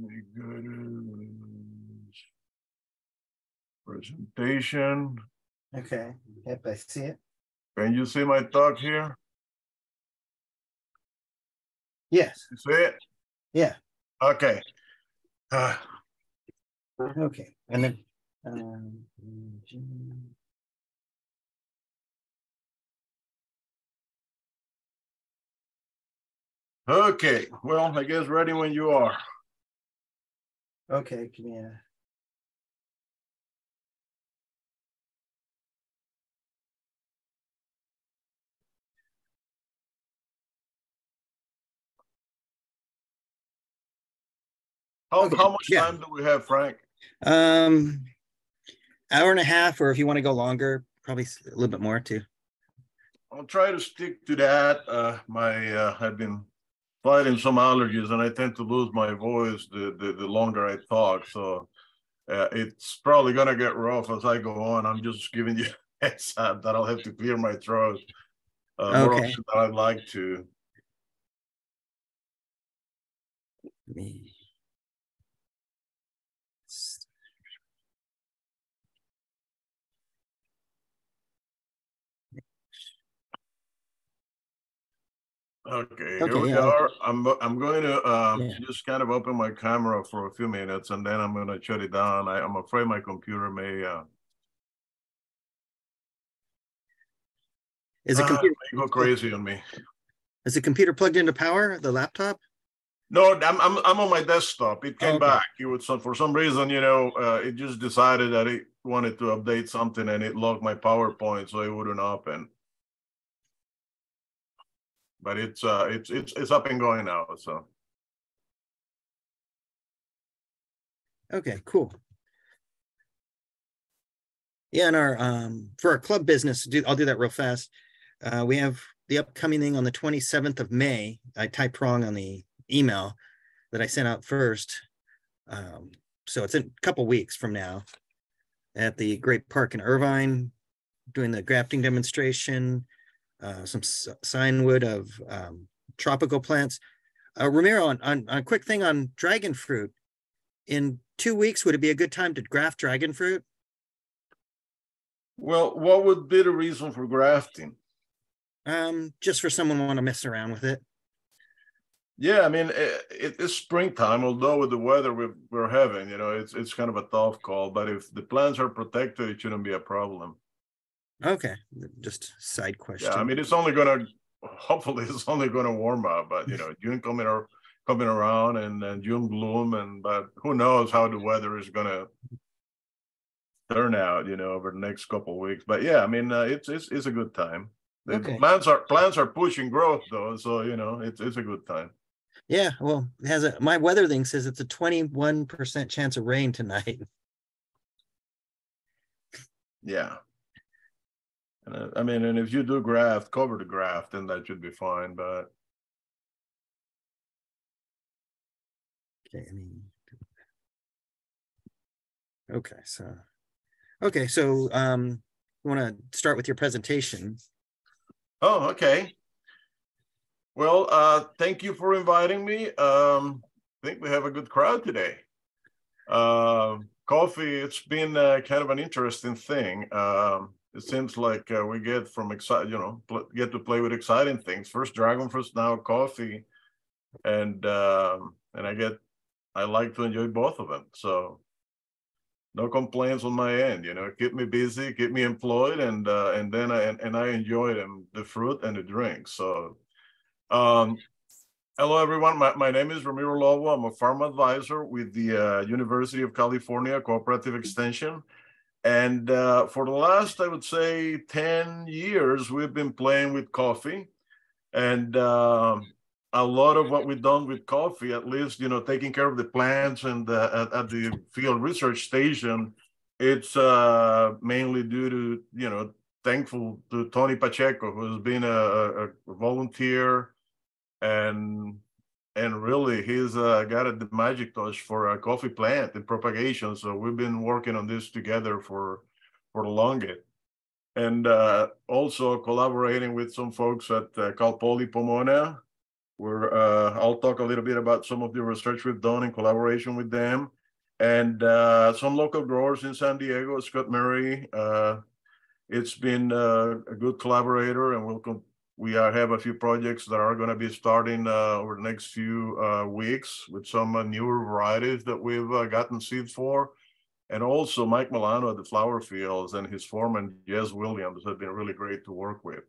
Me go Presentation. Okay, yep, I see it. Can you see my talk here? Yes, You see it? yeah, Okay. Uh, okay, and then. um, Okay, well, I guess ready when you are. Okay, give me a. How, Okay, how much yeah. time do we have, Frank? Um, hour and a half, or if you want to go longer, probably a little bit more too. I'll try to stick to that. Uh, my, uh, I've been fighting some allergies and I tend to lose my voice the, the, the longer I talk. So uh, it's probably gonna get rough as I go on. I'm just giving you a heads up that I'll have to clear my throat. Uh, more often than I'd like to. Me. Okay, Okay, here we yeah. are. I'm, I'm going to, uh, Yeah. just kind of open my camera for a few minutes and then I'm gonna shut it down. I, I'm afraid my computer may, uh, Is the ah, computer, may go crazy on me. is the computer plugged into power, the laptop? No, I'm, I'm, I'm on my desktop. It came Okay. back. It was, for some reason, you know, uh, it just decided that it wanted to update something and it locked my PowerPoint, so it wouldn't open. But it's, uh, it's, it's, it's up and going now, so. Okay, cool. Yeah, and our um for our club business, do I'll do that real fast. Uh, we have the upcoming thing on the twenty seventh of May. I typed wrong on the email that I sent out first. Um, so it's a couple weeks from now at the Great Park in Irvine, doing the grafting demonstration, uh, some scion wood of um, tropical plants. Uh, Ramiro, on, on, on a quick thing on dragon fruit. In two weeks, would it be a good time to graft dragon fruit? Well, what would be the reason for grafting? Um, just for someone want to mess around with it. Yeah, I mean, eh, it, it's springtime, although with the weather we're, we're having, you know, it's, it's kind of a tough call, but if the plants are protected, it shouldn't be a problem. Okay, just side question. Yeah, I mean, it's only gonna, hopefully it's only gonna warm up, but you know, June coming or coming around and then June bloom and, but who knows how the weather is gonna turn out, you know, over the next couple of weeks. But yeah, I mean, uh, it's, it's, it's a good time. The Okay. plants are, plants are pushing growth though, so you know, it's, it's a good time. yeah, well, it has a my weather thing says it's a 21% chance of rain tonight. Yeah. And uh, I mean, and if you do graft, cover the graft, then that should be fine, but Okay, I mean. Okay, so, okay, so um, you want to start with your presentation? Oh, okay. Well, uh, thank you for inviting me. Um, I think we have a good crowd today. Um, coffee, it's been uh, kind of an interesting thing. Um, it seems like uh, we get from excited, you know, get to play with exciting things. First dragon fruits, now coffee, and um, and I get, I like to enjoy both of them. So no complaints on my end. You know, keep me busy, keep me employed, and uh, and then I and, and I enjoy them, the fruit and the drink. So, um, hello everyone. My, my name is Ramiro Lobo. I'm a farm advisor with the uh, University of California Cooperative Extension. And uh, for the last, I would say, 10 years, we've been playing with coffee. And um a lot of what we've done with coffee, at least, you know, taking care of the plants and uh, at, at the field research station, it's uh, mainly due to, you know, thankful to Tony Pacheco, who's been a a volunteer and and really he's uh, got a the magic touch for a coffee plant and propagation. So we've been working on this together for for long and uh, also collaborating with some folks at uh, Cal Poly Pomona We're, uh, I'll talk a little bit about some of the research we've done in collaboration with them and uh, some local growers in San Diego, Scott Murray. Uh, it's been uh, a good collaborator and we'll we are, have a few projects that are going to be starting uh, over the next few uh, weeks with some uh, newer varieties that we've gotten seeds for. And also Mike Milano at the Flower Fields and his foreman, Jess Williams, have been really great to work with.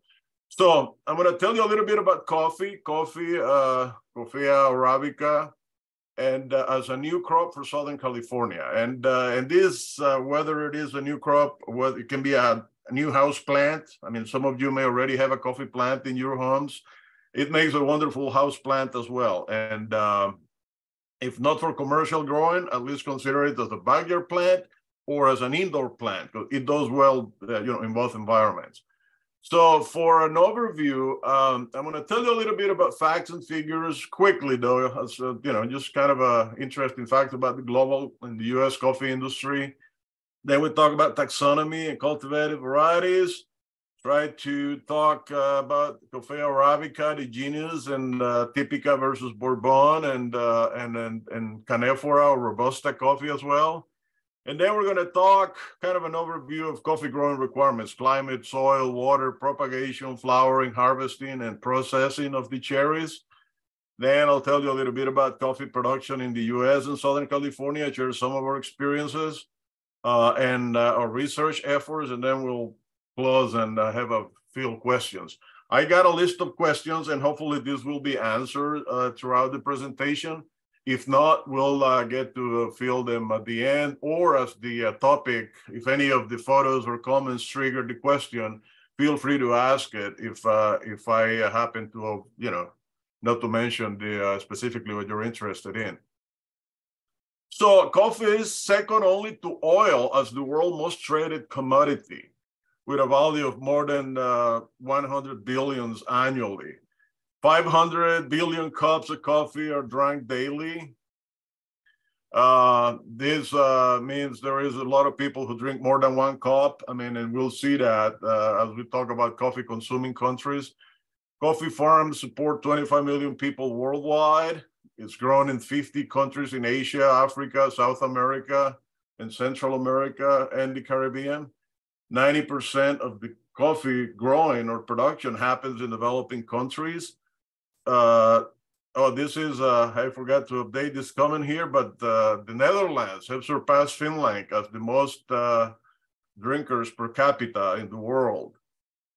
So I'm going to tell you a little bit about coffee, coffee, uh, Coffea arabica, and uh, as a new crop for Southern California. And uh, and this, uh, whether it is a new crop, whether it can be a, new house plant. I mean, some of you may already have a coffee plant in your homes. It makes a wonderful house plant as well. And um, if not for commercial growing, at least consider it as a backyard plant or as an indoor plant. It does well, uh, you know, in both environments. So for an overview, um, I'm going to tell you a little bit about facts and figures quickly, though, as a, you know, just kind of a interesting fact about the global and the U.S. coffee industry. Then we talk about taxonomy and cultivated varieties. Try to talk uh, about Coffea arabica, the genus, and uh, Typica versus Bourbon, and uh, and and and Canephora or Robusta coffee as well. And then we're going to talk kind of an overview of coffee growing requirements, climate, soil, water, propagation, flowering, harvesting, and processing of the cherries. Then I'll tell you a little bit about coffee production in the US and Southern California, share some of our experiences uh, and uh, our research efforts, and then we'll close and uh, have a few questions. I got a list of questions, and hopefully this will be answered uh, throughout the presentation. If not, we'll uh, get to fill them at the end or as the uh, topic. If any of the photos or comments trigger the question, feel free to ask it. If if I happen to, you know, not to mention the specifically what you're interested in. So coffee is second only to oil as the world's most traded commodity with a value of more than uh, 100 billions annually. 500 billion cups of coffee are drank daily. Uh, this uh, means there is a lot of people who drink more than one cup. I mean, and we'll see that uh, as we talk about coffee consuming countries. Coffee farms support 25 million people worldwide. It's grown in 50 countries in Asia, Africa, South America, and Central America, and the Caribbean. 90% of the coffee growing or production happens in developing countries uh, oh, this is, uh, I forgot to update this comment here, but uh, the Netherlands have surpassed Finland as the most uh, drinkers per capita in the world.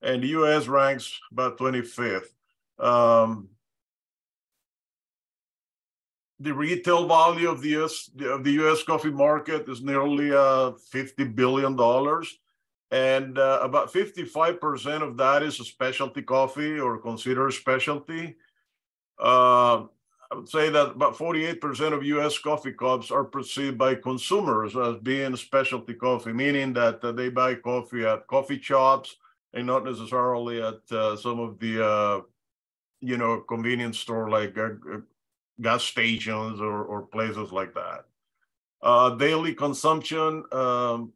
And the US ranks about 25th. Um, the retail value of the US of the US coffee market is nearly uh, 50 billion dollars. And uh, about 55% of that is a specialty coffee or considered specialty. Uh, I would say that about 48% of US coffee cups are perceived by consumers as being specialty coffee, meaning that uh, they buy coffee at coffee shops and not necessarily at uh, some of the, uh, you know, convenience store like gas stations or, or places like that. daily consumption um,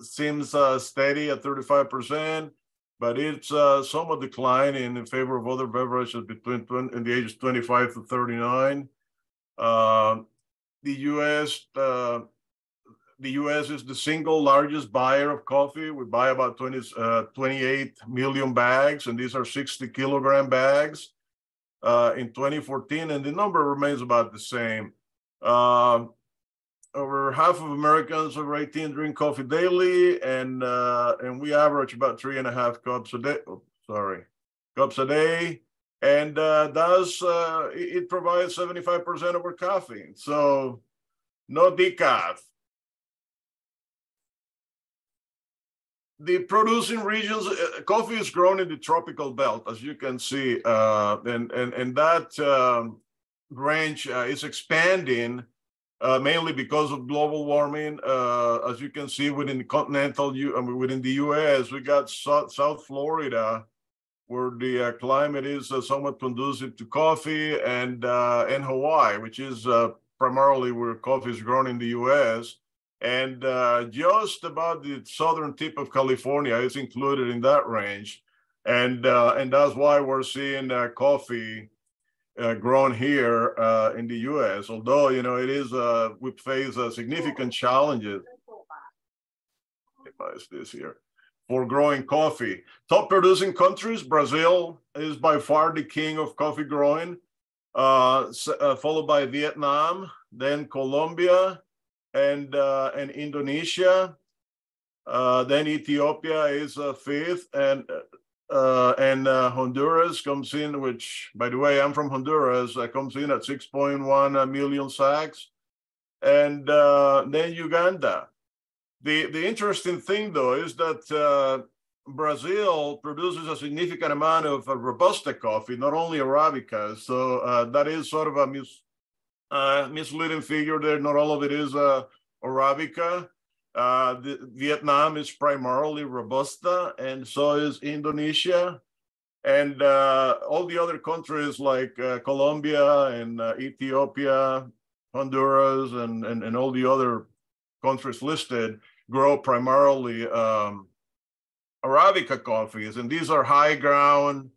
seems steady at 35% but it's uh, somewhat declining in favor of other beverages between 20, in the ages 25 to 39. Uh, the U.S. Uh, the U.S. is the single largest buyer of coffee. We buy about 20, uh, 28 million bags, and these are 60 kilogram bags uh, in 2014, and the number remains about the same. Uh, over half of Americans over 18 drink coffee daily, and uh, and we average about three and a half cups a day. Oh, sorry, cups a day, and uh, does uh, it provides 75% of our caffeine. So no decaf. The producing regions, uh, coffee is grown in the tropical belt, as you can see, uh, and and and that um, range uh, is expanding uh, mainly because of global warming. Uh, as you can see within the continental, U- I mean, within the U.S., we got South, South Florida, where the uh, climate is somewhat conducive to coffee, and and Hawaii, which is primarily where coffee is grown in the U.S. And just about the southern tip of California is included in that range, and and that's why we're seeing coffee uh, grown here uh, in the U.S. Although you know it is, uh, we face significant challenges. Is this here for growing coffee? Top producing countries: Brazil is by far the king of coffee growing, uh, uh, followed by Vietnam, then Colombia, and uh, and Indonesia. then Ethiopia is fifth, and uh, and uh, Honduras comes in, which, by the way, I'm from Honduras, uh, comes in at 6.1 million sacks. And uh, then Uganda. The, the interesting thing, though, is that uh, Brazil produces a significant amount of uh, Robusta coffee, not only Arabica. So that is sort of a mis- misleading figure there. Not all of it is Arabica. Uh, the, Vietnam is primarily Robusta, and so is Indonesia. And uh, all the other countries like uh, Colombia and uh, Ethiopia, Honduras, and, and, and all the other countries listed grow primarily um, Arabica coffees. And these are high ground,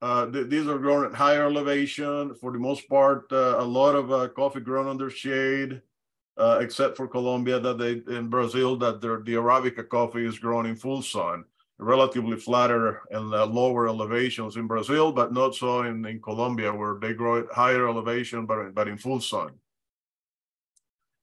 uh, th- these are grown at higher elevation. For the most part, uh, a lot of coffee grown under shade uh, except for Colombia, that they in Brazil that the Arabica coffee is grown in full sun, relatively flatter and uh, lower elevations in Brazil, but not so in, in Colombia, where they grow at higher elevation, but, but in full sun.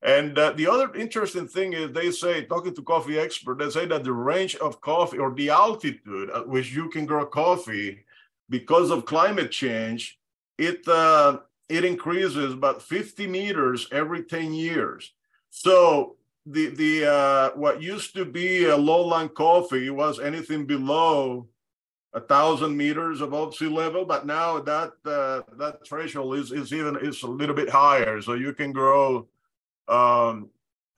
And uh, the other interesting thing is they say, talking to coffee experts, they say that the range of coffee or the altitude at which you can grow coffee because of climate change, it uh, it increases about 50 meters every 10 years. So the the uh, what used to be a lowland coffee was anything below a thousand meters above sea level, but now that uh, that threshold is is even is a little bit higher. So you can grow, um,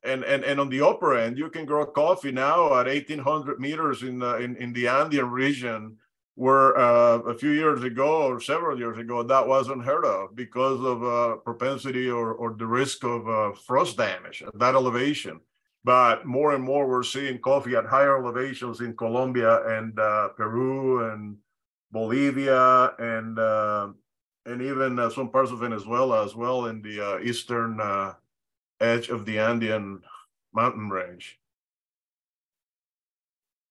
and and and on the upper end, you can grow coffee now at 1800 meters in the in, in the Andean region where uh, a few years ago or several years ago that was unheard of because of uh, propensity or, or the risk of uh, frost damage at that elevation. But more and more we're seeing coffee at higher elevations in Colombia and uh, Peru and Bolivia and uh, and even uh, some parts of Venezuela as well in the eastern edge of the Andean mountain range.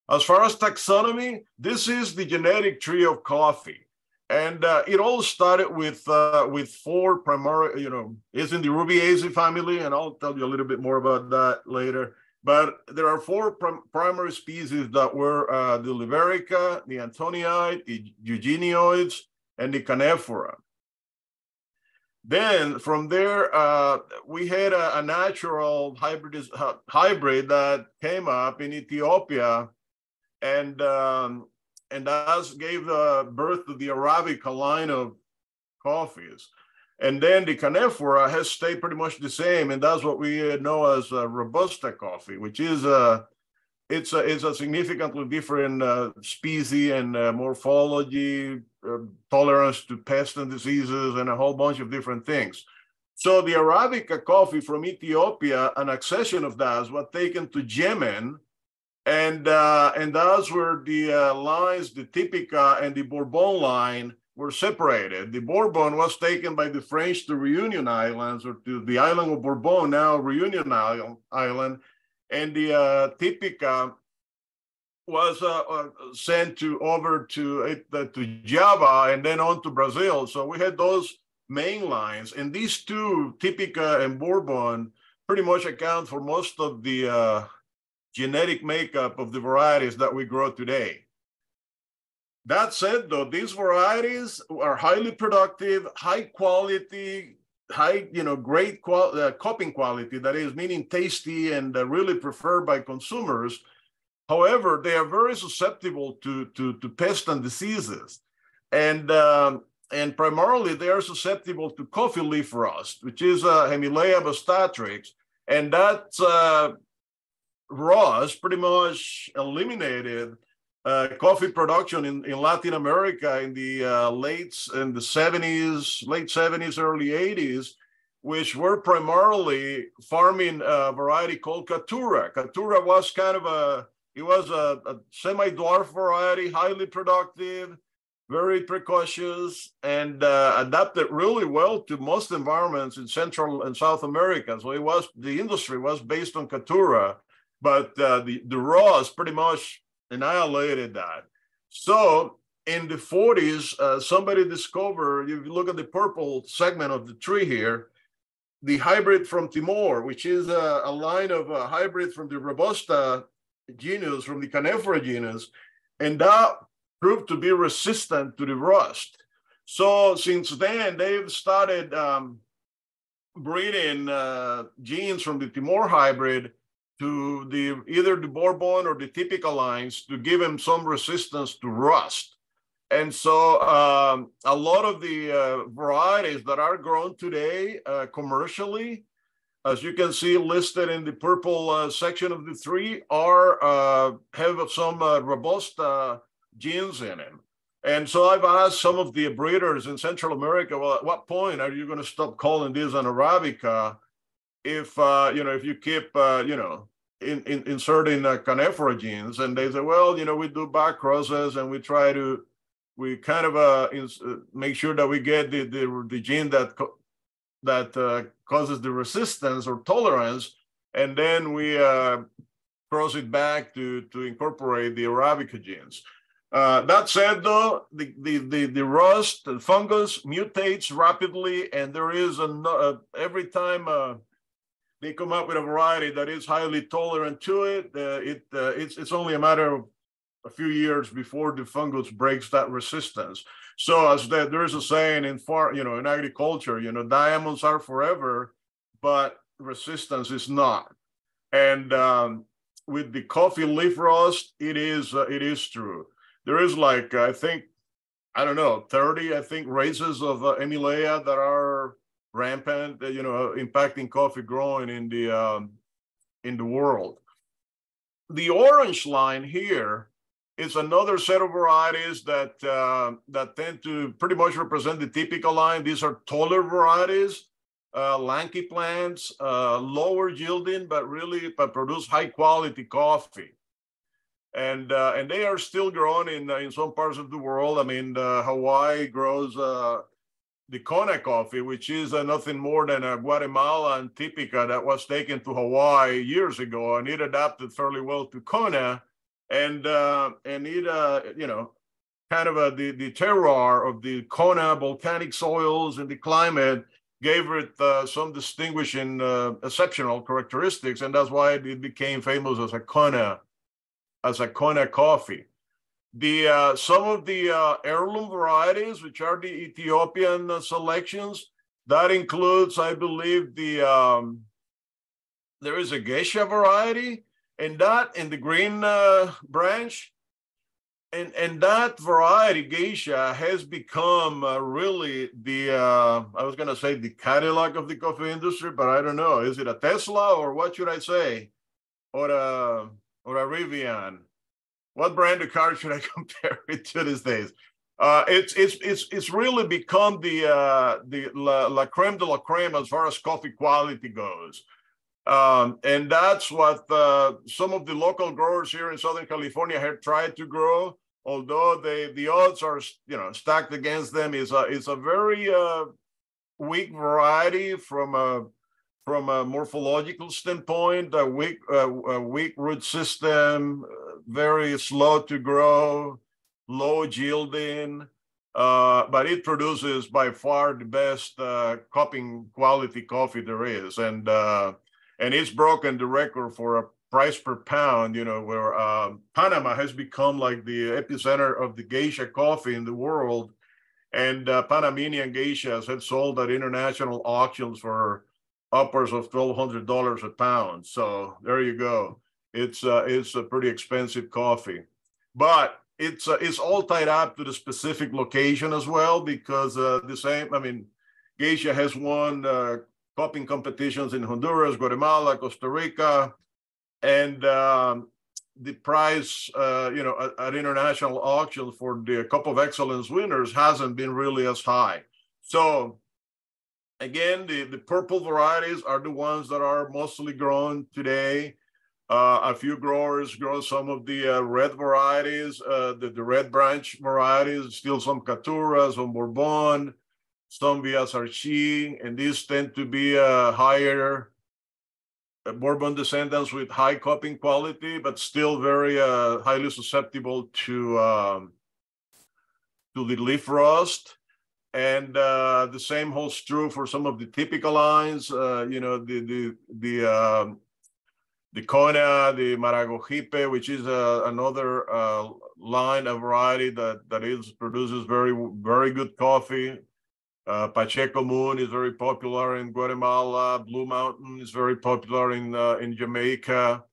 As far as taxonomy, this is the genetic tree of coffee. And uh, it all started with uh, with four primary, you know, is in the Rubiaceae family, and I'll tell you a little bit more about that later. But there are four prim- primary species that were uh, the Liberica, the Antonii, the Eugenioides, and the Canephora. Then from there, uh, we had a, a natural hybrid, hybrid that came up in Ethiopia and um, and thus gave uh, birth to the Arabica line of coffees. And then the Canephora has stayed pretty much the same, and that's what we uh, know as uh, Robusta coffee, which is a it's a it's a significantly different uh, species and uh, morphology, uh, tolerance to pests and diseases, and a whole bunch of different things. So the Arabica coffee from Ethiopia, an accession of that, was taken to Yemen and uh, and those were the uh, lines, the Typica and the Bourbon line were separated. The Bourbon was taken by the French to Reunion Islands or to the island of Bourbon, now Reunion Island, and the uh, Typica was uh, uh, sent to over to uh, to Java and then on to Brazil. So we had those main lines, and these two, Typica and Bourbon, pretty much account for most of the genetic makeup of the varieties that we grow today. That said, though, these varieties are highly productive, high quality, high, you know, great qual- uh, cupping quality, that is, meaning tasty and uh, really preferred by consumers. However, they are very susceptible to, to, to pests and diseases. And, um, and primarily, they are susceptible to coffee leaf rust, which is uh, Hemileia vastatrix. And that's uh, rust pretty much eliminated uh, coffee production in, in Latin America in the uh, late in the 70s, late 70s, early 80s, which were primarily farming a variety called Caturra. Caturra was kind of a it was a, a semi-dwarf variety, highly productive, very precocious, and uh, adapted really well to most environments in Central and South America. So it was the industry was based on Caturra, but uh, the the rust pretty much annihilated that. So in the 40s, uh, somebody discovered. If you look at the purple segment of the tree here, the hybrid from Timor, which is a, a line of a hybrid from the Robusta genus, from the Canephora genus, and that proved to be resistant to the rust. So since then, they've started um, breeding uh, genes from the Timor hybrid to the either the Bourbon or the Typica lines to give them some resistance to rust. And so um, a lot of the uh, varieties that are grown today uh, commercially, as you can see listed in the purple uh, section of the three, are uh, have some uh, robusta genes in him. And so I've asked some of the breeders in Central America, well, at what point are you going to stop calling this an Arabica if, uh, you know, if you keep, uh, you know, in, in, inserting uh, genes? And they say, well, you know, we do back crosses and we try to, we kind of uh, ins- uh, make sure that we get the, the, the gene that, co- that uh, causes the resistance or tolerance. And then we uh, cross it back to, to incorporate the Arabica genes. Uh, that said, though, the, the, the, the, rust, the fungus mutates rapidly, and there is a, uh, every time uh, they come up with a variety that is highly tolerant to it, uh, it uh, it's, it's only a matter of a few years before the fungus breaks that resistance. So, as the, there is a saying in far, you know, in agriculture, you know, diamonds are forever, but resistance is not. And um, with the coffee leaf rust, it is it is true there is like I think I don't know 30 I think races of uh, Hemileia that are rampant, uh, you know, impacting coffee growing in the um, in the world. The orange line here is another set of varieties that uh, that tend to pretty much represent the Typica line. These are taller varieties, uh, lanky plants, uh, lower yielding, but really but produce high quality coffee and uh, and they are still growing in uh, in some parts of the world. I mean, Hawaii grows uh, the Kona coffee, which is uh, nothing more than a Guatemalan typica that was taken to Hawaii years ago, and it adapted fairly well to Kona, and uh, and it you know kind of a, the the terroir of the Kona volcanic soils and the climate gave it some distinguishing exceptional characteristics, and that's why it became famous as a Kona as a Kona coffee. The uh, some of the uh, heirloom varieties, which are the Ethiopian uh, selections, that includes, I believe, the um, there is a geisha variety, and that in the green uh, branch, and and that variety geisha has become uh, really the uh, I was going to say the Cadillac of the coffee industry, but I don't know. Is it a Tesla or what should I say, or a or a Rivian. What brand of car should I compare it to these days? Uh, it's it's it's it's really become the uh, the la, la creme de la creme as far as coffee quality goes, um, and that's what uh, some of the local growers here in Southern California have tried to grow. Although they the odds are you know stacked against them, is a is a very uh, weak variety from a from a morphological standpoint, a weak, a weak root system, very slow to grow, low yielding, uh, but it produces by far the best uh, cupping quality coffee there is, and uh, and it's broken the record for a price per pound. You know, where um, Panama has become like the epicenter of the geisha coffee in the world, and uh, Panamanian geishas have sold at international auctions for upwards of twelve hundred dollars a pound. So there you go. It's uh, it's a pretty expensive coffee, but it's uh, it's all tied up to the specific location as well because uh, the same. I mean, Geisha has won uh, cupping competitions in Honduras, Guatemala, Costa Rica, and um, the price, uh, you know, at, at, international auctions for the Cup of Excellence winners hasn't been really as high. So again, the, the purple varieties are the ones that are mostly grown today. Uh, a few growers grow some of the uh, red varieties, uh, the, the red branch varieties, still some Caturra, some Bourbon, some Villa Sarchi, and these tend to be uh, higher uh, Bourbon descendants with high cupping quality, but still very uh, highly susceptible to um, to the leaf rust. And the same holds true for some of the Typica lines. You know, the the the um, the Kona, the Maragogipe, which is uh, another uh, line of variety that that is produces very very good coffee. Uh, Pache Comum is very popular in Guatemala. Blue Mountain is very popular in uh, in Jamaica.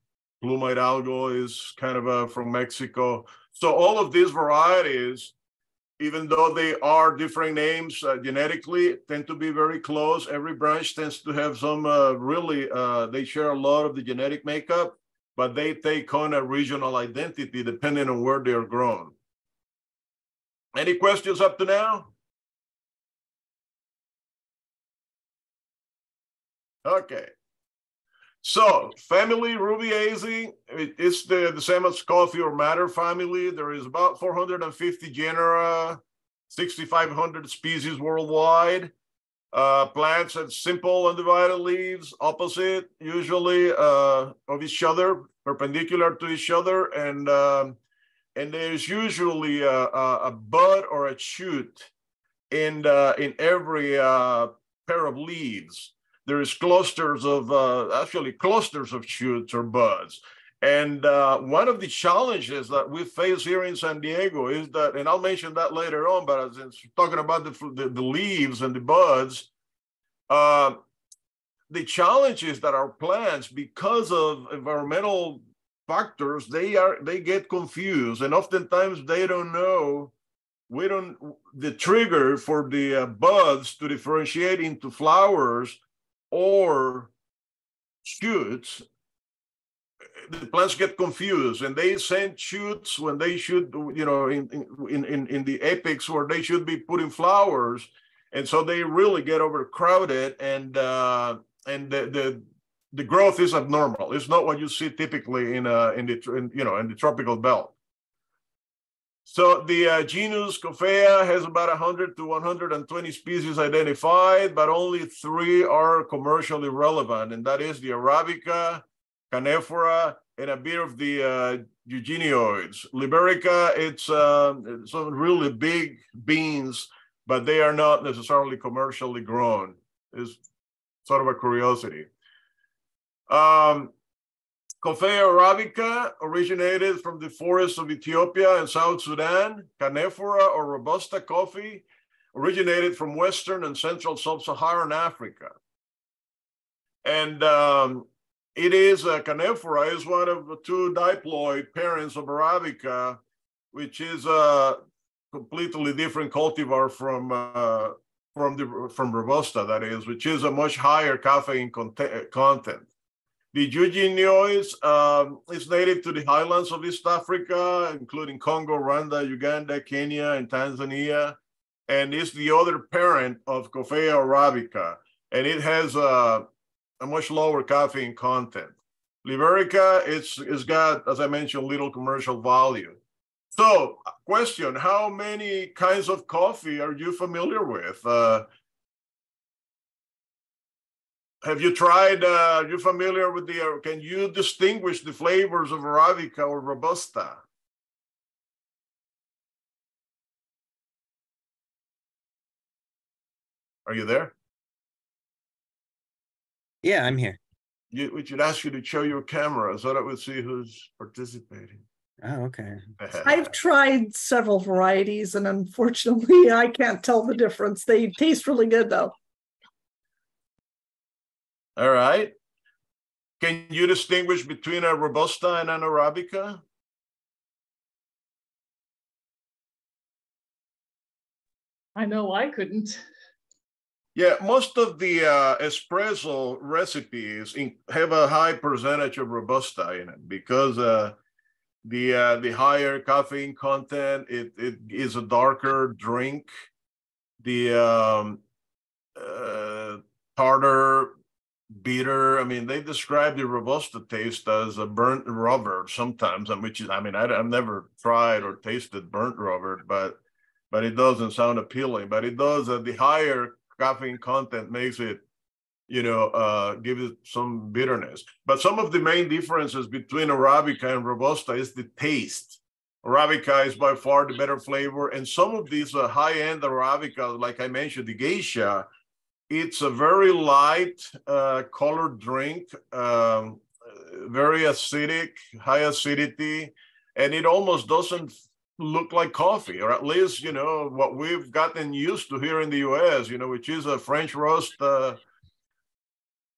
Pluma Hidalgo is kind of uh, from Mexico. So all of these varieties even though they are different names uh, genetically, tend to be very close. Every branch tends to have some uh, really, uh, they share a lot of the genetic makeup, but they take on a regional identity depending on where they're grown. Any questions up to now? Okay. So family Rubiaceae, it's the, the same as coffee or madder family. There is about 450 genera, 6,500 species worldwide. Uh, plants have simple undivided leaves, opposite usually uh, of each other, perpendicular to each other, and um, and there's usually a, a, a, bud or a shoot in uh, in every uh, pair of leaves there is clusters of uh, actually clusters of shoots or buds. And uh, one of the challenges that we face here in San Diego is that, and I'll mention that later on, but since talking about the, the, the leaves and the buds, uh, the challenge is that our plants, because of environmental factors, they are they get confused, and oftentimes they don't know. We don't the trigger for the uh, buds to differentiate into flowers or shoots, the plants get confused and they send shoots when they should, you know, in, in, in, in the apex where they should be putting flowers. And so they really get overcrowded and uh, and the, the the growth is abnormal. It's not what you see typically in uh, in the in, you know in the tropical belt. So the uh, genus Coffea has about 100 to 120 species identified, but only three are commercially relevant, and that is the Arabica, Canephora, and a bit of the uh, Eugenioides. Liberica, it's uh, some really big beans, but they are not necessarily commercially grown. Is sort of a curiosity. Um, Coffea arabica originated from the forests of Ethiopia and South Sudan. Canephora or Robusta coffee originated from Western and Central Sub-Saharan Africa. And um, it is, uh, Canephora is one of the two diploid parents of Arabica, which is a completely different cultivar from uh, from the from Robusta, that is, which is a much higher caffeine content. The Eugenioides um, is native to the highlands of East Africa, including Congo, Rwanda, Uganda, Kenya, and Tanzania, and is the other parent of Coffea arabica, and it has a, a much lower caffeine content. Liberica, it's, it's got, as I mentioned, little commercial value. So, question, how many kinds of coffee are you familiar with? Uh, have you tried, uh, are you familiar with the, uh, can you distinguish the flavors of Arabica or Robusta? Are you there? Yeah, I'm here. You, we should ask you to show your camera so that we see who's participating. Oh, okay. I've tried several varieties and unfortunately I can't tell the difference. They taste really good though. All right. Can you distinguish between a Robusta and an Arabica? I know I couldn't. Yeah, most of the uh, espresso recipes in, have a high percentage of Robusta in it because uh, the uh, the higher caffeine content, it, it is a darker drink. The um, uh, tartar bitter. I mean, they describe the robusta taste as a burnt rubber sometimes, and which is, I mean, I, have never tried or tasted burnt rubber, but but it doesn't sound appealing. But it does. Uh, the higher caffeine content makes it, you know, uh, give it some bitterness. But some of the main differences between arabica and robusta is the taste. Arabica is by far the better flavor, and some of these uh, high-end arabica, like I mentioned, the geisha it's a very light uh, colored drink, um, very acidic, high acidity, and it almost doesn't look like coffee, or at least, you know, what we've gotten used to here in the US, you know, which is a French roast uh,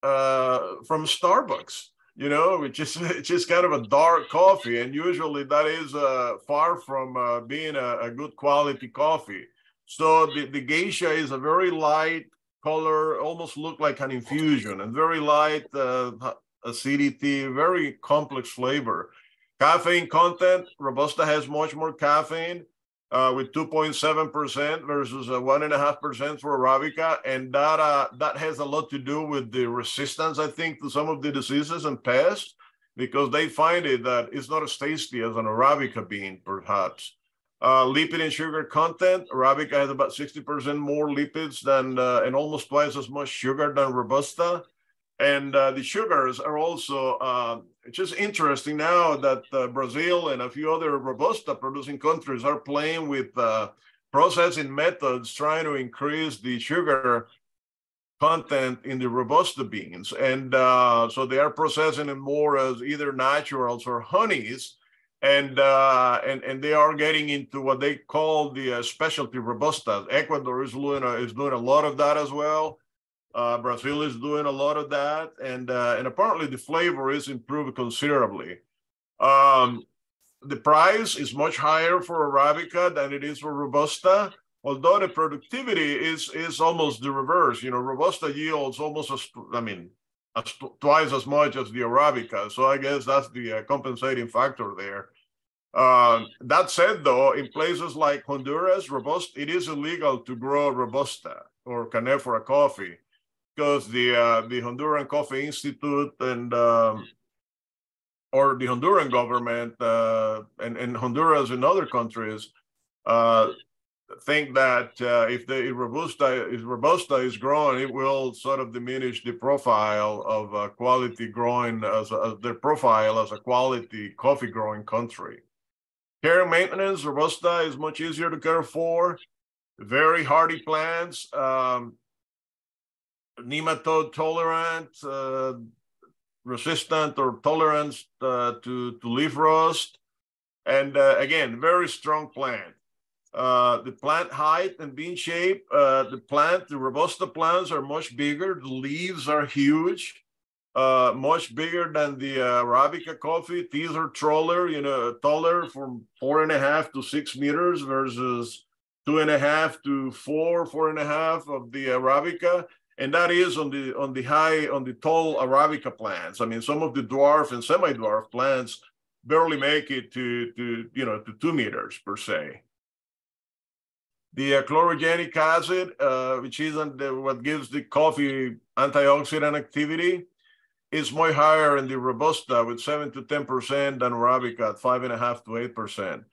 uh, from Starbucks, you know, which is just kind of a dark coffee. And usually that is uh, far from uh, being a, a, good quality coffee. So the, the geisha is a very light, color, almost look like an infusion and very light uh, acidity, very complex flavor. Caffeine content, Robusta has much more caffeine uh, with 2.7% versus 1.5% for Arabica. And that, uh, that has a lot to do with the resistance, I think, to some of the diseases and pests, because they find it that it's not as tasty as an Arabica bean, perhaps. Uh, lipid and sugar content, Arabica has about 60% more lipids than, uh, and almost twice as much sugar than Robusta. And uh, the sugars are also, uh, just interesting now that uh, Brazil and a few other Robusta producing countries are playing with uh, processing methods trying to increase the sugar content in the Robusta beans. And so they are processing it more as either naturals or honeys and uh, and and they are getting into what they call the uh, specialty robusta. Ecuador is doing a, is doing a lot of that as well. Uh, Brazil is doing a lot of that, and uh, and apparently the flavor is improved considerably. Um, the price is much higher for arabica than it is for robusta, although the productivity is is almost the reverse. You know, robusta yields almost as I mean as twice as much as the arabica. So I guess that's the uh, compensating factor there. Uh, that said, though, in places like Honduras, Robusta, it is illegal to grow Robusta or Canephora coffee because the uh, the Honduran Coffee Institute and um, or the Honduran government uh, and, and Honduras and other countries uh, think that uh, if the robusta is robusta is grown, it will sort of diminish the profile of uh, quality growing as, a, as their profile as a quality coffee growing country. Care and maintenance, Robusta is much easier to care for. Very hardy plants, um, nematode tolerant, uh, resistant or tolerant uh, to, to leaf rust. And uh, again, very strong plant. Uh, the plant height and bean shape, uh, the plant, the Robusta plants are much bigger. The leaves are huge uh, much bigger than the uh, Arabica coffee. These are taller, you know, taller from four and a half to six meters versus two and a half to four, four and a half of the Arabica. And that is on the on the high on the tall Arabica plants. I mean, some of the dwarf and semi-dwarf plants barely make it to to you know to two meters per se. The uh, chlorogenic acid, uh, which is what gives the coffee antioxidant activity, is much higher in the Robusta with 7 to 10% than Arabica at 5.5 to 8%.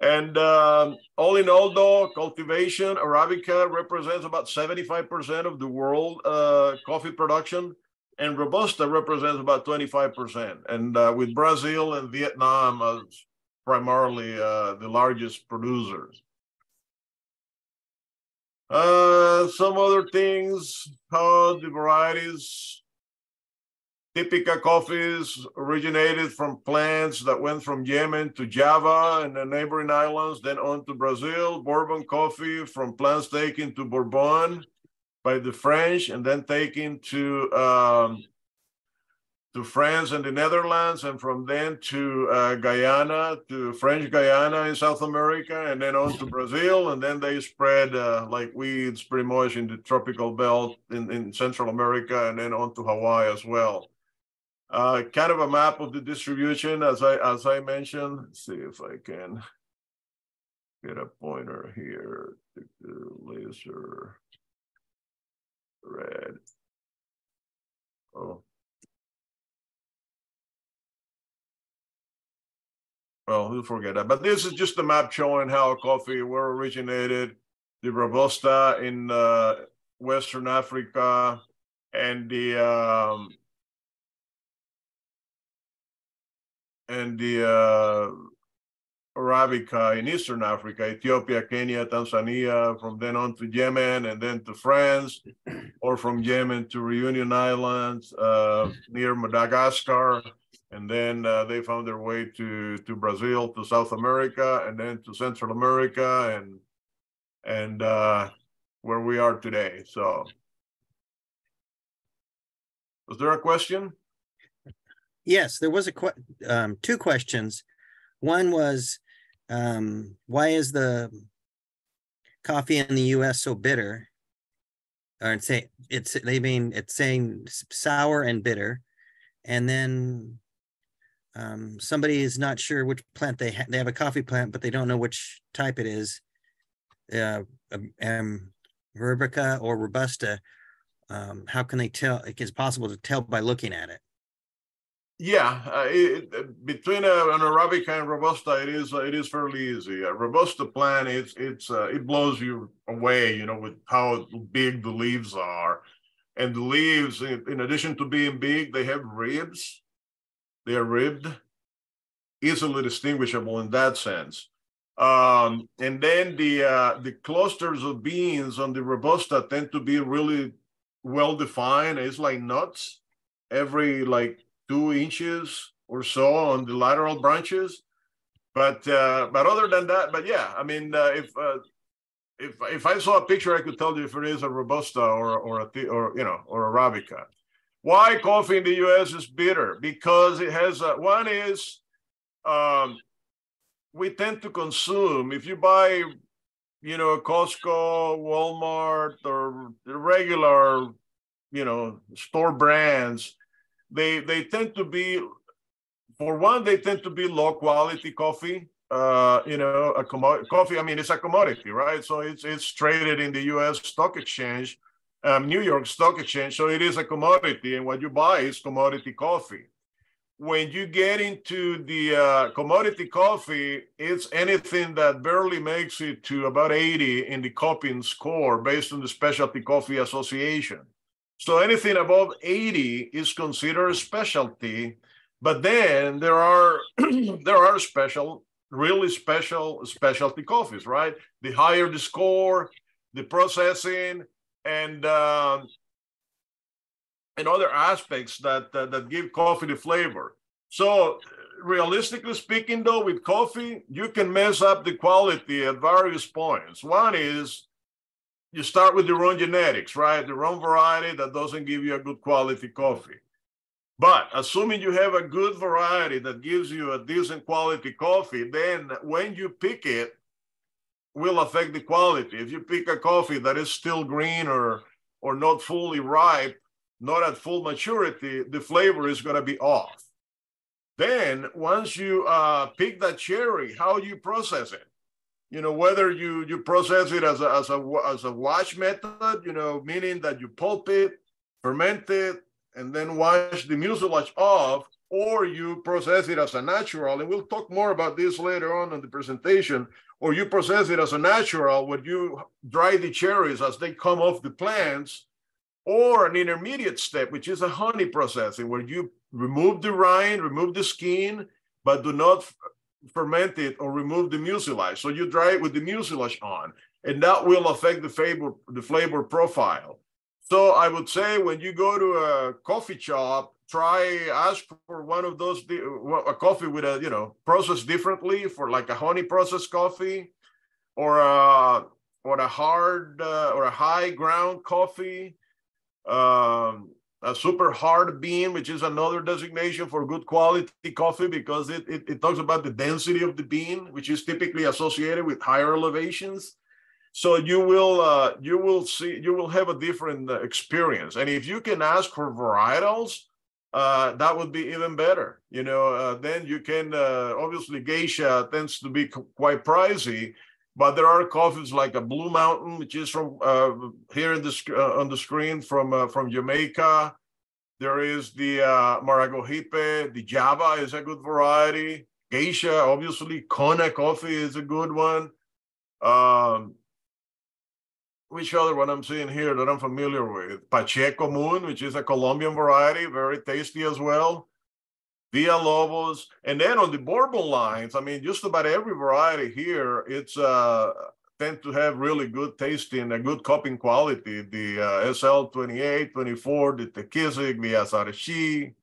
And um, all in all, though, cultivation, Arabica represents about 75% of the world uh, coffee production, and Robusta represents about 25%. And uh, with Brazil and Vietnam as primarily uh, the largest producers. Uh, some other things, how the varieties Typica coffees originated from plants that went from Yemen to Java and the neighboring islands, then on to Brazil. Bourbon coffee from plants taken to Bourbon by the French and then taken to um, to France and the Netherlands, and from then to uh, Guyana, to French Guyana in South America, and then on to Brazil, and then they spread uh, like weeds pretty much in the tropical belt in, in Central America, and then on to Hawaii as well. Uh, kind of a map of the distribution as I as I mentioned. Let's see if I can get a pointer here. Laser red. Oh. Well, we'll forget that. But this is just a map showing how coffee were originated, the Robusta in uh, Western Africa, and the um, and the uh, Arabica in Eastern Africa, Ethiopia, Kenya, Tanzania, from then on to Yemen and then to France, or from Yemen to Reunion Islands uh, near Madagascar. And then uh, they found their way to, to Brazil, to South America, and then to Central America, and and uh, where we are today. So, was there a question? Yes, there was a que- um, two questions. One was um, why is the coffee in the U.S. so bitter? Or it's say it's they mean it's saying sour and bitter, and then um, somebody is not sure which plant they have. They have a coffee plant, but they don't know which type it is. Uh, um, Arabica or Robusta. Um, how can they tell? It's possible to tell by looking at it. Yeah, uh, it, between a, uh, an Arabica and Robusta, it is uh, it is fairly easy. A Robusta plant, it's it's uh, it blows you away, you know, with how big the leaves are, and the leaves, in, in addition to being big, they have ribs. They are ribbed, easily distinguishable in that sense. Um, and then the uh, the clusters of beans on the Robusta tend to be really well defined. It's like nuts every like two inches or so on the lateral branches. But uh, but other than that, but yeah, I mean, uh, if uh, if if I saw a picture, I could tell you if it is a robusta or or a or you know or arabica. Why coffee in the U.S. is bitter? Because it has a, one is um, we tend to consume. If you buy, you know, Costco, Walmart, or regular, you know, store brands, they they tend to be for one they tend to be low quality coffee uh you know a coffee i mean it's a commodity right? So it's it's traded in the us stock exchange um, new york stock exchange so it is a commodity and what you buy is commodity coffee. When you get into the uh, commodity coffee it's anything that barely makes it to about 80 in the cupping score based on the specialty coffee association so anything above 80 is considered a specialty, but then there are there are special, really special specialty coffees, right? The higher the score, the processing, and uh, and other aspects that, that that give coffee the flavor. So realistically speaking, though, with coffee, you can mess up the quality at various points. One is you start with the wrong genetics, right? The wrong variety that doesn't give you a good quality coffee. But assuming you have a good variety that gives you a decent quality coffee, then when you pick it, will affect the quality. If you pick a coffee that is still green or or not fully ripe, not at full maturity, the flavor is going to be off. Then once you uh, pick that cherry, how you process it? You know whether you you process it as a as a as a wash method you know meaning that you pulp it ferment it and then wash the mucilage off or you process it as a natural and we'll talk more about this later on in the presentation or you process it as a natural where you dry the cherries as they come off the plants or an intermediate step which is a honey processing where you remove the rind remove the skin but do not ferment it or remove the mucilage. So you dry it with the mucilage on, and that will affect the flavor, the flavor profile. So I would say when you go to a coffee shop, try ask for one of those a coffee with a you know processed differently for like a honey processed coffee, or a or a hard uh, or a high ground coffee. Um, a super hard bean, which is another designation for good quality coffee because it, it, it, talks about the density of the bean, which is typically associated with higher elevations. So you will uh, you will see you will have a different uh, experience, and if you can ask for varietals, uh, that would be even better. You know, uh, then you can uh, obviously geisha tends to be quite pricey, but there are coffees like a Blue Mountain, which is from uh, here in the, uh, on the screen from uh, from Jamaica. There is the uh, Maragogipe, the Java is a good variety. Geisha, obviously, Kona coffee is a good one. Um, which other one I'm seeing here that I'm familiar with? Pache Comum, which is a Colombian variety, very tasty as well. Villalobos, and then on the bourbon lines, I mean, just about every variety here, it's uh tend to have really good tasting, a good cupping quality. The uh, SL 28, 24, the Tekisic, the Azarchi,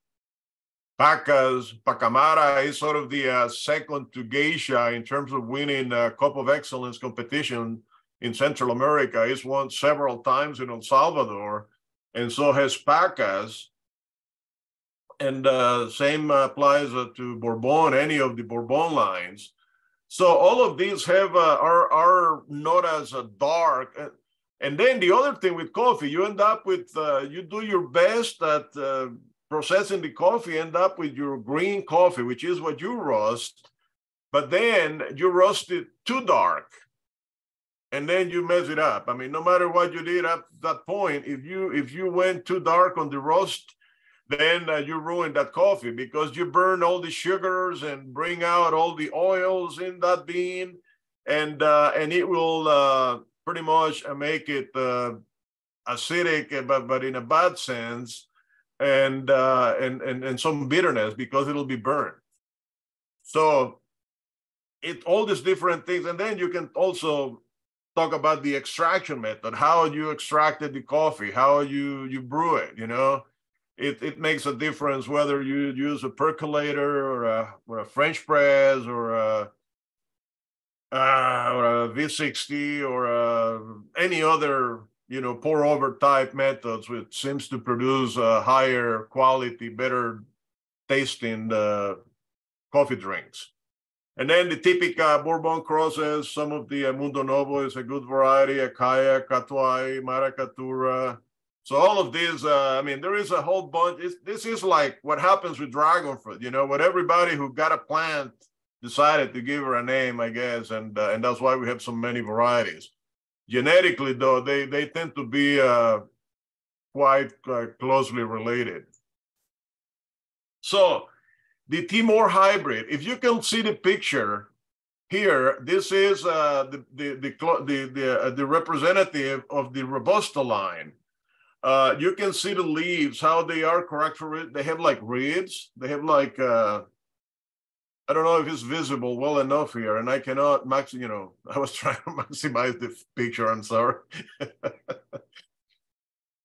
Pacas, Pacamara is sort of the uh, second to Geisha in terms of winning a Cup of Excellence competition in Central America. It's won several times in El Salvador, and so has Pacas. And uh, same applies uh, to Bourbon, any of the Bourbon lines. So all of these have uh, are are not as uh, dark. And then the other thing with coffee, you end up with you do your best at processing the coffee, end up with your green coffee, which is what you roast, but then you roast it too dark, and then you mess it up. I mean, no matter what you did at that point, if you if you went too dark on the roast, then uh, you ruin that coffee because you burn all the sugars and bring out all the oils in that bean, and uh, and it will uh, pretty much make it uh, acidic, uh, but but in a bad sense, and uh, and and and some bitterness because it'll be burned. So it all these different things, and then you can also talk about the extraction method, how you extracted the coffee, how you you brew it, you know it, it makes a difference whether you use a percolator or a, or a French press or a, uh, or a V60 or a, any other you know pour over type methods, which seems to produce a higher quality, better tasting uh, coffee drinks. And then the typical Bourbon crosses, some of the uh, Mundo Novo is a good variety, Acaia, Catuai, Maracaturra, so all of these, uh, I mean, there is a whole bunch. It's, this is like what happens with dragon fruit. You know, what everybody who got a plant decided to give her a name, I guess, and uh, and that's why we have so many varieties. Genetically, though, they they tend to be uh, quite closely related. So the Timor hybrid, if you can see the picture here, this is uh, the the the the the, uh, the representative of the robusta line uh, you can see the leaves, how they are correct for it. They have like ribs. They have like, uh, I don't know if it's visible well enough here, and I cannot max, you know, I was trying to maximize the picture, I'm sorry.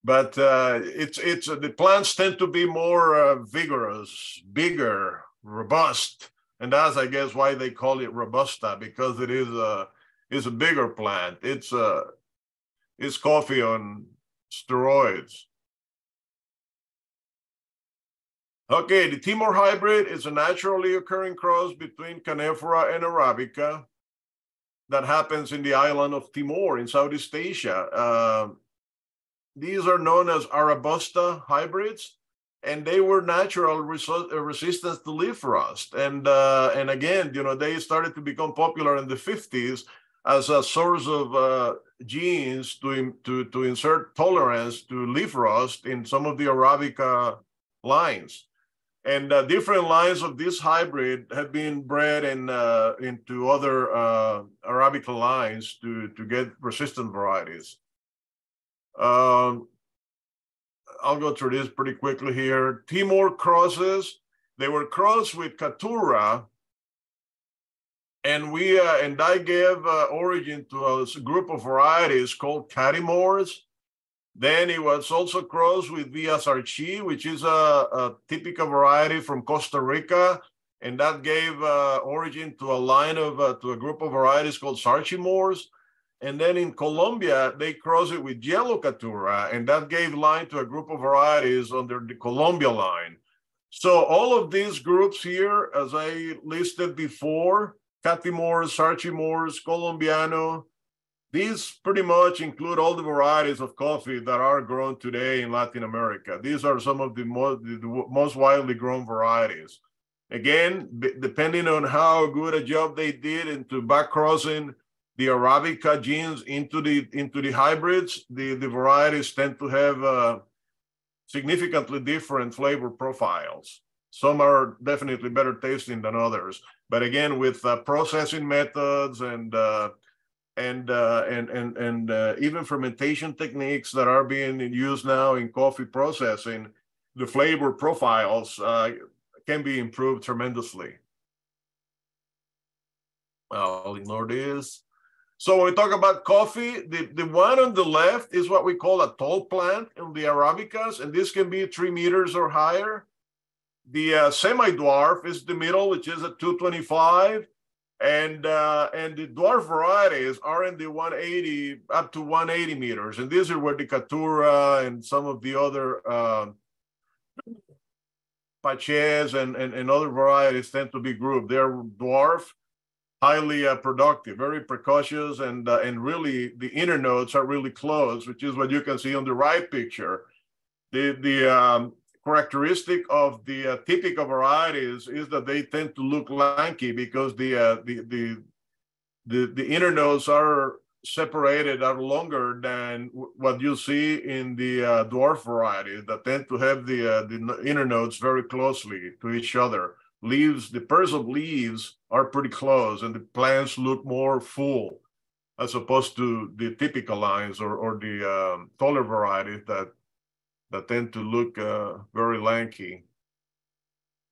but uh, it's, it's, uh, the plants tend to be more uh, vigorous, bigger, robust. And that's, I guess, why they call it robusta, because it is a, is a bigger plant. It's, uh, it's coffee on steroids. Okay, the Timor hybrid is a naturally occurring cross between Canephora and Arabica that happens in the island of Timor in Southeast Asia. Uh, these are known as Arabusta hybrids, and they were natural res uh, resistance to leaf rust. And uh, and again, you know, they started to become popular in the 50s as a source of uh, genes to, to, to insert tolerance to leaf rust in some of the Arabica lines. And uh, different lines of this hybrid have been bred in, uh, into other uh, Arabica lines to, to get resistant varieties. Um, I'll go through this pretty quickly here. Timor crosses, they were crossed with Caturra, and we uh, and I gave uh, origin to a group of varieties called Catimores. Then it was also crossed with Villa Sarchi, which is a, a, typical variety from Costa Rica, and that gave uh, origin to a line of uh, to a group of varieties called Sarchimores. And then in Colombia, they crossed it with Yellow Caturra, and that gave line to a group of varieties under the Colombia line. So all of these groups here, as I listed before, Catimores, Sarchimores, Colombiano. These pretty much include all the varieties of coffee that are grown today in Latin America. These are some of the most, the most widely grown varieties. Again, depending on how good a job they did into back crossing the Arabica genes into the into the hybrids, the, the varieties tend to have uh, significantly different flavor profiles. Some are definitely better tasting than others, but again, with uh, processing methods and uh, and uh, and and and uh, even fermentation techniques that are being used now in coffee processing, the flavor profiles can be improved tremendously. I'll ignore this. So when we talk about coffee, the, the one on the left is what we call a tall plant in the Arabicas, and this can be three meters or higher. The uh, semi-dwarf is the middle, which is at 225. And uh, and the dwarf varieties are in the 180 up to 180 meters. And these are where the Caturra and some of the other uh, Paches and, and, and other varieties tend to be grouped. They're dwarf highly uh, productive, very precocious, and uh, and really the inner nodes are really close, which is what you can see on the right picture. The the um, characteristic of the uh, Typica varieties is that they tend to look lanky because the uh, the, the the the inner nodes are separated are longer than what you see in the uh, dwarf varieties that tend to have the uh, the inner nodes very closely to each other. Leaves, the pairs of leaves are pretty close and the plants look more full as opposed to the Typica lines or, or the um, taller varieties that, that tend to look uh, very lanky.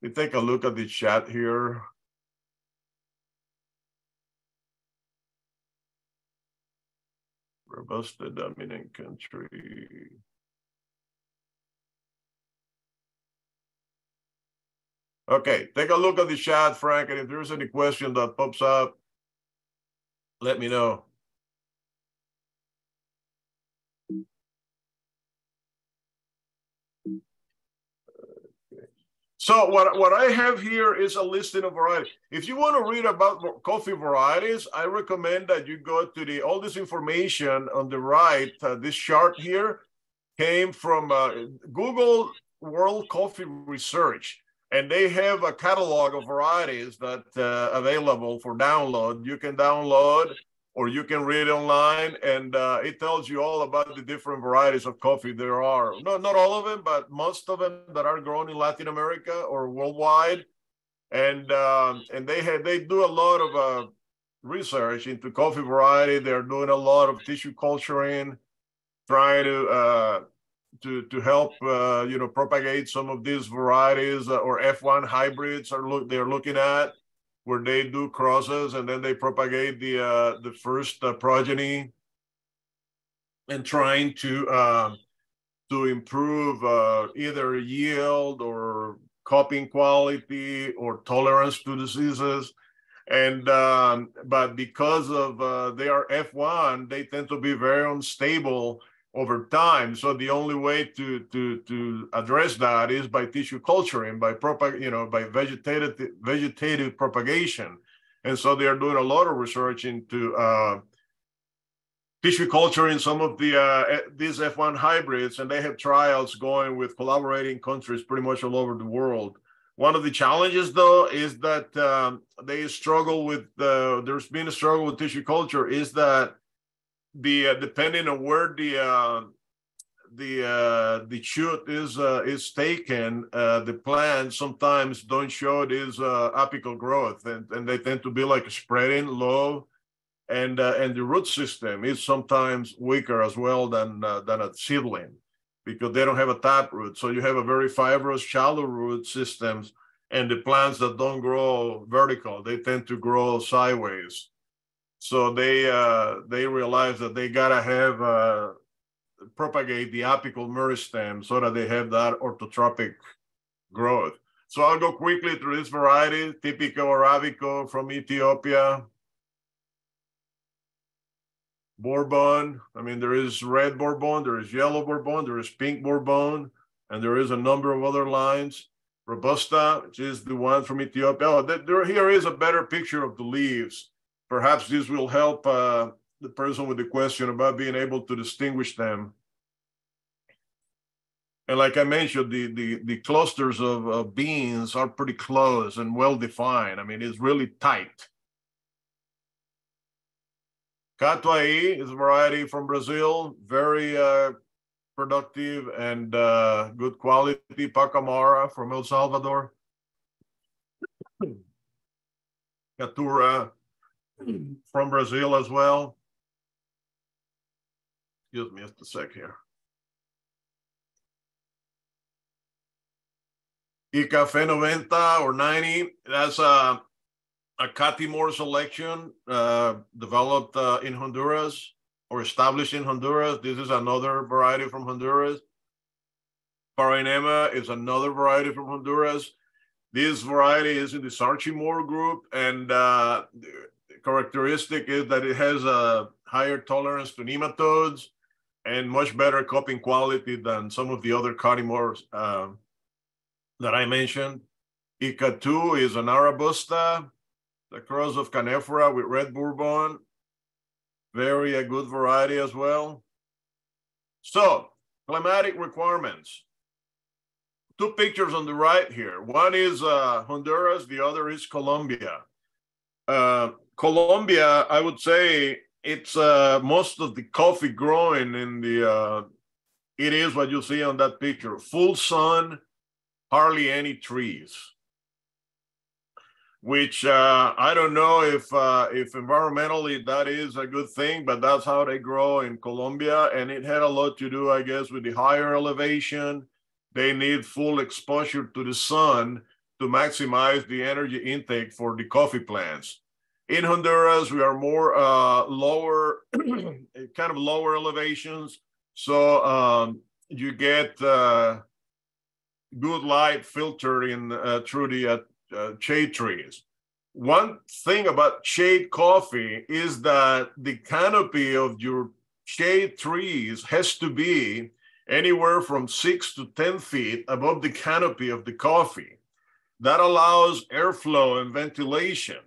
We take a look at the chat here. Robusta dominant country. Okay, take a look at the chat, Frank, and if there's any question that pops up, let me know. So what, what I have here is a listing of varieties. If you want to read about coffee varieties, I recommend that you go to the all this information on the right. Uh, this chart here came from uh, Google World Coffee Research and they have a catalog of varieties that uh, available for download. You can download or you can read online, and uh, it tells you all about the different varieties of coffee there are. No, not all of them, but most of them that are grown in Latin America or worldwide. And um, and they have they do a lot of uh, research into coffee variety. They're doing a lot of tissue culturing, trying to uh, to to help uh, you know propagate some of these varieties uh, or F1 hybrids are look they're looking at where they do crosses and then they propagate the uh, the first uh, progeny and trying to um, to improve uh, either yield or cupping quality or tolerance to diseases. And um, but because of uh, they are F1 they tend to be very unstable over time. So the only way to to to address that is by tissue culturing, by propag, you know, by vegetative vegetative propagation. And so they are doing a lot of research into uh, tissue culture in some of the uh, these F1 hybrids, and they have trials going with collaborating countries pretty much all over the world. One of the challenges, though, is that um, they struggle with. Uh, there's been a struggle with tissue culture. Is that the uh, depending on where the uh, the uh, the shoot is uh, is taken, uh, the plants sometimes don't show this uh, apical growth, and, and they tend to be like spreading low, and uh, and the root system is sometimes weaker as well than uh, than a seedling, because they don't have a tap root. So you have a very fibrous, shallow root systems, and the plants that don't grow vertical, they tend to grow sideways. So they uh, they realize that they gotta have uh, propagate the apical meristem so that they have that orthotropic growth. So I'll go quickly through this variety, Typica Arabico from Ethiopia. Bourbon, I mean, there is red Bourbon, there is yellow Bourbon, there is pink Bourbon, and there is a number of other lines. Robusta, which is the one from Ethiopia. Oh, there, here is a better picture of the leaves perhaps this will help uh, the person with the question about being able to distinguish them. And like I mentioned, the the, the clusters of, of beans are pretty close and well defined. I mean, it's really tight. Catuai is a variety from Brazil, very uh, productive and uh, good quality Pacamara from El Salvador. Caturra from Brazil as well. Excuse me just a sec here. IHCAFE 90 or 90, that's a, a Catimor selection uh, developed uh, in Honduras or established in Honduras. This is another variety from Honduras. Parainema is another variety from Honduras. This variety is in the Sarchimor group, and uh, characteristic is that it has a higher tolerance to nematodes and much better cupping quality than some of the other Catimors uh, that I mentioned. Icatu is an Arabusta, the cross of Canephora with red bourbon. Very a good variety as well. So, climatic requirements. Two pictures on the right here. One is uh, Honduras, the other is Colombia. Uh, Colombia, I would say it's uh, most of the coffee growing in the, uh, it is what you see on that picture. Full sun, hardly any trees. Which uh, I don't know if uh, if environmentally that is a good thing, but that's how they grow in Colombia, and it had a lot to do, I guess, with the higher elevation. They need full exposure to the sun to maximize the energy intake for the coffee plants. In Honduras, we are more uh, lower, kind of lower elevations. So um, you get uh, good light filtering uh, through the uh, uh, shade trees. One thing about shade coffee is that the canopy of your shade trees has to be anywhere from six to 10 feet above the canopy of the coffee. That allows airflow and ventilation.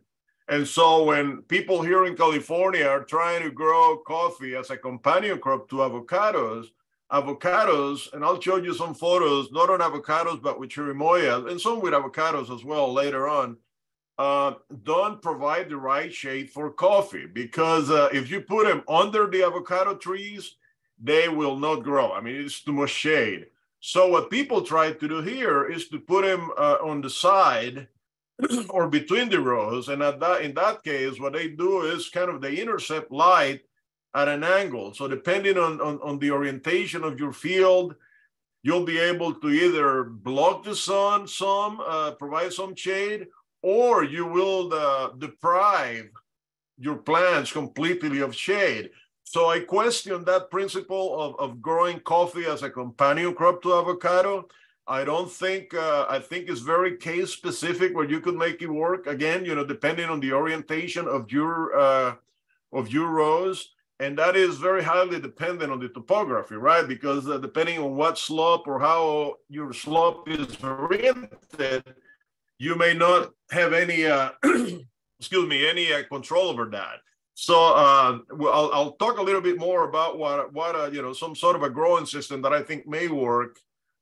And so when people here in California are trying to grow coffee as a companion crop to avocados, avocados, and I'll show you some photos, not on avocados, but with chirimoyas, and some with avocados as well later on, uh, don't provide the right shade for coffee because uh, if you put them under the avocado trees, they will not grow. I mean, it's too much shade. So what people try to do here is to put them uh, on the side or between the rows. And at that, in that case, what they do is kind of they intercept light at an angle. So depending on, on, on the orientation of your field, you'll be able to either block the sun some, uh, provide some shade, or you will uh, deprive your plants completely of shade. So I question that principle of, of growing coffee as a companion crop to avocado I don't think uh, I think it's very case specific where you could make it work. Again, you know, depending on the orientation of your uh, of your rows, and that is very highly dependent on the topography, right? Because uh, depending on what slope or how your slope is oriented, you may not have any uh, excuse me any uh, control over that. So uh, I'll, I'll talk a little bit more about what what you know some sort of a growing system that I think may work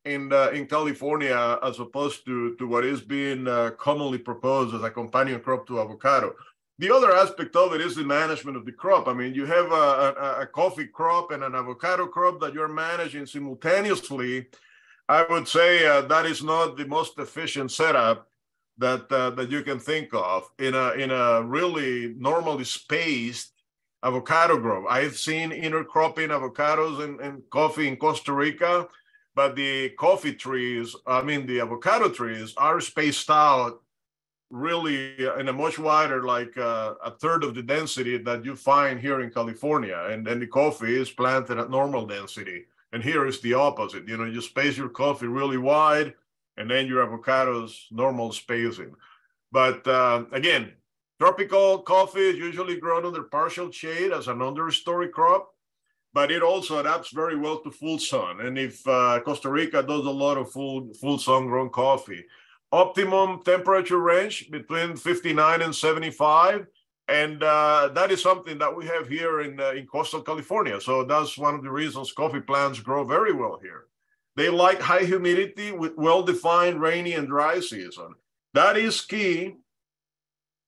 in uh, in California as opposed to to what is being uh, commonly proposed as a companion crop to avocado. The other aspect of it is the management of the crop. I mean, you have a, a, a coffee crop and an avocado crop that you're managing simultaneously. I would say uh, that is not the most efficient setup that uh, that you can think of in a in a really normally spaced avocado grove. I've seen intercropping avocados and, and coffee in Costa Rica but the coffee trees, I mean, the avocado trees are spaced out really in a much wider, like uh, a third of the density that you find here in California. And then the coffee is planted at normal density. And here is the opposite. You know, you space your coffee really wide and then your avocados normal spacing. But uh, again, tropical coffee is usually grown under partial shade as an understory crop but it also adapts very well to full sun. And if uh, Costa Rica does a lot of full full sun grown coffee, optimum temperature range between 59 and 75. And uh, that is something that we have here in, uh, in coastal California. So that's one of the reasons coffee plants grow very well here. They like high humidity with well-defined rainy and dry season. That is key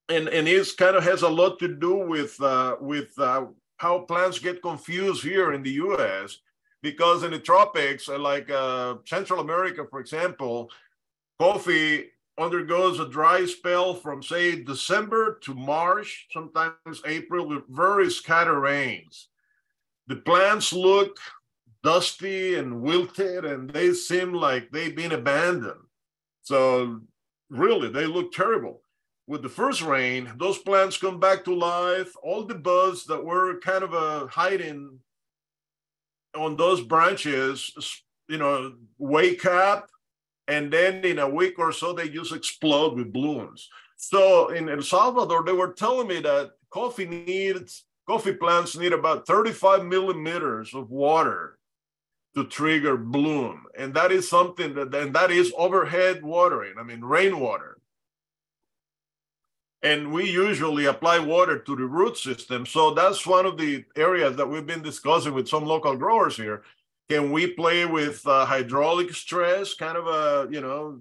and and it kind of has a lot to do with uh, with uh, how plants get confused here in the US because in the tropics, uh, like uh, Central America, for example, coffee undergoes a dry spell from say December to March, sometimes April, with very scattered rains. The plants look dusty and wilted, and they seem like they've been abandoned. So really, they look terrible. With the first rain, those plants come back to life. All the buds that were kind of a hiding on those branches, you know, wake up and then in a week or so they just explode with blooms. So in El Salvador, they were telling me that coffee needs coffee plants need about 35 millimeters of water to trigger bloom, and that is something that and that is overhead watering. I mean rainwater. And we usually apply water to the root system. So that's one of the areas that we've been discussing with some local growers here can we play with uh, hydraulic stress, kind of a, you know,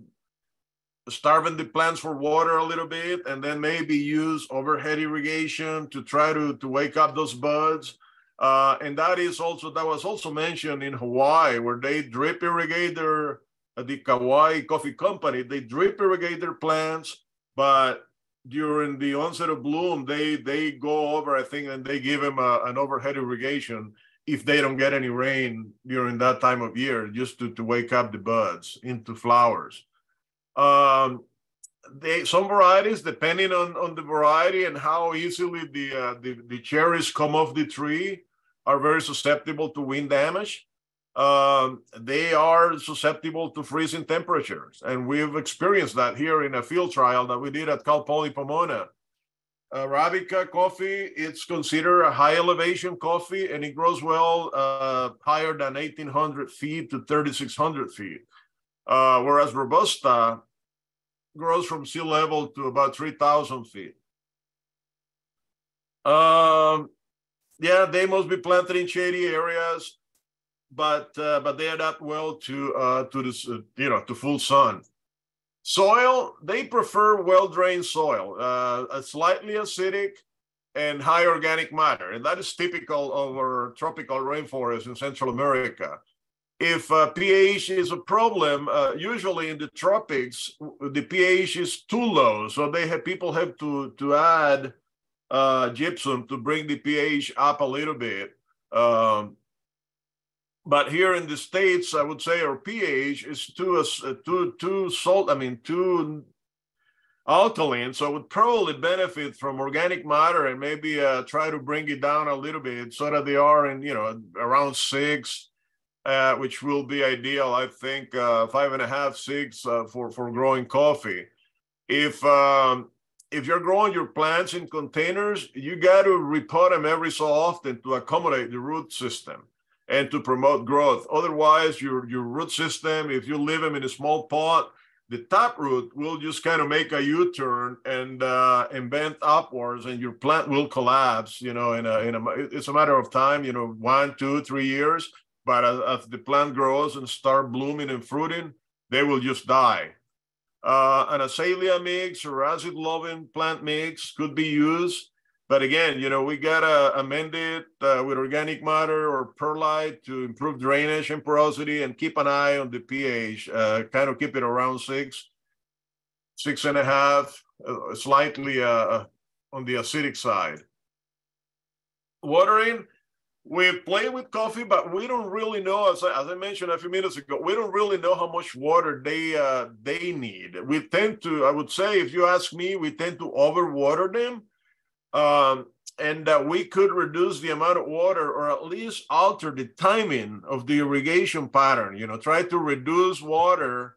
starving the plants for water a little bit, and then maybe use overhead irrigation to try to, to wake up those buds? Uh, and that is also, that was also mentioned in Hawaii, where they drip irrigate their, uh, the Kauai Coffee Company, they drip irrigate their plants, but during the onset of bloom, they they go over, I think, and they give them a, an overhead irrigation if they don't get any rain during that time of year, just to, to wake up the buds into flowers. Um, they, some varieties, depending on, on the variety and how easily the, uh, the, the cherries come off the tree, are very susceptible to wind damage. Um, they are susceptible to freezing temperatures. And we've experienced that here in a field trial that we did at Cal Poly Pomona Arabica coffee, it's considered a high elevation coffee and it grows well uh, higher than 1800 feet to 3600 feet. Uh, whereas Robusta grows from sea level to about 3000 feet. Um, yeah, they must be planted in shady areas, but uh, but they adapt well to uh, to this uh, you know to full sun. Soil, they prefer well-drained soil, uh, slightly acidic and high organic matter. And that is typical of our tropical rainforest in Central America. If uh, pH is a problem, uh, usually in the tropics, the pH is too low. So they have people have to, to add uh, gypsum to bring the pH up a little bit. Um, but here in the states, I would say our pH is too uh, too too salt. I mean, too alkaline. So it would probably benefit from organic matter and maybe uh, try to bring it down a little bit so that they are in you know around six, uh, which will be ideal. I think uh, five and a half, six uh, for for growing coffee. If um, if you're growing your plants in containers, you got to repot them every so often to accommodate the root system and to promote growth. Otherwise, your, your root system, if you leave them in a small pot, the top root will just kind of make a U-turn and uh, and bend upwards, and your plant will collapse. You know, in a in a it's a matter of time. You know, one, two, three years. But as, as the plant grows and start blooming and fruiting, they will just die. Uh, an azalea mix or acid-loving plant mix could be used but again, you know, we gotta amend it uh, with organic matter or perlite to improve drainage and porosity and keep an eye on the pH, uh, kind of keep it around six, six and a half, uh, slightly uh, on the acidic side. Watering, we play with coffee, but we don't really know, as I, as I mentioned a few minutes ago, we don't really know how much water they uh, they need. We tend to, I would say, if you ask me, we tend to overwater them um, and that we could reduce the amount of water or at least alter the timing of the irrigation pattern you know try to reduce water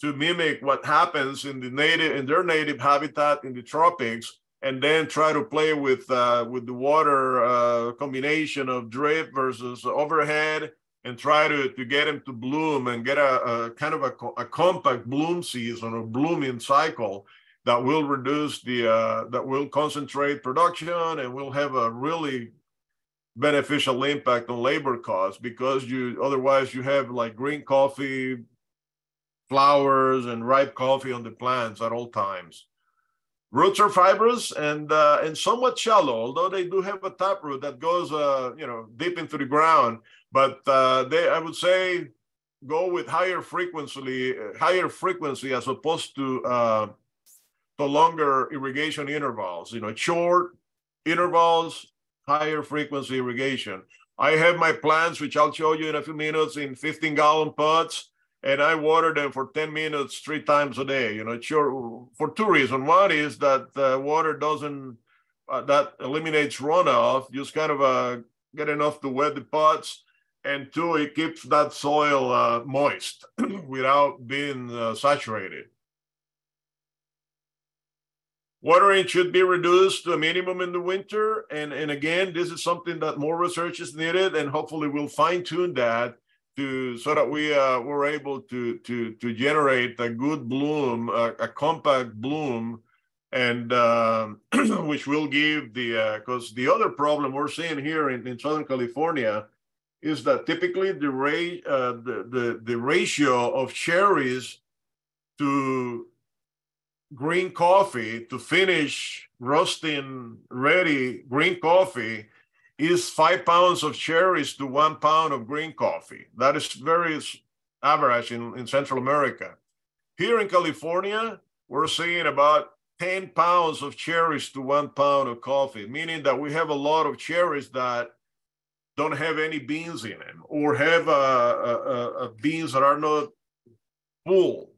to mimic what happens in the native in their native habitat in the tropics and then try to play with uh, with the water uh, combination of drip versus overhead and try to, to get them to bloom and get a, a kind of a, a compact bloom season or blooming cycle that will reduce the uh, that will concentrate production and will have a really beneficial impact on labor costs because you otherwise you have like green coffee flowers and ripe coffee on the plants at all times. Roots are fibrous and uh, and somewhat shallow although they do have a taproot that goes uh, you know deep into the ground But uh, they, I would say, go with higher frequency, higher frequency as opposed to the longer irrigation intervals. You know, short intervals, higher frequency irrigation. I have my plants, which I'll show you in a few minutes, in 15 gallon pots, and I water them for 10 minutes three times a day. You know, sure for two reasons. One is that water doesn't uh, that eliminates runoff, just kind of uh, get enough to wet the pots, and two, it keeps that soil uh, moist without being uh, saturated. Watering should be reduced to a minimum in the winter. And, and again, this is something that more research is needed, and hopefully we'll fine tune that to so that we uh, were able to, to, to generate a good bloom, a, a compact bloom, and uh, which will give the, because uh, the other problem we're seeing here in, in Southern California is that typically the, rate, uh, the, the, the ratio of cherries to green coffee to finish roasting ready green coffee is five pounds of cherries to one pound of green coffee. That is very average in, in Central America. Here in California, we're seeing about 10 pounds of cherries to one pound of coffee, meaning that we have a lot of cherries that don't have any beans in them or have uh, uh, uh, beans that are not full.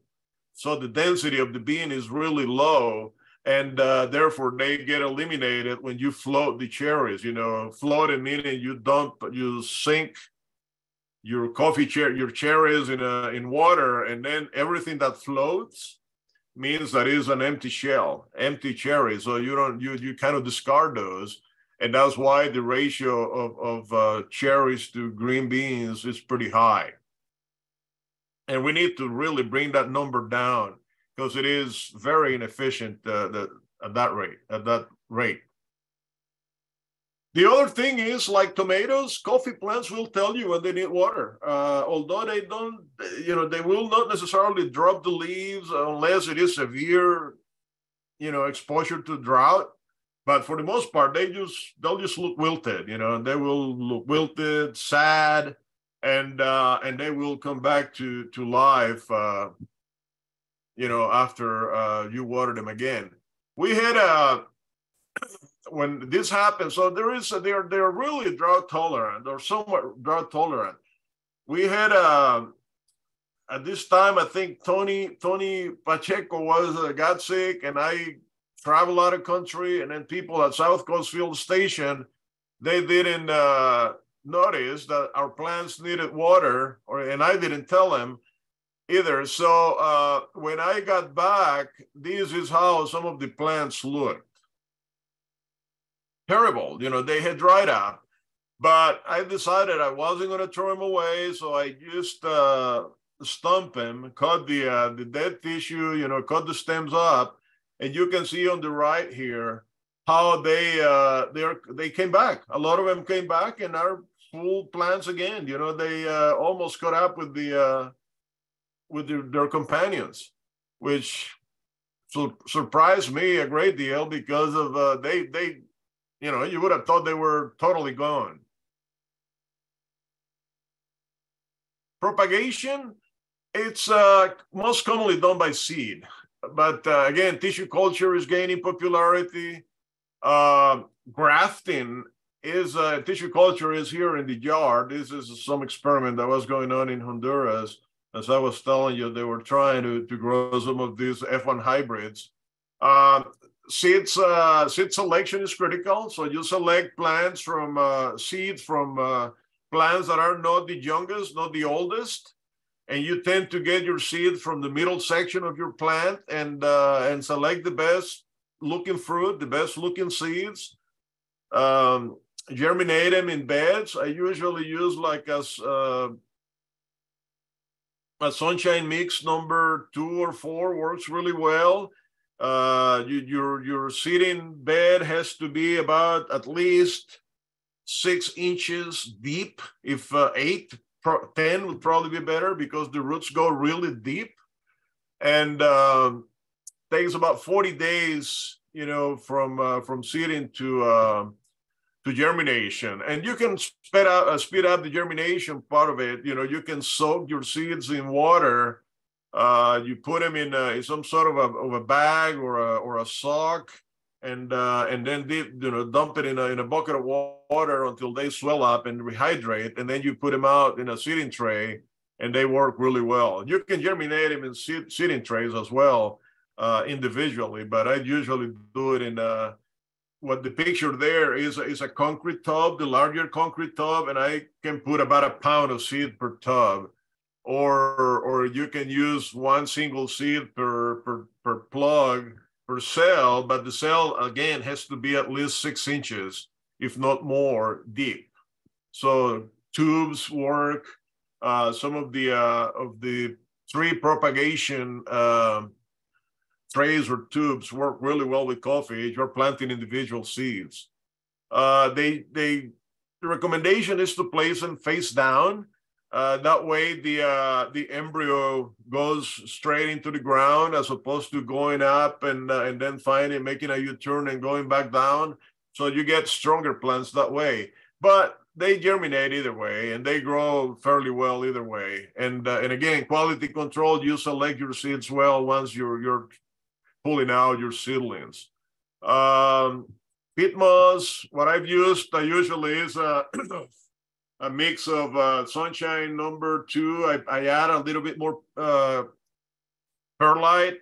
So the density of the bean is really low and uh, therefore they get eliminated when you float the cherries. You know, floating meaning you dump, you sink your coffee cher- your cherries in a, in water, and then everything that floats means that is an empty shell, empty cherry. So you don't you you kind of discard those, and that's why the ratio of of uh, cherries to green beans is pretty high. And we need to really bring that number down because it is very inefficient uh, the, at that rate. At that rate. The other thing is like tomatoes, coffee plants will tell you when they need water. Uh, although they don't, you know, they will not necessarily drop the leaves unless it is severe, you know, exposure to drought. But for the most part, they just they'll just look wilted, you know, they will look wilted, sad, and uh, and they will come back to to life, uh, you know, after uh, you water them again. We had a when this happens, so there is a, they're they're really drought tolerant or somewhat drought tolerant. We had a uh, at this time, I think Tony Tony Pacheco was uh, got sick, and I traveled out of country, and then people at South Coast Field Station, they didn't uh, notice that our plants needed water, or and I didn't tell them either. So uh, when I got back, this is how some of the plants looked terrible. You know, they had dried up. But I decided I wasn't going to throw them away, so I just uh, stump them, cut the uh, the dead tissue, you know, cut the stems up, and you can see on the right here how they uh, they they came back. A lot of them came back and are full plants again. You know, they uh, almost caught up with the uh, with the, their companions, which su- surprised me a great deal because of uh, they they you know, you would have thought they were totally gone. Propagation, it's uh, most commonly done by seed. But uh, again, tissue culture is gaining popularity. Uh, grafting is uh, tissue culture is here in the jar. This is some experiment that was going on in Honduras. As I was telling you, they were trying to, to grow some of these F1 hybrids. Uh, seeds uh, seed selection is critical. So you select plants from uh, seeds from uh, plants that are not the youngest, not the oldest, and you tend to get your seed from the middle section of your plant and uh, and select the best looking fruit, the best looking seeds. Um, germinate them in beds. I usually use like a, uh, a sunshine mix number two or four works really well uh, you, your your seating bed has to be about at least six inches deep. If uh, eight, pro- ten would probably be better because the roots go really deep, and uh, takes about forty days, you know, from uh, from seeding to uh, to germination. And you can speed up, uh, speed up the germination part of it. You know, you can soak your seeds in water. Uh, you put them in, in some sort of a, of a bag or a, or a sock and uh, and then they, you know dump it in a, in a bucket of water until they swell up and rehydrate, and then you put them out in a seeding tray, and they work really well. You can germinate them in seed, seeding trays as well uh, individually, but I usually do it in a, uh, what the picture there is is a concrete tub, the larger concrete tub, and I can put about a pound of seed per tub. Or, or you can use one single seed per, per, per plug per cell, but the cell again has to be at least six inches, if not more, deep. So tubes work. Uh, some of the uh, of the tree propagation uh, trays or tubes work really well with coffee. If you're planting individual seeds. Uh, they they the recommendation is to place them face down uh, that way, the uh, the embryo goes straight into the ground as opposed to going up and uh, and then finally making a U-turn and going back down. So you get stronger plants that way. But they germinate either way, and they grow fairly well either way. And uh, and again, quality control. You select your seeds well once you're you're pulling out your seedlings. Um, peat moss. What I've used uh, usually is uh, a mix of uh, sunshine number two. I, I add a little bit more uh, perlite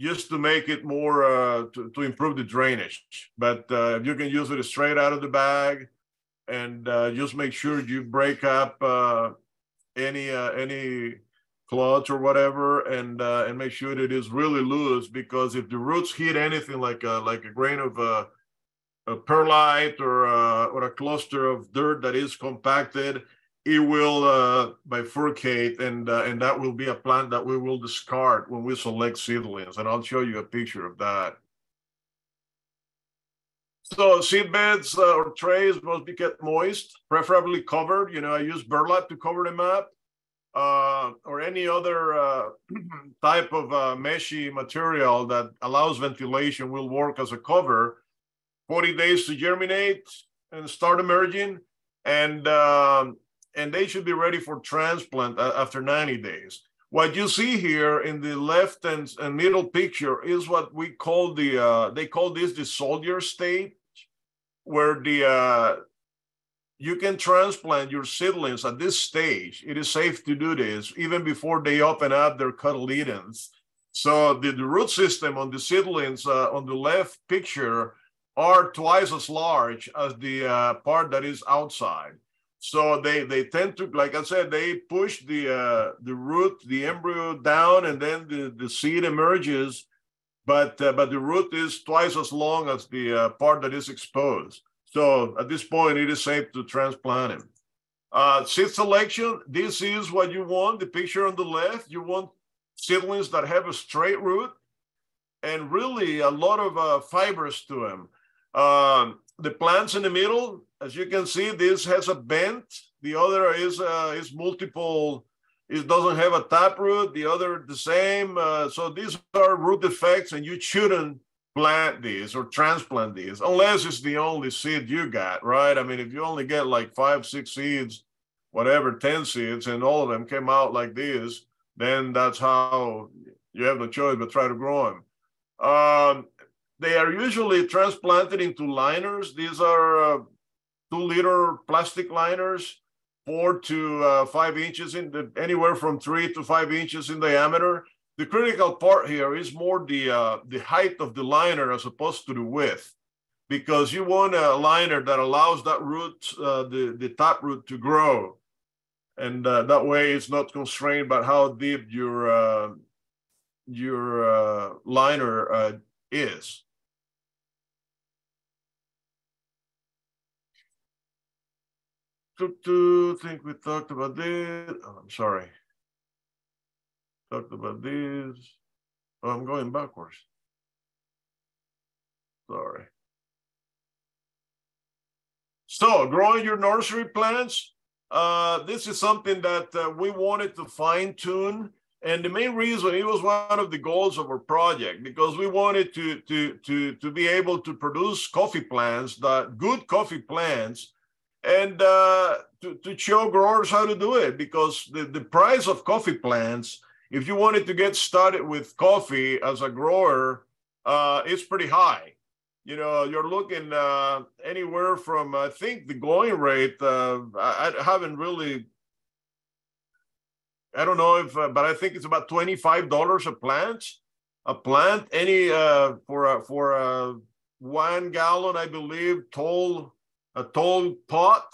just to make it more uh, to, to improve the drainage. But uh, you can use it straight out of the bag, and uh, just make sure you break up uh, any any clots or whatever, and uh, and make sure that it is really loose because if the roots hit anything like a, like a grain of uh, a perlite or a, or a cluster of dirt that is compacted, it will uh, bifurcate and uh, and that will be a plant that we will discard when we select seedlings. And I'll show you a picture of that. So seed beds uh, or trays must be kept moist, preferably covered. You know, I use burlap to cover them up. Uh, or any other uh, type of uh, meshy material that allows ventilation will work as a cover 40 days to germinate and start emerging, and um, and they should be ready for transplant after 90 days. What you see here in the left and, and middle picture is what we call the uh, they call this the soldier state, where the uh, you can transplant your seedlings at this stage. It is safe to do this even before they open up their cotyledons. So the, the root system on the seedlings uh, on the left picture are twice as large as the uh, part that is outside. So they they tend to, like I said, they push the uh, the root, the embryo down, and then the, the seed emerges. But uh, but the root is twice as long as the uh, part that is exposed. So at this point, it is safe to transplant him. Uh, seed selection. This is what you want. The picture on the left. You want seedlings that have a straight root and really a lot of uh, fibers to them. Um, the plants in the middle, as you can see, this has a bent. The other is uh, is multiple. It doesn't have a taproot. The other the same. Uh, so these are root defects, and you shouldn't plant these or transplant these unless it's the only seed you got, right? I mean, if you only get like five, six seeds, whatever, ten seeds, and all of them came out like this, then that's how you have no choice but try to grow them. Um, they are usually transplanted into liners. These are uh, two liter plastic liners, four to uh, five inches in the, anywhere from three to five inches in diameter. The critical part here is more the uh, the height of the liner as opposed to the width, because you want a liner that allows that root, uh, the the top root, to grow, and uh, that way it's not constrained by how deep your uh, your liner is. to, to think we talked about this. Oh, I'm sorry. Talked about these. Oh, I'm going backwards. Sorry. So, growing your nursery plants. Uh, this is something that uh, we wanted to fine tune and the main reason it was one of the goals of our project because we wanted to to to to be able to produce coffee plants that good coffee plants and uh, to, to show growers how to do it because the, the price of coffee plants if you wanted to get started with coffee as a grower uh, it's pretty high you know you're looking uh, anywhere from i think the going rate uh, I, I haven't really I don't know if, uh, but I think it's about twenty five dollars a plant. A plant, any uh, for a, for a one gallon, I believe, tall a tall pot,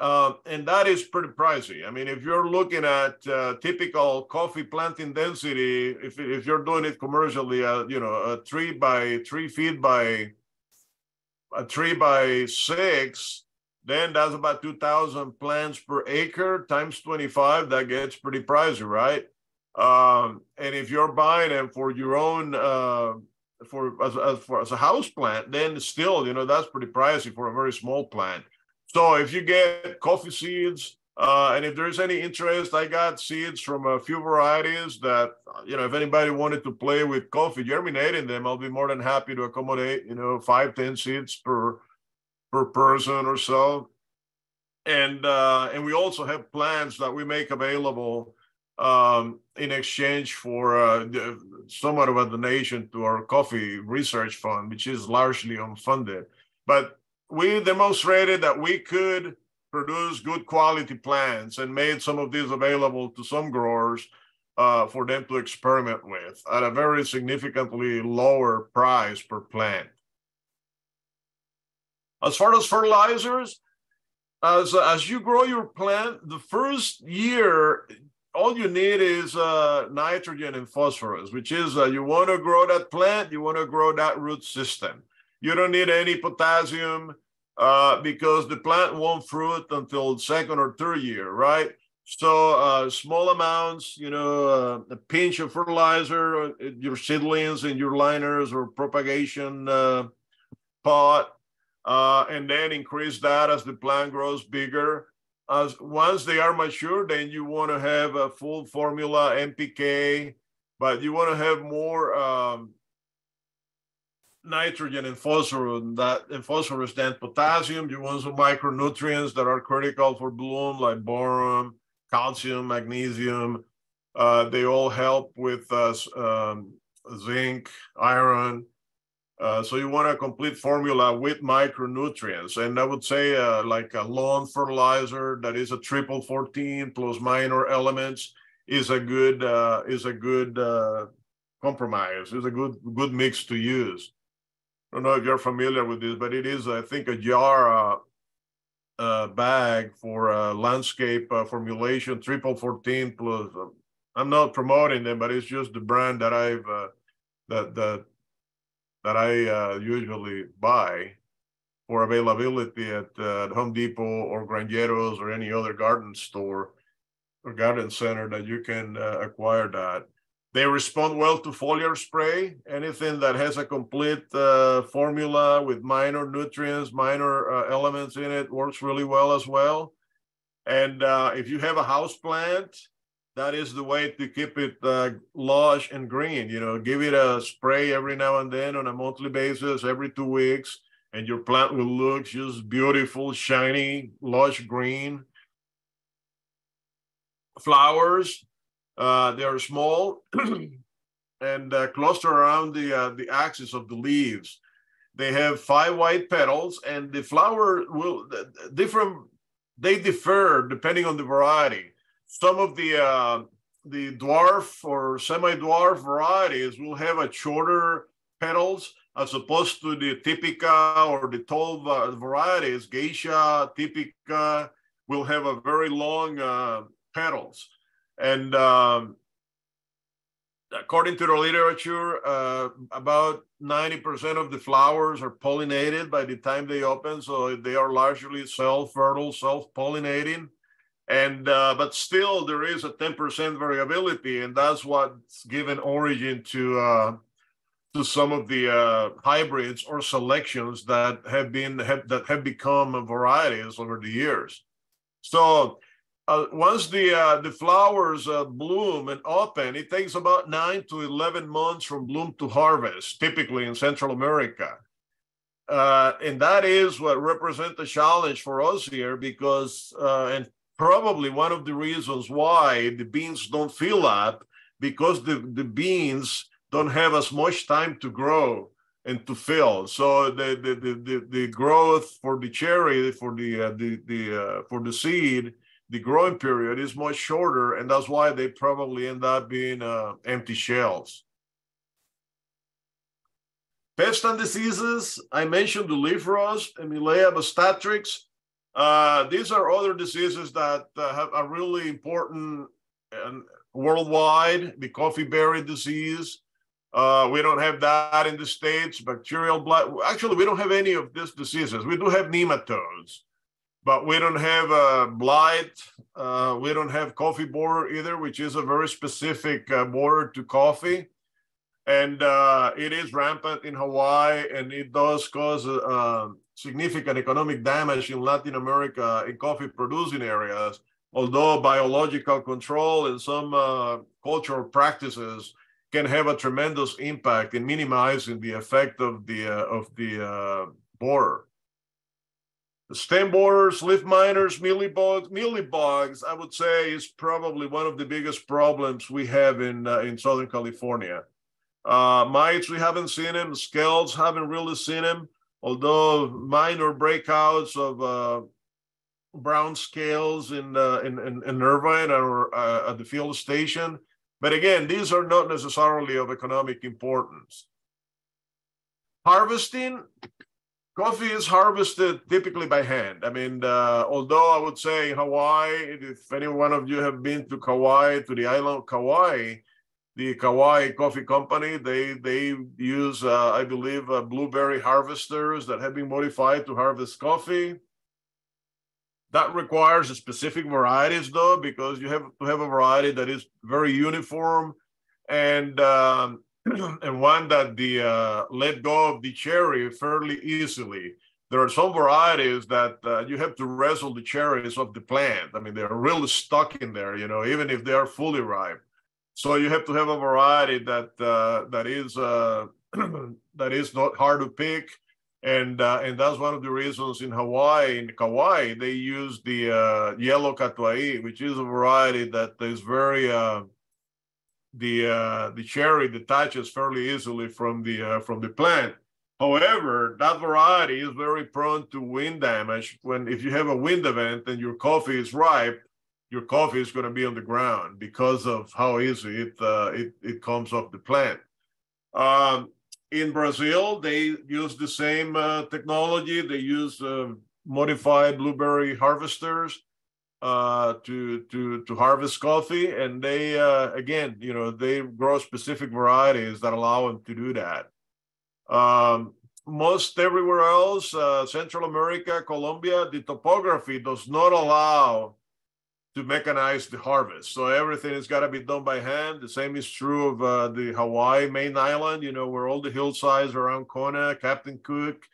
uh, and that is pretty pricey. I mean, if you're looking at uh, typical coffee planting density, if if you're doing it commercially, uh, you know, a three by three feet by a three by six then that's about 2,000 plants per acre times 25. That gets pretty pricey, right? Um, and if you're buying them for your own, uh, for as, as for as a house plant, then still, you know, that's pretty pricey for a very small plant. So if you get coffee seeds, uh, and if there's any interest, I got seeds from a few varieties that, you know, if anybody wanted to play with coffee, germinating them, I'll be more than happy to accommodate, you know, five, ten seeds per per person or so. And uh, and we also have plans that we make available um, in exchange for uh, somewhat of a donation to our coffee research fund, which is largely unfunded. But we demonstrated that we could produce good quality plants and made some of these available to some growers uh, for them to experiment with at a very significantly lower price per plant. As far as fertilizers, as as you grow your plant, the first year, all you need is uh, nitrogen and phosphorus, which is uh, you want to grow that plant, you want to grow that root system. You don't need any potassium uh, because the plant won't fruit until second or third year, right? So uh, small amounts, you know, uh, a pinch of fertilizer, uh, your seedlings and your liners or propagation uh, pot, uh, and then increase that as the plant grows bigger. As once they are mature, then you want to have a full formula NPK, but you want to have more um, nitrogen and phosphorus that and phosphorus then potassium. You want some micronutrients that are critical for bloom, like boron, calcium, magnesium. Uh, they all help with uh, um, zinc, iron, uh, so you want a complete formula with micronutrients. And I would say uh, like a lawn fertilizer that is a triple 14 plus minor elements is a good uh, is a good uh, compromise. Is a good good mix to use. I don't know if you're familiar with this, but it is I think a jar uh, bag for landscape formulation triple 14 plus. I'm not promoting them, but it's just the brand that I've that that that I uh, usually buy for availability at uh, Home Depot or Grangetto's or any other garden store or garden center that you can uh, acquire that. They respond well to foliar spray. Anything that has a complete uh, formula with minor nutrients, minor uh, elements in it works really well as well. And uh, if you have a house plant, that is the way to keep it uh, lush and green. You know, give it a spray every now and then on a monthly basis, every two weeks, and your plant will look just beautiful, shiny, lush green. Flowers, uh, they are small and uh, cluster around the uh, the axis of the leaves. They have five white petals, and the flower will different. They differ depending on the variety some of the uh, the dwarf or semi-dwarf varieties will have a shorter petals as opposed to the typica or the tall varieties. Geisha, typica will have a very long uh, petals. And um, according to the literature, uh, about 90% of the flowers are pollinated by the time they open. So they are largely self-fertile, self-pollinating and uh, but still there is a 10% variability and that's what's given origin to uh, to some of the uh, hybrids or selections that have been have, that have become varieties over the years so uh, once the uh, the flowers uh, bloom and open, it takes about nine to eleven months from bloom to harvest, typically in Central America. Uh, and that is what represents the challenge for us here, because uh, and probably one of the reasons why the beans don't fill up, because the the beans don't have as much time to grow and to fill. So the the the the, the growth for the cherry for the uh, the the for the seed the growing period is much shorter, and that's why they probably end up being uh, empty shells. Pests and diseases, I mentioned the leaf rust and Hemileia vastatrix. Uh, these are other diseases that uh, have, are really important and worldwide. The coffee berry disease, uh, we don't have that in the States. Bacterial blight, actually, we don't have any of these diseases. We do have nematodes but we don't have a blight. Uh, we don't have coffee borer either, which is a very specific uh, borer to coffee. And uh, it is rampant in Hawaii, and it does cause uh, significant economic damage in Latin America in coffee producing areas. Although biological control and some uh, cultural practices can have a tremendous impact in minimizing the effect of the uh, of the borer. Stem borers, leaf miners, mealybugs, mealybugs, I would say is probably one of the biggest problems we have in uh, in Southern California. Uh, mites, we haven't seen them. Scales, haven't really seen them. Although minor breakouts of uh, brown scales in, uh, in, in, in Irvine or uh, at the field station. But again, these are not necessarily of economic importance. Harvesting, Coffee is harvested typically by hand. I mean, uh, although I would say Hawaii, if any one of you have been to Kauai, to the island of Kauai, the Kauai Coffee Company, they they use, uh, I believe, uh, blueberry harvesters that have been modified to harvest coffee. That requires specific varieties, though, because you have to have a variety that is very uniform and um, and one that the uh, let go of the cherry fairly easily. There are some varieties that uh, you have to wrestle the cherries off the plant. I mean, they're really stuck in there, you know, even if they are fully ripe. So you have to have a variety that uh, that is uh, that is not hard to pick, and uh, and that's one of the reasons in Hawaii, in Kauai, they use the uh, yellow catuai, which is a variety that is very the uh, the cherry detaches fairly easily from the uh, from the plant. However, that variety is very prone to wind damage. When if you have a wind event and your coffee is ripe, your coffee is going to be on the ground because of how easy it uh, it, it comes off the plant. Um, in Brazil, they use the same uh, technology. They use uh, modified blueberry harvesters uh, to to to harvest coffee, and they uh, again, you know, they grow specific varieties that allow them to do that. Um, most everywhere else, uh, Central America, Colombia, the topography does not allow to mechanize the harvest. So everything has got to be done by hand. The same is true of uh, the Hawaii main island, you know, where all the hillsides around Kona, Captain Cook,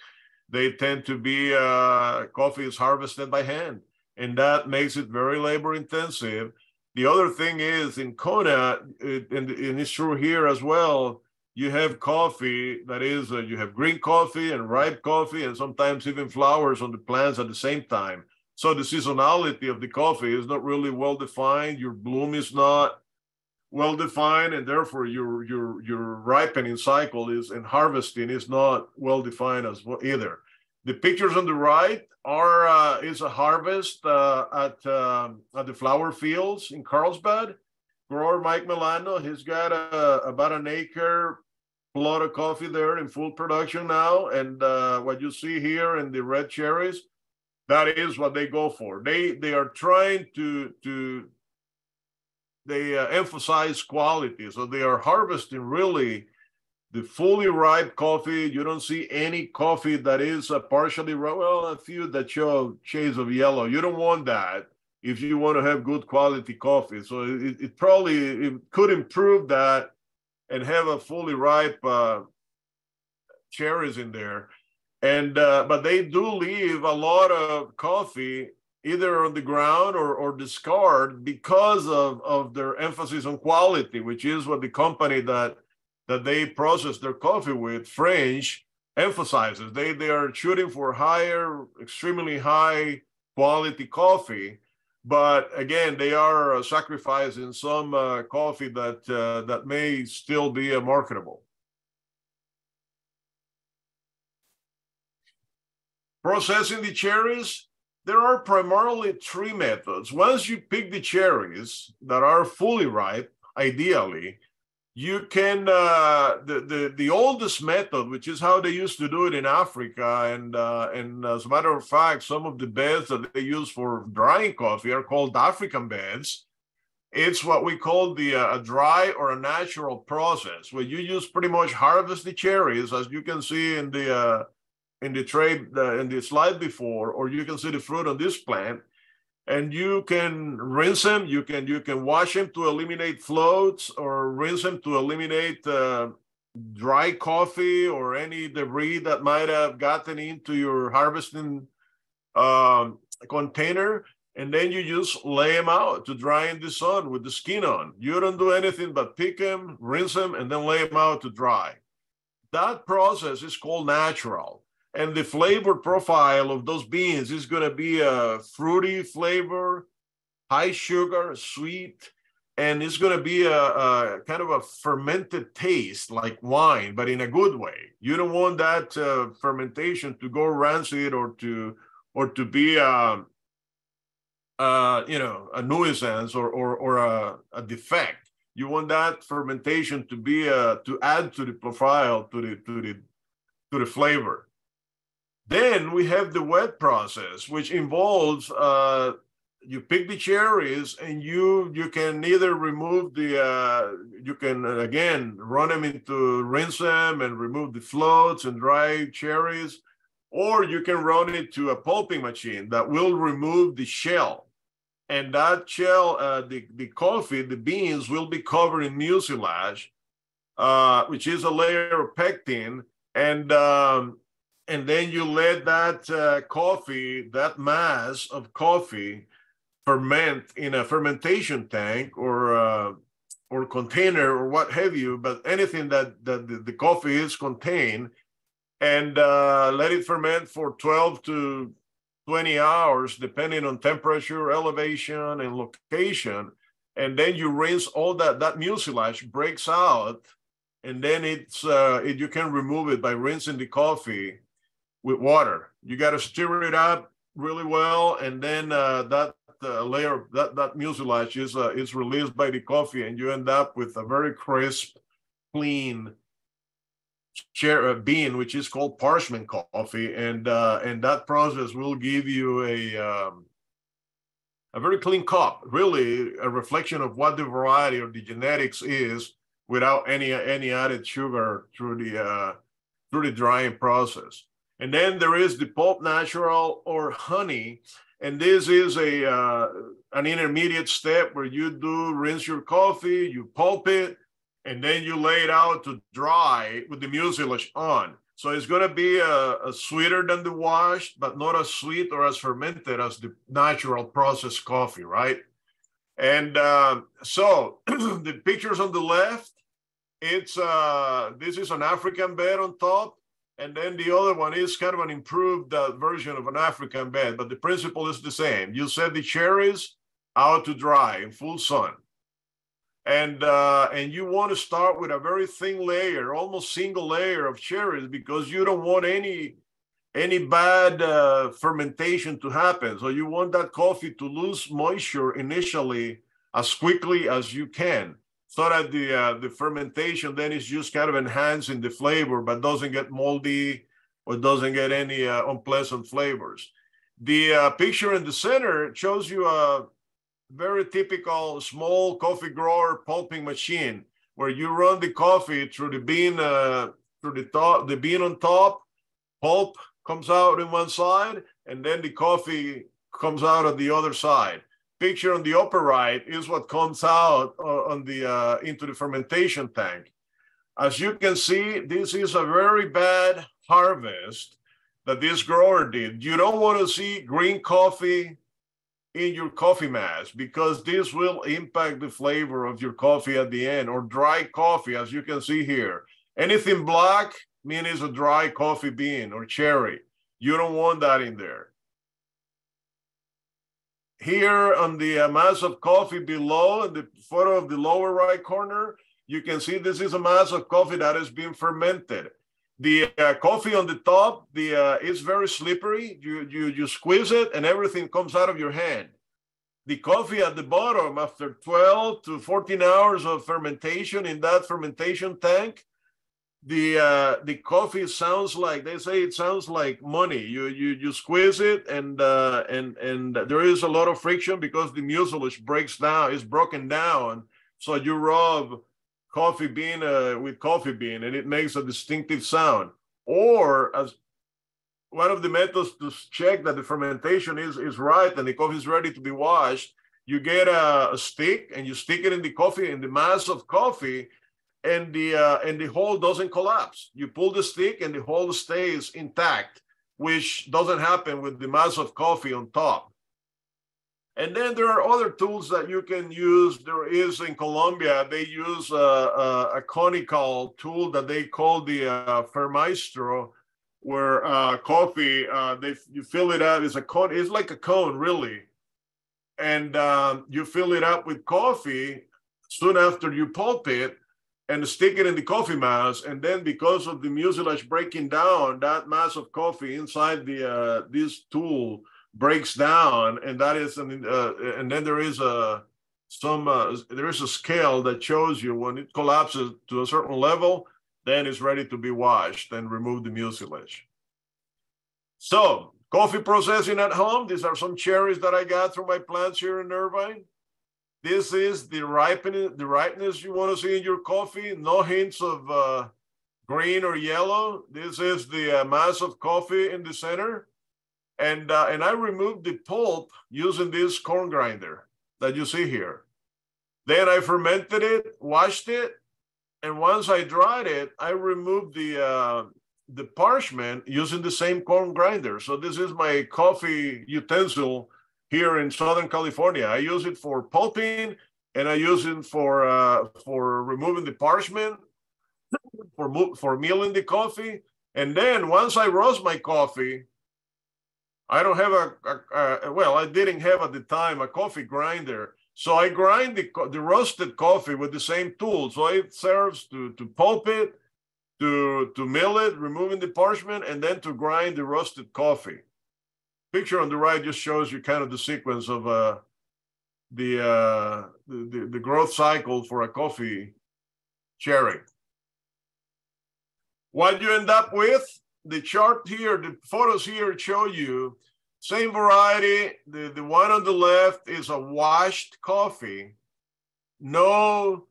they tend to be uh, coffee is harvested by hand and that makes it very labor intensive. The other thing is in Kona, it, and, and, it's true here as well, you have coffee that is, uh, you have green coffee and ripe coffee, and sometimes even flowers on the plants at the same time. So the seasonality of the coffee is not really well defined. Your bloom is not well defined, and therefore your your your ripening cycle is and harvesting is not well defined as well either. The pictures on the right are uh, is a harvest uh, at uh, at the flower fields in Carlsbad. Grower Mike Mellano, he's got a, about an acre plot of coffee there in full production now. And uh, what you see here in the red cherries, that is what they go for. They they are trying to to they uh, emphasize quality, so they are harvesting really the fully ripe coffee, you don't see any coffee that is a partially ripe. Well, a few that show shades of yellow. You don't want that if you want to have good quality coffee. So it, it probably it could improve that and have a fully ripe uh, cherries in there. And uh, but they do leave a lot of coffee either on the ground or, or discard because of, of their emphasis on quality, which is what the company that that they process their coffee with, Frinj, emphasizes. They they are shooting for higher, extremely high quality coffee, but again, they are uh, sacrificing some uh, coffee that uh, that may still be uh, marketable. Processing the cherries, there are primarily three methods. Once you pick the cherries that are fully ripe, ideally, you can uh, the, the the oldest method, which is how they used to do it in Africa, and uh, and as a matter of fact, some of the beds that they use for drying coffee are called African beds. It's what we call the uh, a dry or a natural process, where you use pretty much harvest the cherries, as you can see in the uh, in the tray uh, in the slide before, or you can see the fruit on this plant, and you can rinse them. You can you can wash them to eliminate floats, or rinse them to eliminate uh, dry coffee or any debris that might have gotten into your harvesting um, container. And then you just lay them out to dry in the sun with the skin on. You don't do anything but pick them, rinse them, and then lay them out to dry. That process is called natural and the flavor profile of those beans is going to be a fruity flavor, high sugar, sweet, and it's going to be a, a, kind of a fermented taste like wine, but in a good way. You don't want that uh, fermentation to go rancid or to or to be a, um, uh, you know a nuisance or or, or a, a defect. You want that fermentation to be a, uh, to add to the profile to the to the to the flavor. Then we have the wet process, which involves uh, you pick the cherries and you you can either remove the uh, you can uh, again run them into rinse them and remove the floats and dry cherries, or you can run it to a pulping machine that will remove the shell. And that shell, uh, the, the coffee, the beans will be covered in mucilage, uh, which is a layer of pectin. And um, and then you let that uh, coffee, that mass of coffee, ferment in a fermentation tank or uh, or container or what have you, but anything that that the, the coffee is contained, and uh, let it ferment for 12 to 20 hours, depending on temperature, elevation, and location. And then you rinse all that that mucilage breaks out, and then it's uh, it, you can remove it by rinsing the coffee with water. You got to stir it up really well, and then uh, that uh, layer that that mucilage is uh, is released by the coffee, and you end up with a very crisp, clean share uh, bean, which is called parchment coffee, and uh, and that process will give you a um, a very clean cup, really a reflection of what the variety or the genetics is, without any any added sugar through the uh, through the drying process. And then there is the pulp natural or honey. And this is a uh, an intermediate step where you do rinse your coffee, you pulp it, and then you lay it out to dry with the mucilage on. So it's going to be a, a, sweeter than the washed, but not as sweet or as fermented as the natural processed coffee, right? And uh, so the pictures on the left, it's uh, this is an African bed on top, and then the other one is kind of an improved uh, version of an African bed, but the principle is the same. You set the cherries out to dry in full sun. And, uh, and you want to start with a very thin layer, almost single layer of cherries, because you don't want any, any bad uh, fermentation to happen. So you want that coffee to lose moisture initially as quickly as you can so that the uh, the fermentation then is just kind of enhancing the flavor, but doesn't get moldy or doesn't get any uh, unpleasant flavors. The uh, picture in the center shows you a very typical small coffee grower pulping machine where you run the coffee through the bean uh, through the top, the bean on top, pulp comes out in one side, and then the coffee comes out on the other side picture on the upper right is what comes out uh, on the uh, into the fermentation tank. As you can see, this is a very bad harvest that this grower did. You don't want to see green coffee in your coffee mass because this will impact the flavor of your coffee at the end or dry coffee, as you can see here. Anything black means a dry coffee bean or cherry. You don't want that in there. Here on the uh, mass of coffee below, in the photo of the lower right corner, you can see this is a mass of coffee that has been fermented. The uh, coffee on the top, the uh, it's very slippery. You, you, you squeeze it and everything comes out of your hand. The coffee at the bottom, after 12 to 14 hours of fermentation in that fermentation tank, the uh, the coffee sounds like they say it sounds like money. You you you squeeze it and uh, and and there is a lot of friction because the mucilage breaks down, is broken down. So you rub coffee bean uh, with coffee bean and it makes a distinctive sound. Or as one of the methods to check that the fermentation is, is right and the coffee is ready to be washed, you get a, a stick and you stick it in the coffee, in the mass of coffee, and the uh, and the hole doesn't collapse. You pull the stick and the hole stays intact, which doesn't happen with the mass of coffee on top. And then there are other tools that you can use. There is in Colombia, they use a, a, a conical tool that they call the uh, Fermaestro, where uh, coffee, uh, they you fill it up. It's a cone. It's like a cone, really, and um, you fill it up with coffee. Soon after you pulp it, and stick it in the coffee mass, and then because of the mucilage breaking down, that mass of coffee inside the uh, this tool breaks down, and that is, an, uh, and then there is a some uh, there is a scale that shows you when it collapses to a certain level, then it's ready to be washed and remove the mucilage. So coffee processing at home. These are some cherries that I got from my plants here in Irvine. This is the ripening, the ripeness you want to see in your coffee. No hints of uh, green or yellow. This is the uh, mass of coffee in the center. And, uh, and I removed the pulp using this corn grinder that you see here. Then I fermented it, washed it, and once I dried it, I removed the uh, the parchment using the same corn grinder. So this is my coffee utensil here in Southern California. I use it for pulping, and I use it for uh, for removing the parchment, for for milling the coffee. And then once I roast my coffee, I don't have a, a, a, well, I didn't have at the time a coffee grinder. So I grind the, the roasted coffee with the same tool. So it serves to, to pulp it, to, to mill it, removing the parchment, and then to grind the roasted coffee. Picture on the right just shows you kind of the sequence of uh, the, uh, the, the, growth cycle for a coffee cherry. What you end up with the chart here, the photos here show you same variety. The, the one on the left is a washed coffee, no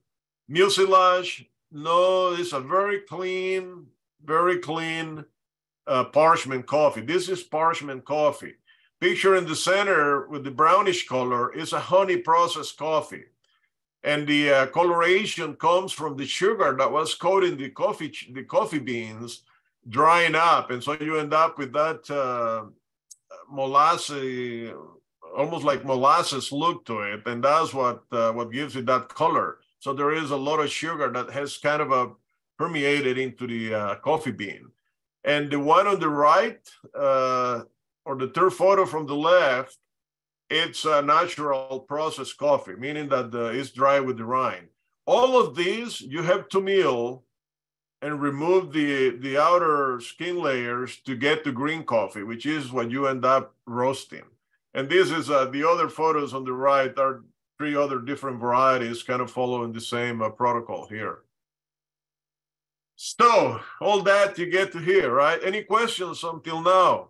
mucilage, no, it's a very clean, very clean uh, parchment coffee. This is parchment coffee. Picture in the center with the brownish color is a honey processed coffee. And the uh, coloration comes from the sugar that was coating the coffee, the coffee beans drying up, and so you end up with that uh, molasses, almost like molasses look to it, and that's what uh, what gives it that color. So there is a lot of sugar that has kind of a permeated into the uh, coffee bean. And the one on the right, uh, or the third photo from the left, it's a natural processed coffee, meaning that uh, it's dry with the rind. All of these you have to mill and remove the, the outer skin layers to get the green coffee, which is what you end up roasting. And this is uh, the other photos on the right are three other different varieties kind of following the same uh, protocol here. So all that you get to hear, right? Any questions until now?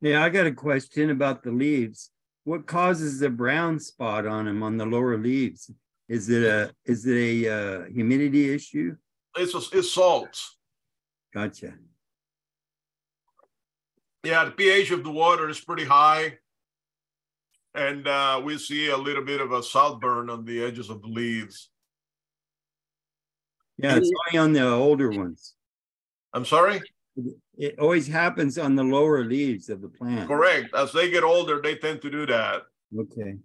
Yeah, I got a question about the leaves what causes the brown spot on them on the lower leaves? Is it a is it a uh, humidity issue? It's a, it's salt. Gotcha. Yeah, the pH of the water is pretty high, and uh, we see a little bit of a salt burn on the edges of the leaves. Yeah, it's only on the older ones. I'm sorry. It always happens on the lower leaves of the plant. Correct. As they get older, they tend to do that. Okay,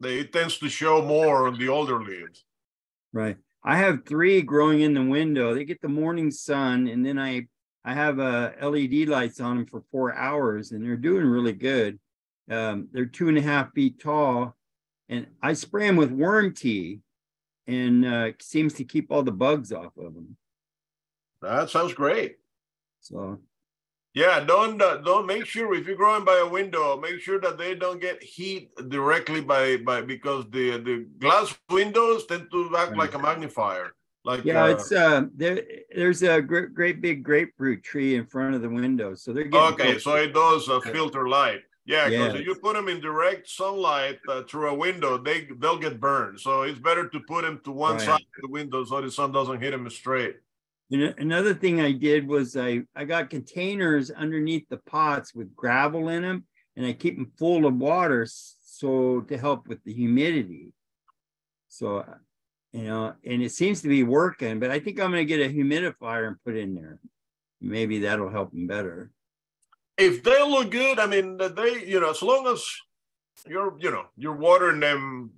They, it tends to show more on the older leaves. right. I have three growing in the window. They get the morning sun and then I, I have uh LED lights on them for four hours and they're doing really good. Um, they're two and a half feet tall and I spray them with worm tea and uh, it seems to keep all the bugs off of them. That sounds great. So, Yeah, don't uh, don't make sure if you're growing by a window, make sure that they don't get heat directly by by because the the glass windows tend to act like a magnifier. Like yeah, uh, it's uh, there. There's a great, great big grapefruit tree in front of the window, so they're getting okay, so it does uh, filter light. Yeah, because Yeah. if you put them in direct sunlight uh, through a window, they they'll get burned. So it's better to put them to one Right. side of the window so the sun doesn't hit them straight. Another thing I did was I, I got containers underneath the pots with gravel in them and I keep them full of water so to help with the humidity. So, uh, you know, and it seems to be working, but I think I'm gonna get a humidifier and put in there. Maybe that'll help them better. If they look good, I mean, they, you know, as long as you're, you know, you're watering them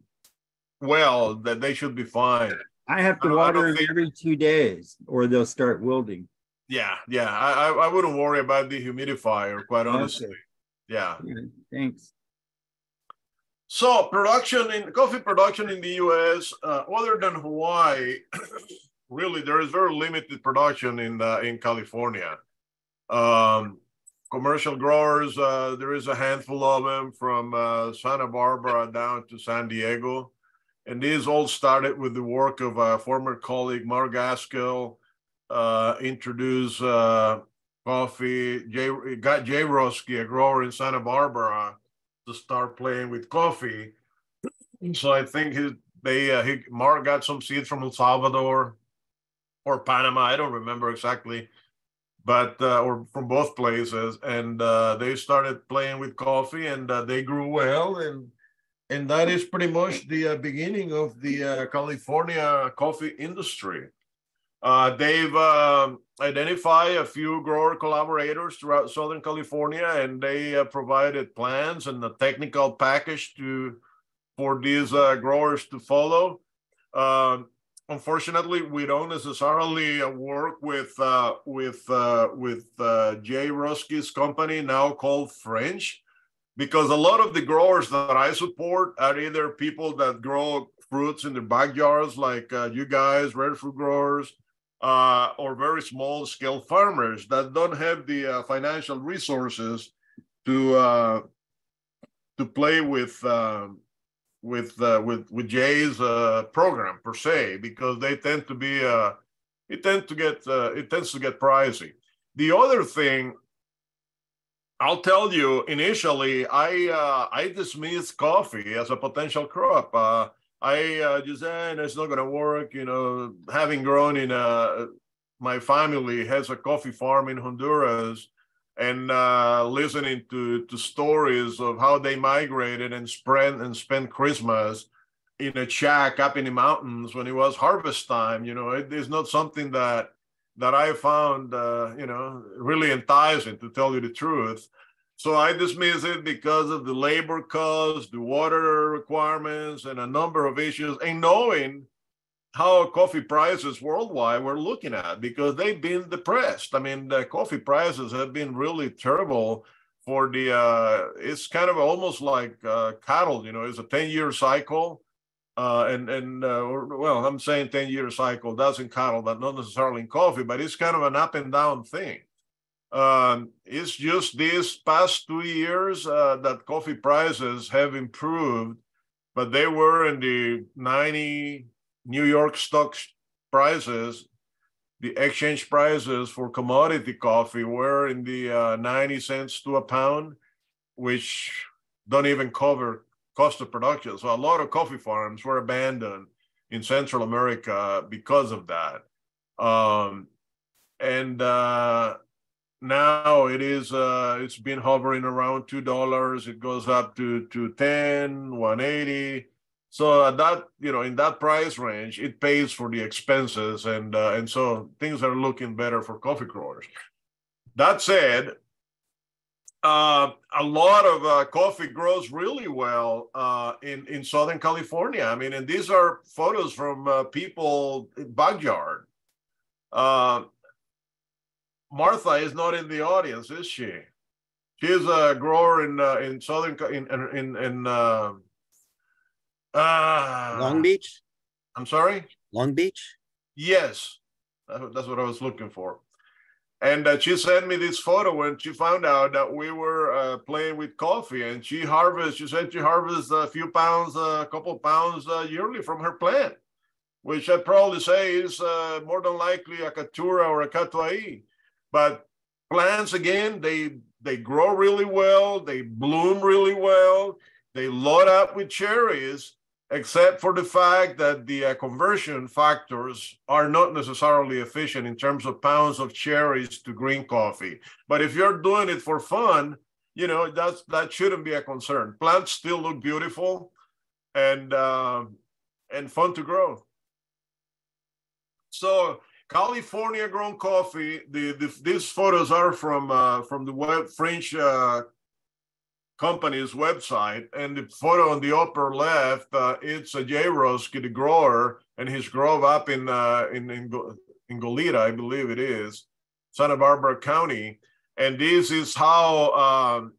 well, that they should be fine. I have to I water them think- every two days or they'll start wilting. Yeah, yeah. I, I, wouldn't worry about the humidifier, quite honestly. Okay. Yeah. Yeah, Thanks. So production in coffee production in the U.S. Uh, other than Hawaii, really there is very limited production in uh, in California. Um, commercial growers, uh, there is a handful of them from uh, Santa Barbara down to San Diego, and these all started with the work of a former colleague Mark Gaskell. Uh, introduced uh, coffee. Jay got Jay Ruskey, a grower in Santa Barbara to start playing with coffee. So I think his they uh, he Mark got some seeds from El Salvador or Panama. I don't remember exactly, but uh, or from both places, and uh, they started playing with coffee, and uh, they grew well, and and that is pretty much the uh, beginning of the uh, California coffee industry. Uh, they've um identified a few grower collaborators throughout Southern California, and they provided plans and a technical package to for these growers to follow. Um, unfortunately, we don't necessarily uh, work with uh, with uh, with uh, Jay Ruskey's company now called Frinj, because a lot of the growers that I support are either people that grow fruits in their backyards, like uh, you guys, red fruit growers, uh, or very small scale farmers that don't have the financial resources to to play with um, with uh, with with Jay's uh, program per se because they tend to be uh, it tends to get uh, it tends to get pricey. The other thing I'll tell you initially I uh, I dismissed coffee as a potential crop. Uh, I uh, just said it's not going to work. You know, having grown in a, my family has a coffee farm in Honduras, and uh, listening to to stories of how they migrated and spread and spent Christmas in a shack up in the mountains when it was harvest time. You know, it is not something that that I found, uh, you know, really enticing to tell you the truth. So I dismiss it because of the labor costs, the water requirements, and a number of issues, and knowing how coffee prices worldwide we're looking at because they've been depressed. I mean, the coffee prices have been really terrible for the. Uh, it's kind of almost like uh, cattle. You know, it's a ten-year cycle, uh, and and uh, well, I'm saying ten-year cycle. In cattle, but not necessarily in coffee. But it's kind of an up and down thing. Um, it's just these past two years uh, that coffee prices have improved, but they were in the 90 New York stock prices. The exchange prices for commodity coffee were in the uh, 90 cents to a pound, which don't even cover cost of production. So a lot of coffee farms were abandoned in Central America because of that. Um, and uh, now it is uh it's been hovering around two dollars it goes up to to 10 180 so at that you know in that price range it pays for the expenses and uh, and so things are looking better for coffee growers that said, uh, a lot of uh, coffee grows really well uh, in in Southern California. I mean, and these are photos from uh, people backyard. Uh, Martha is not in the audience, is she? She's a grower in uh, in Southern in in in uh, Long Beach. I'm sorry. Long Beach. Yes, that's what I was looking for. And uh, she sent me this photo when she found out that we were uh, playing with coffee. And she harvests, she said she harvests a few pounds, a couple pounds uh, yearly from her plant, which I'd probably say is uh, more than likely a Caturra or a Catuai. But plants, again, they they grow really well, they bloom really well, they load up with cherries except for the fact that the uh, conversion factors are not necessarily efficient in terms of pounds of cherries to green coffee. But if you're doing it for fun, you know that's that shouldn't be a concern. Plants still look beautiful and uh, and fun to grow. So California grown coffee. The, the these photos are from uh, from the web French uh, company's website. And the photo on the upper left, uh, it's a Jay the grower, and he's grown up in, uh, in, in, in Goleta, I believe it is, Santa Barbara County. And this is how, um,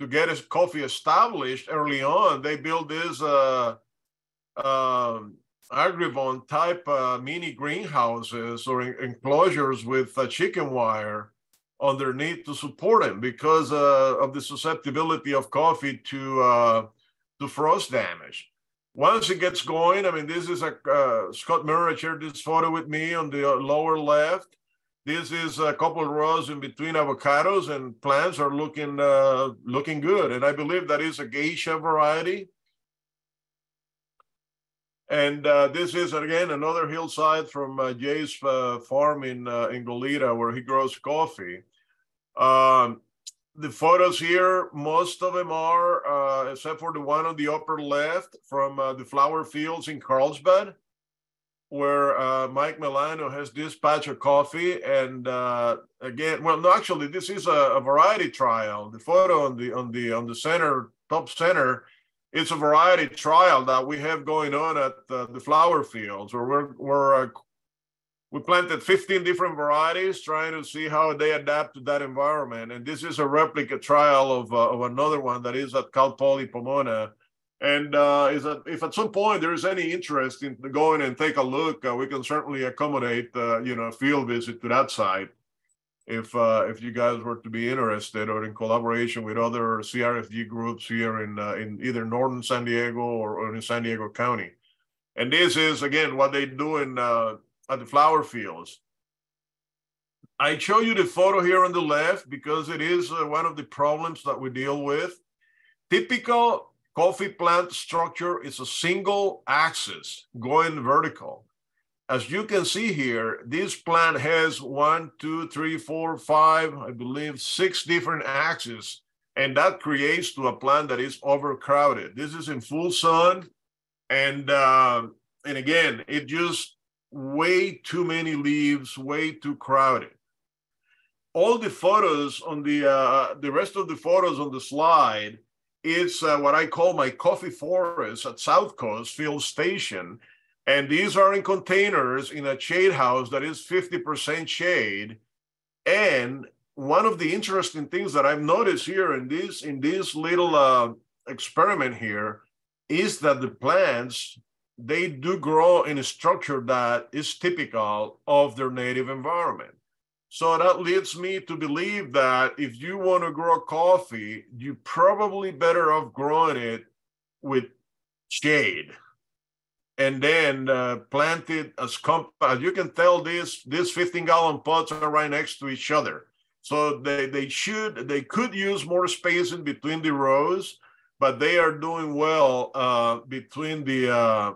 to get his coffee established early on, they built this uh, um, Agribon type uh, mini greenhouses or enclosures with chicken wire underneath to support him because uh, of the susceptibility of coffee to uh, to frost damage. Once it gets going, I mean, this is a uh, Scott Murray shared this photo with me on the uh, lower left. This is a couple rows in between avocados, and plants are looking uh, looking good. And I believe that is a geisha variety. And uh, this is again another hillside from uh, Jay's uh, farm in uh, in Goleta, where he grows coffee. Um, the photos here, most of them are, uh, except for the one on the upper left from uh, the flower fields in Carlsbad, where uh, Mike Mellano has this patch of coffee. And uh, again, well, no, actually, this is a, a, variety trial. The photo on the on the on the center, top center, it's a variety trial that we have going on at uh, the flower fields, where we're we're uh, we planted 15 different varieties trying to see how they adapt to that environment. And this is a replica trial of, uh, of another one that is at Cal Poly Pomona. And uh, is that if at some point there is any interest in going and take a look, uh, we can certainly accommodate, uh, you know, a field visit to that site. If uh, if you guys were to be interested, or in collaboration with other CRFG groups here in uh, in either northern San Diego or, or, in San Diego County, and this is again what they do in at the flower fields. I show you the photo here on the left because it is uh, one of the problems that we deal with. Typical coffee plant structure is a single axis going vertical. As you can see here, this plant has one, two, three, four, five, I believe six different axes. And that creates to a plant that is overcrowded. This is in full sun. And, uh, and again, it just way too many leaves, way too crowded. All the photos on the uh, the rest of the photos on the slide is uh, what I call my coffee forest at South Coast Field Station, and these are in containers in a shade house that is 50% shade. And one of the interesting things that I've noticed here in this in this little uh, experiment here is that the plants they do grow in a structure that is typical of their native environment. So that leads me to believe that if you want to grow coffee, you probably better off growing it with shade and then uh, plant it as compact. You can tell these these 15 gallon pots are right next to each other. So they, they should, they could use more space in between the rows but they are doing well uh, between the uh,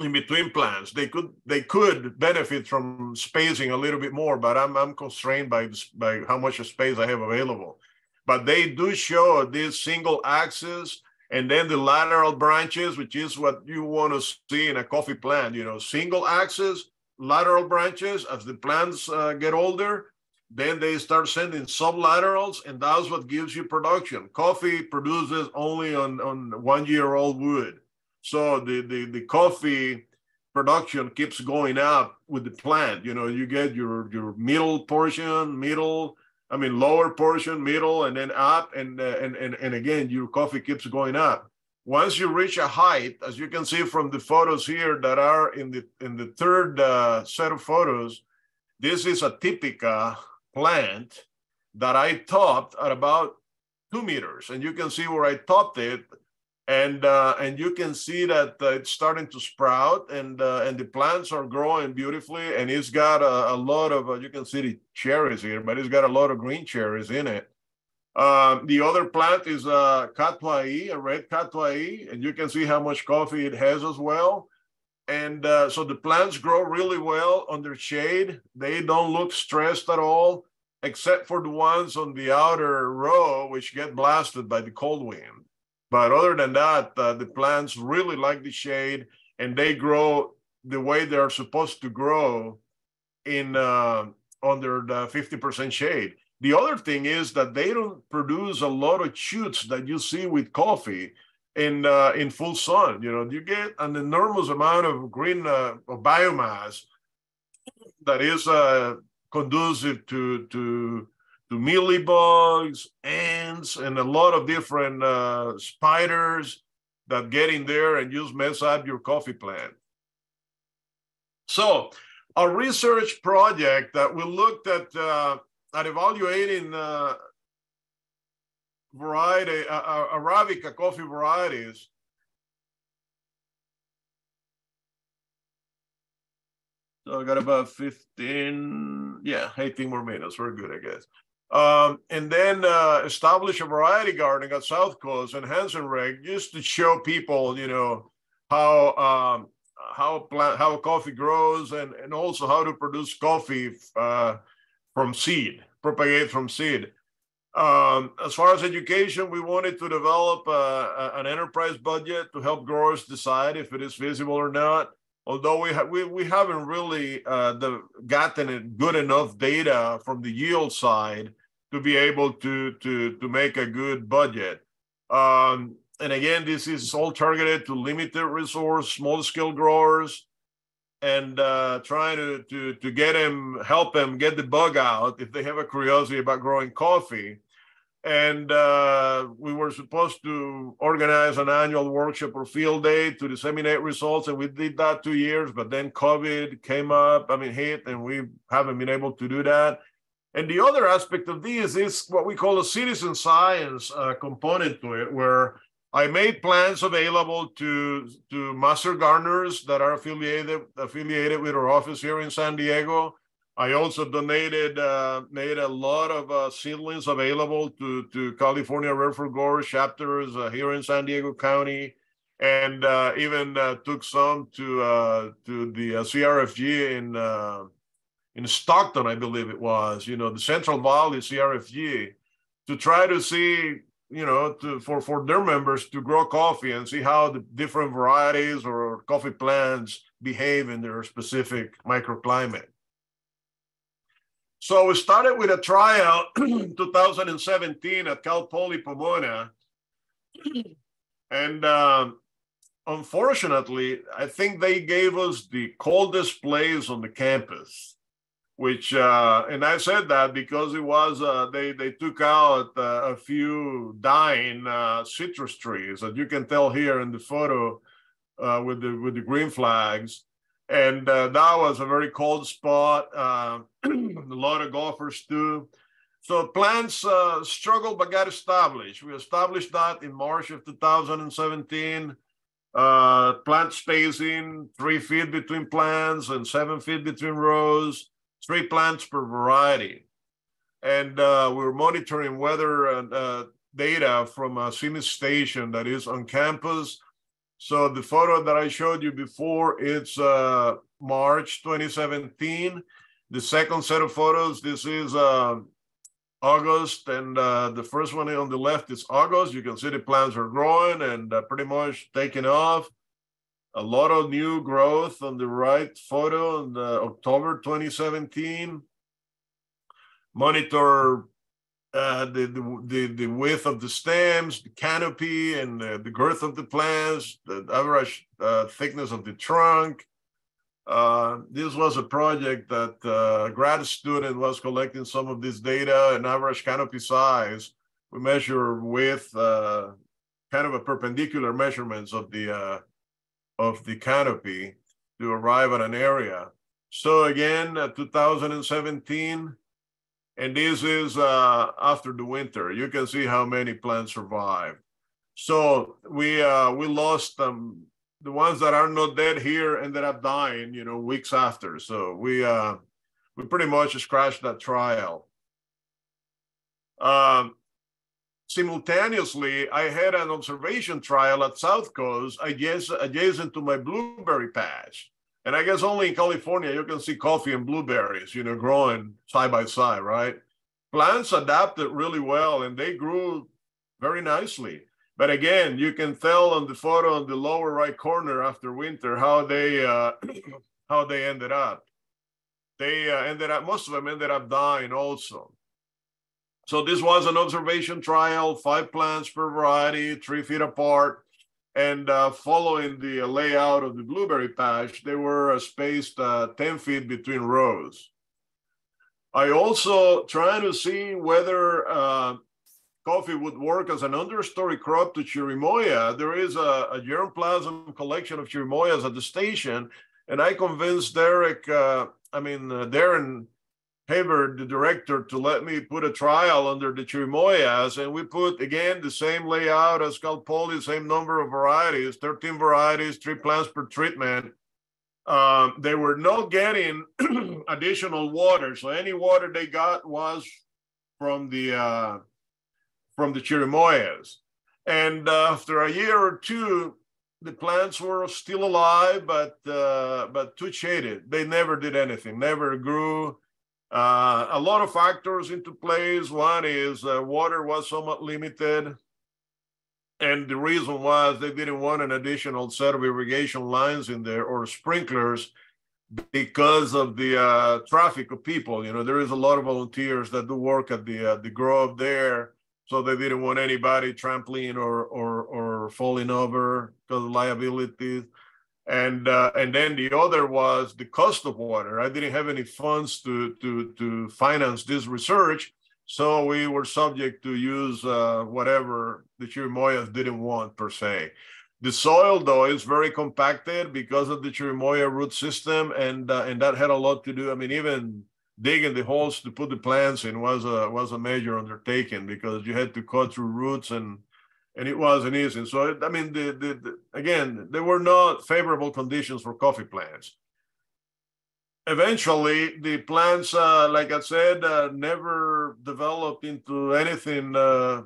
in between plans. They could they could benefit from spacing a little bit more, but I'm I'm constrained by by how much space I have available. But they do show this single axis and then the lateral branches, which is what you want to see in a coffee plant. You know, single axis, lateral branches as the plants uh, get older, then they start sending sublaterals, and that's what gives you production. Coffee produces only on, on one year old wood. So the, the, the coffee production keeps going up with the plant. You know, you get your, your middle portion, middle, I mean, lower portion, middle, and then up. And, uh, and, and, and again, your coffee keeps going up. Once you reach a height, as you can see from the photos here that are in the, in the third uh, set of photos, this is a Typica plant that I topped at about two meters. And you can see where I topped it. And uh, and you can see that uh, it's starting to sprout, and uh, and the plants are growing beautifully. And it's got a, a lot of uh, you can see the cherries here, but it's got a lot of green cherries in it. Um, the other plant is a uh, Catuai, a red Catuai, and you can see how much coffee it has as well. And uh, so the plants grow really well under shade. They don't look stressed at all, except for the ones on the outer row, which get blasted by the cold wind. But other than that, uh, the plants really like the shade and they grow the way they're supposed to grow in uh, under the 50% shade. The other thing is that they don't produce a lot of shoots that you see with coffee in uh, in full sun. You know, you get an enormous amount of green uh, of biomass that is uh, conducive to to to mealybugs, ants, and a lot of different uh, spiders that get in there and just mess up your coffee plant. So, a research project that we looked at uh, at evaluating uh, variety, uh, Arabica coffee varieties. So I got about 15, yeah, 18 more minutes. We're good, I guess. Um, and then uh, establish a variety garden at South Coast and Hansen REC just to show people, you know, how um, how plant how coffee grows and and also how to produce coffee uh, from seed, propagate from seed. Um, as far as education, we wanted to develop uh, an enterprise budget to help growers decide if it is feasible or not. Although we, ha- we, we haven't really uh, the, gotten good enough data from the yield side to be able to, to, to make a good budget. Um, and again, this is all targeted to limited resource, small scale growers and uh, trying to, to, to get them, help them get the bug out if they have a curiosity about growing coffee and uh, we were supposed to organize an annual workshop or field day to disseminate results and we did that two years but then covid came up i mean hit and we haven't been able to do that. And the other aspect of this is what we call a citizen science uh, component to it where i made plans available to to master gardeners that are affiliated affiliated with our office here in san diego I also donated, uh, made a lot of uh, seedlings available to, to California Fruit Growers chapters uh, here in San Diego County, and uh, even uh, took some to uh, to the CRFG in in Stockton, I believe it was. You know, the Central Valley CRFG, to try to see, you know, to for for their members to grow coffee and see how the different varieties or coffee plants behave in their specific microclimate. So we started with a tryout in 2017 at Cal Poly Pomona. And um, unfortunately, I think they gave us the coldest place on the campus, which, uh, and I said that because it was, uh, they, they took out uh, a few dying uh, citrus trees, that you can tell here in the photo uh, with, the, with the green flags and uh, that was a very cold spot. Uh, a lot of golfers too. So plants uh, struggled but got established. We established that in March of 2017. Uh, plant spacing, three feet between plants and seven feet between rows, three plants per variety. And uh, we were monitoring weather and uh, data from a CIMIS station that is on campus so the photo that I showed you before, it's uh, March 2017. The second set of photos, this is uh, August, and uh, the first one on the left is August. You can see the plants are growing and uh, pretty much taking off. A lot of new growth on the right photo in October 2017. monitor uh, the, the, the, width of the stems, the canopy, and the, the girth of the plants, the average uh, thickness of the trunk. Uh, this was a project that uh, a grad student was collecting some of this data and average canopy size. We measure width, uh, kind of a perpendicular measurements of the uh, of the canopy to arrive at an area. So again, 2017, and this is uh, after the winter. You can see how many plants survived. So we uh, we lost um, the ones that are not dead here ended up dying, you know, weeks after. So we uh, we pretty much scratched that trial. Um, simultaneously, I had an observation trial at South Coast adjacent, adjacent to my blueberry patch. And I guess only in California you can see coffee and blueberries, you know, growing side by side, right? Plants adapted really well and they grew very nicely. But again, you can tell on the photo on the lower right corner after winter how they uh, how they ended up. They uh, ended up most of them ended up dying also. So this was an observation trial, five plants per variety, three feet apart. And uh, following the layout of the blueberry patch, they were uh, spaced uh, 10 feet between rows. I also trying to see whether uh, coffee would work as an understory crop to chirimoya. There is a, a germplasm collection of chirimoyas at the station, and I convinced Derek, uh, I mean, uh, Darren Haver, the director, to let me put a trial under the chirimoyas, and we put again the same layout as Cal Poly, same number of varieties, 13 varieties, three plants per treatment. Um, they were not getting additional water, so any water they got was from the uh, from the chirimoyas. And uh, after a year or two, the plants were still alive, but uh, but too shaded. They never did anything, never grew uh, a lot of factors into place. One is uh, water was somewhat limited. And the reason was they didn't want an additional set of irrigation lines in there or sprinklers because of the uh, traffic of people. You know, there is a lot of volunteers that do work at the uh, the grove there, so they didn't want anybody trampling or or or falling over because of liabilities and uh, and then the other was the cost of water. I didn't have any funds to to to finance this research, so we were subject to use uh, whatever the chirimoyas didn't want per se. The soil though is very compacted because of the chirimoya root system, and uh, and that had a lot to do. I mean, even digging the holes to put the plants in was a was a major undertaking because you had to cut through roots and and it wasn't easy. So I mean, the, the, the, again, there were not favorable conditions for coffee plants. Eventually, the plants, uh, like I said, uh, never developed into anything uh,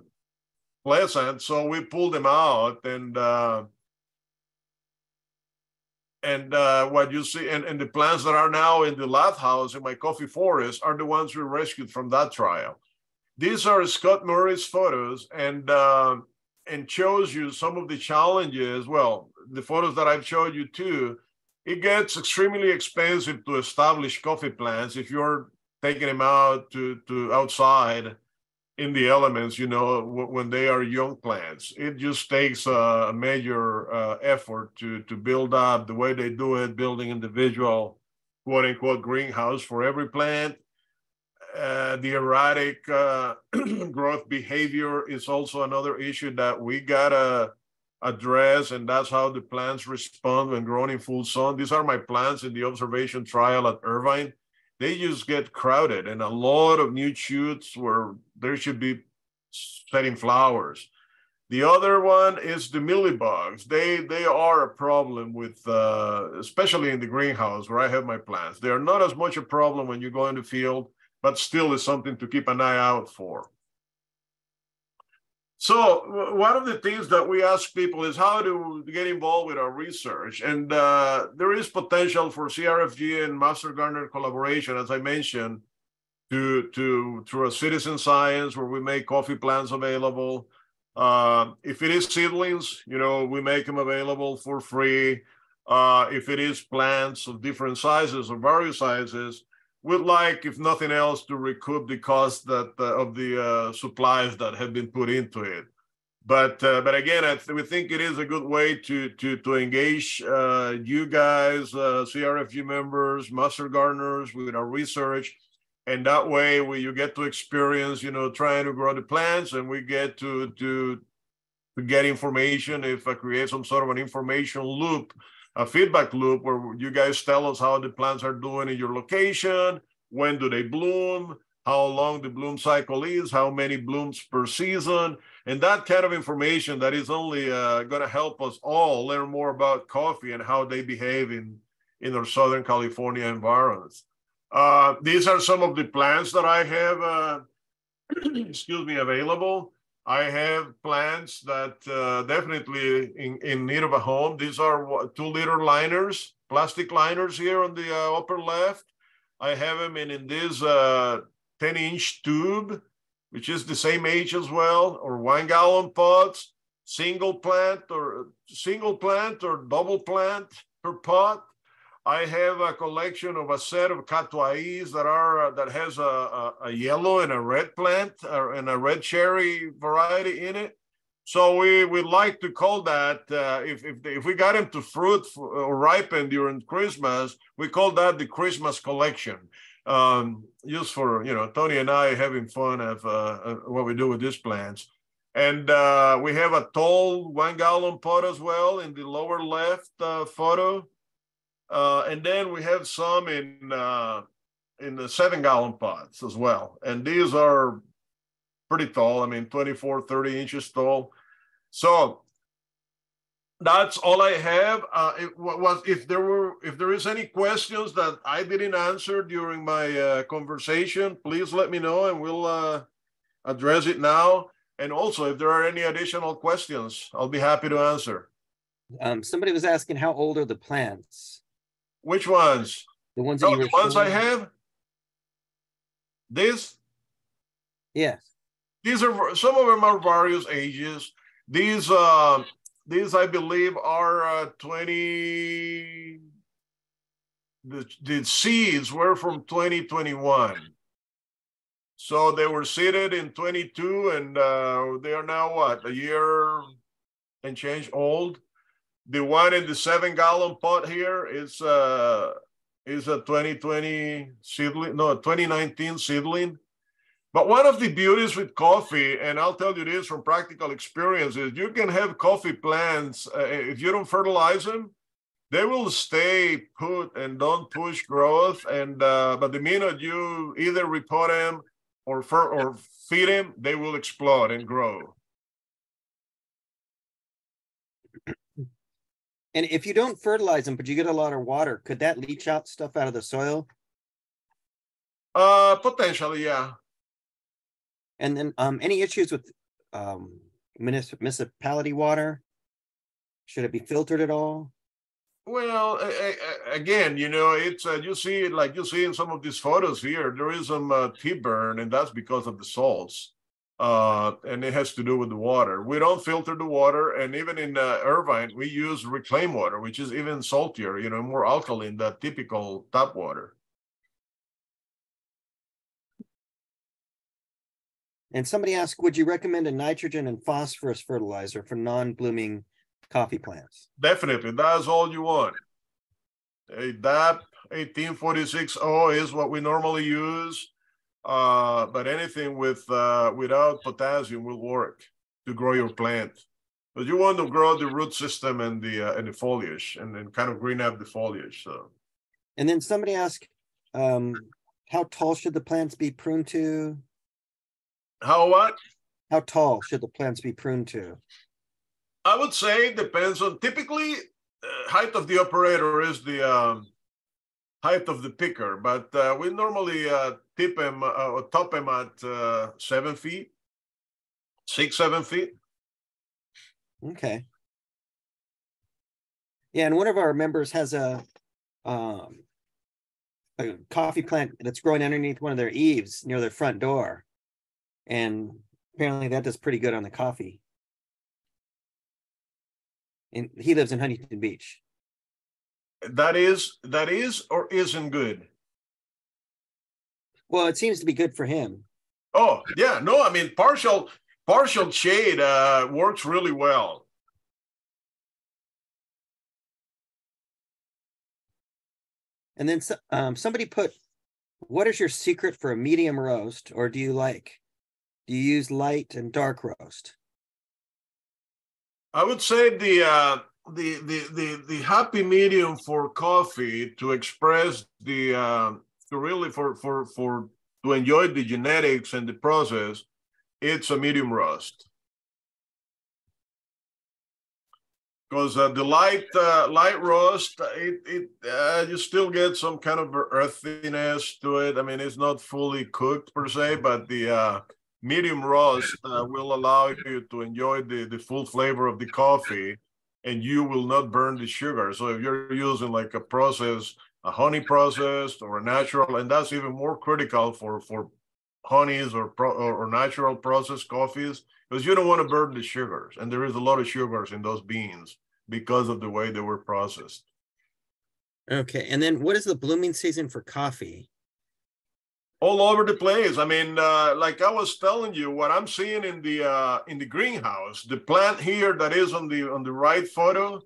pleasant. So we pulled them out, and uh, and uh, what you see, and, and the plants that are now in the lath house in my coffee forest are the ones we rescued from that trial. These are Scott Murray's photos, and uh, and shows you some of the challenges. Well, the photos that I've showed you too, it gets extremely expensive to establish coffee plants if you're taking them out to, to outside in the elements, you know, when they are young plants. It just takes a major uh, effort to, to build up the way they do it, building individual quote unquote greenhouse for every plant uh, the erratic uh, growth behavior is also another issue that we gotta address, and that's how the plants respond when grown in full sun. These are my plants in the observation trial at Irvine. They just get crowded, and a lot of new shoots where there should be setting flowers. The other one is the mealybugs. They they are a problem with, uh, especially in the greenhouse where I have my plants. They are not as much a problem when you go in the field but still is something to keep an eye out for. So one of the things that we ask people is how to get involved with our research. And uh, there is potential for CRFG and Master Gardener collaboration, as I mentioned, to, to through a citizen science where we make coffee plants available. Uh, if it is seedlings, you know, we make them available for free. Uh, if it is plants of different sizes or various sizes, would like, if nothing else, to recoup the cost that uh, of the uh, supplies that have been put into it. But uh, but again, th- we think it is a good way to to to engage uh, you guys, uh, CRFG members, master gardeners with our research, and that way we you get to experience, you know, trying to grow the plants, and we get to to to get information. If I create some sort of an information loop a feedback loop where you guys tell us how the plants are doing in your location, when do they bloom, how long the bloom cycle is, how many blooms per season, and that kind of information that is only uh, going to help us all learn more about coffee and how they behave in, in our Southern California environments. Uh, these are some of the plants that I have, uh, excuse me, available. I have plants that uh, definitely in, in need of a home. These are two liter liners, plastic liners here on the uh, upper left. I have them in, in this uh, 10 inch tube, which is the same age as well, or one gallon pots, single plant or single plant or double plant per pot. I have a collection of a set of catuais that are uh, that has a, a, a, yellow and a red plant uh, and a red cherry variety in it. So we would like to call that uh, if if, if we got them to fruit or ripen during Christmas, we call that the Christmas collection. Um, just for you know Tony and I having fun of uh, what we do with these plants. And uh, we have a tall one gallon pot as well in the lower left uh, photo. Uh, and then we have some in uh, in the seven gallon pots as well. And these are pretty tall. I mean, 24, 30 inches tall. So that's all I have. Uh, it was if there were if there is any questions that I didn't answer during my uh, conversation, please let me know and we'll uh, address it now. And also, if there are any additional questions, I'll be happy to answer. Um, somebody was asking how old are the plants? Which ones? The ones that the ones I have. This. Yes. These are some of them are various ages. These uh, these I believe are uh, twenty. The the seeds were from twenty twenty one. So they were seeded in 22 and uh, they are now what, a year and change old? The one in the seven gallon pot here is uh is a 2020 seedling, no, 2019 seedling. But one of the beauties with coffee, and I'll tell you this from practical experience, is you can have coffee plants uh, if you don't fertilize them, they will stay put and don't push growth. And uh, but the minute you either repot them or fer- or feed them, they will explode and grow. And if you don't fertilize them, but you get a lot of water, could that leach out stuff out of the soil? Uh, potentially, yeah. And then, um, any issues with um municipality water? Should it be filtered at all? Well, again, you know, it's uh, you see it like you see in some of these photos here. There is some uh, tea burn, and that's because of the salts uh, and it has to do with the water. We don't filter the water, and even in uh, Irvine, we use reclaimed water, which is even saltier, you know, more alkaline than typical tap water. And somebody asked, would you recommend a nitrogen and phosphorus fertilizer for non-blooming coffee plants? Definitely, that's all you want. A DAP 1846O is what we normally use uh, but anything with uh, without potassium will work to grow your plant. But you want to grow the root system and the uh, and the foliage, and then kind of green up the foliage. So. And then somebody asked, um, how tall should the plants be pruned to? How what? How tall should the plants be pruned to? I would say it depends on typically uh, height of the operator is the um, height of the picker, but uh, we normally uh, tip him uh, or top him at uh, seven feet, six, seven feet. Okay. Yeah, and one of our members has a um, a coffee plant that's growing underneath one of their eaves near their front door, and apparently that does pretty good on the coffee. And he lives in Huntington Beach that is that is or isn't good Well, it seems to be good for him. Oh yeah, no, I mean partial partial shade uh, works really well. And then um, somebody put, what is your secret for a medium roast? Or do you like, do you use light and dark roast? I would say the uh, the the the the happy medium for coffee to express the uh, to really for for for to enjoy the genetics and the process, it's a medium roast. Because uh, the light uh, light roast, it it uh, you still get some kind of earthiness to it. I mean, it's not fully cooked per se, but the uh, medium roast uh, will allow you to enjoy the, the full flavor of the coffee and you will not burn the sugar. So if you're using like a process, a honey processed or a natural, and that's even more critical for, for honeys or, pro, or, or natural processed coffees, because you don't want to burn the sugars. And there is a lot of sugars in those beans because of the way they were processed. Okay. And then what is the blooming season for coffee? All over the place. I mean, uh, like I was telling you, what I'm seeing in the uh, in the greenhouse, the plant here that is on the on the right photo,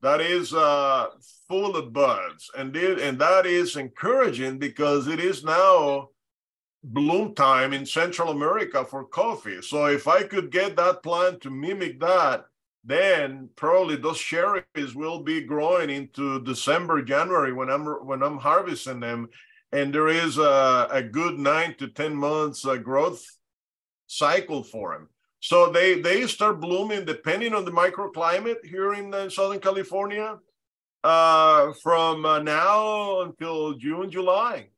that is uh, full of buds, and it, and that is encouraging because it is now bloom time in Central America for coffee. So if I could get that plant to mimic that, then probably those cherries will be growing into December, January when I'm when I'm harvesting them and there is a, a good nine to 10 months uh, growth cycle for them. So they, they start blooming depending on the microclimate here in uh, Southern California uh, from uh, now until June, July.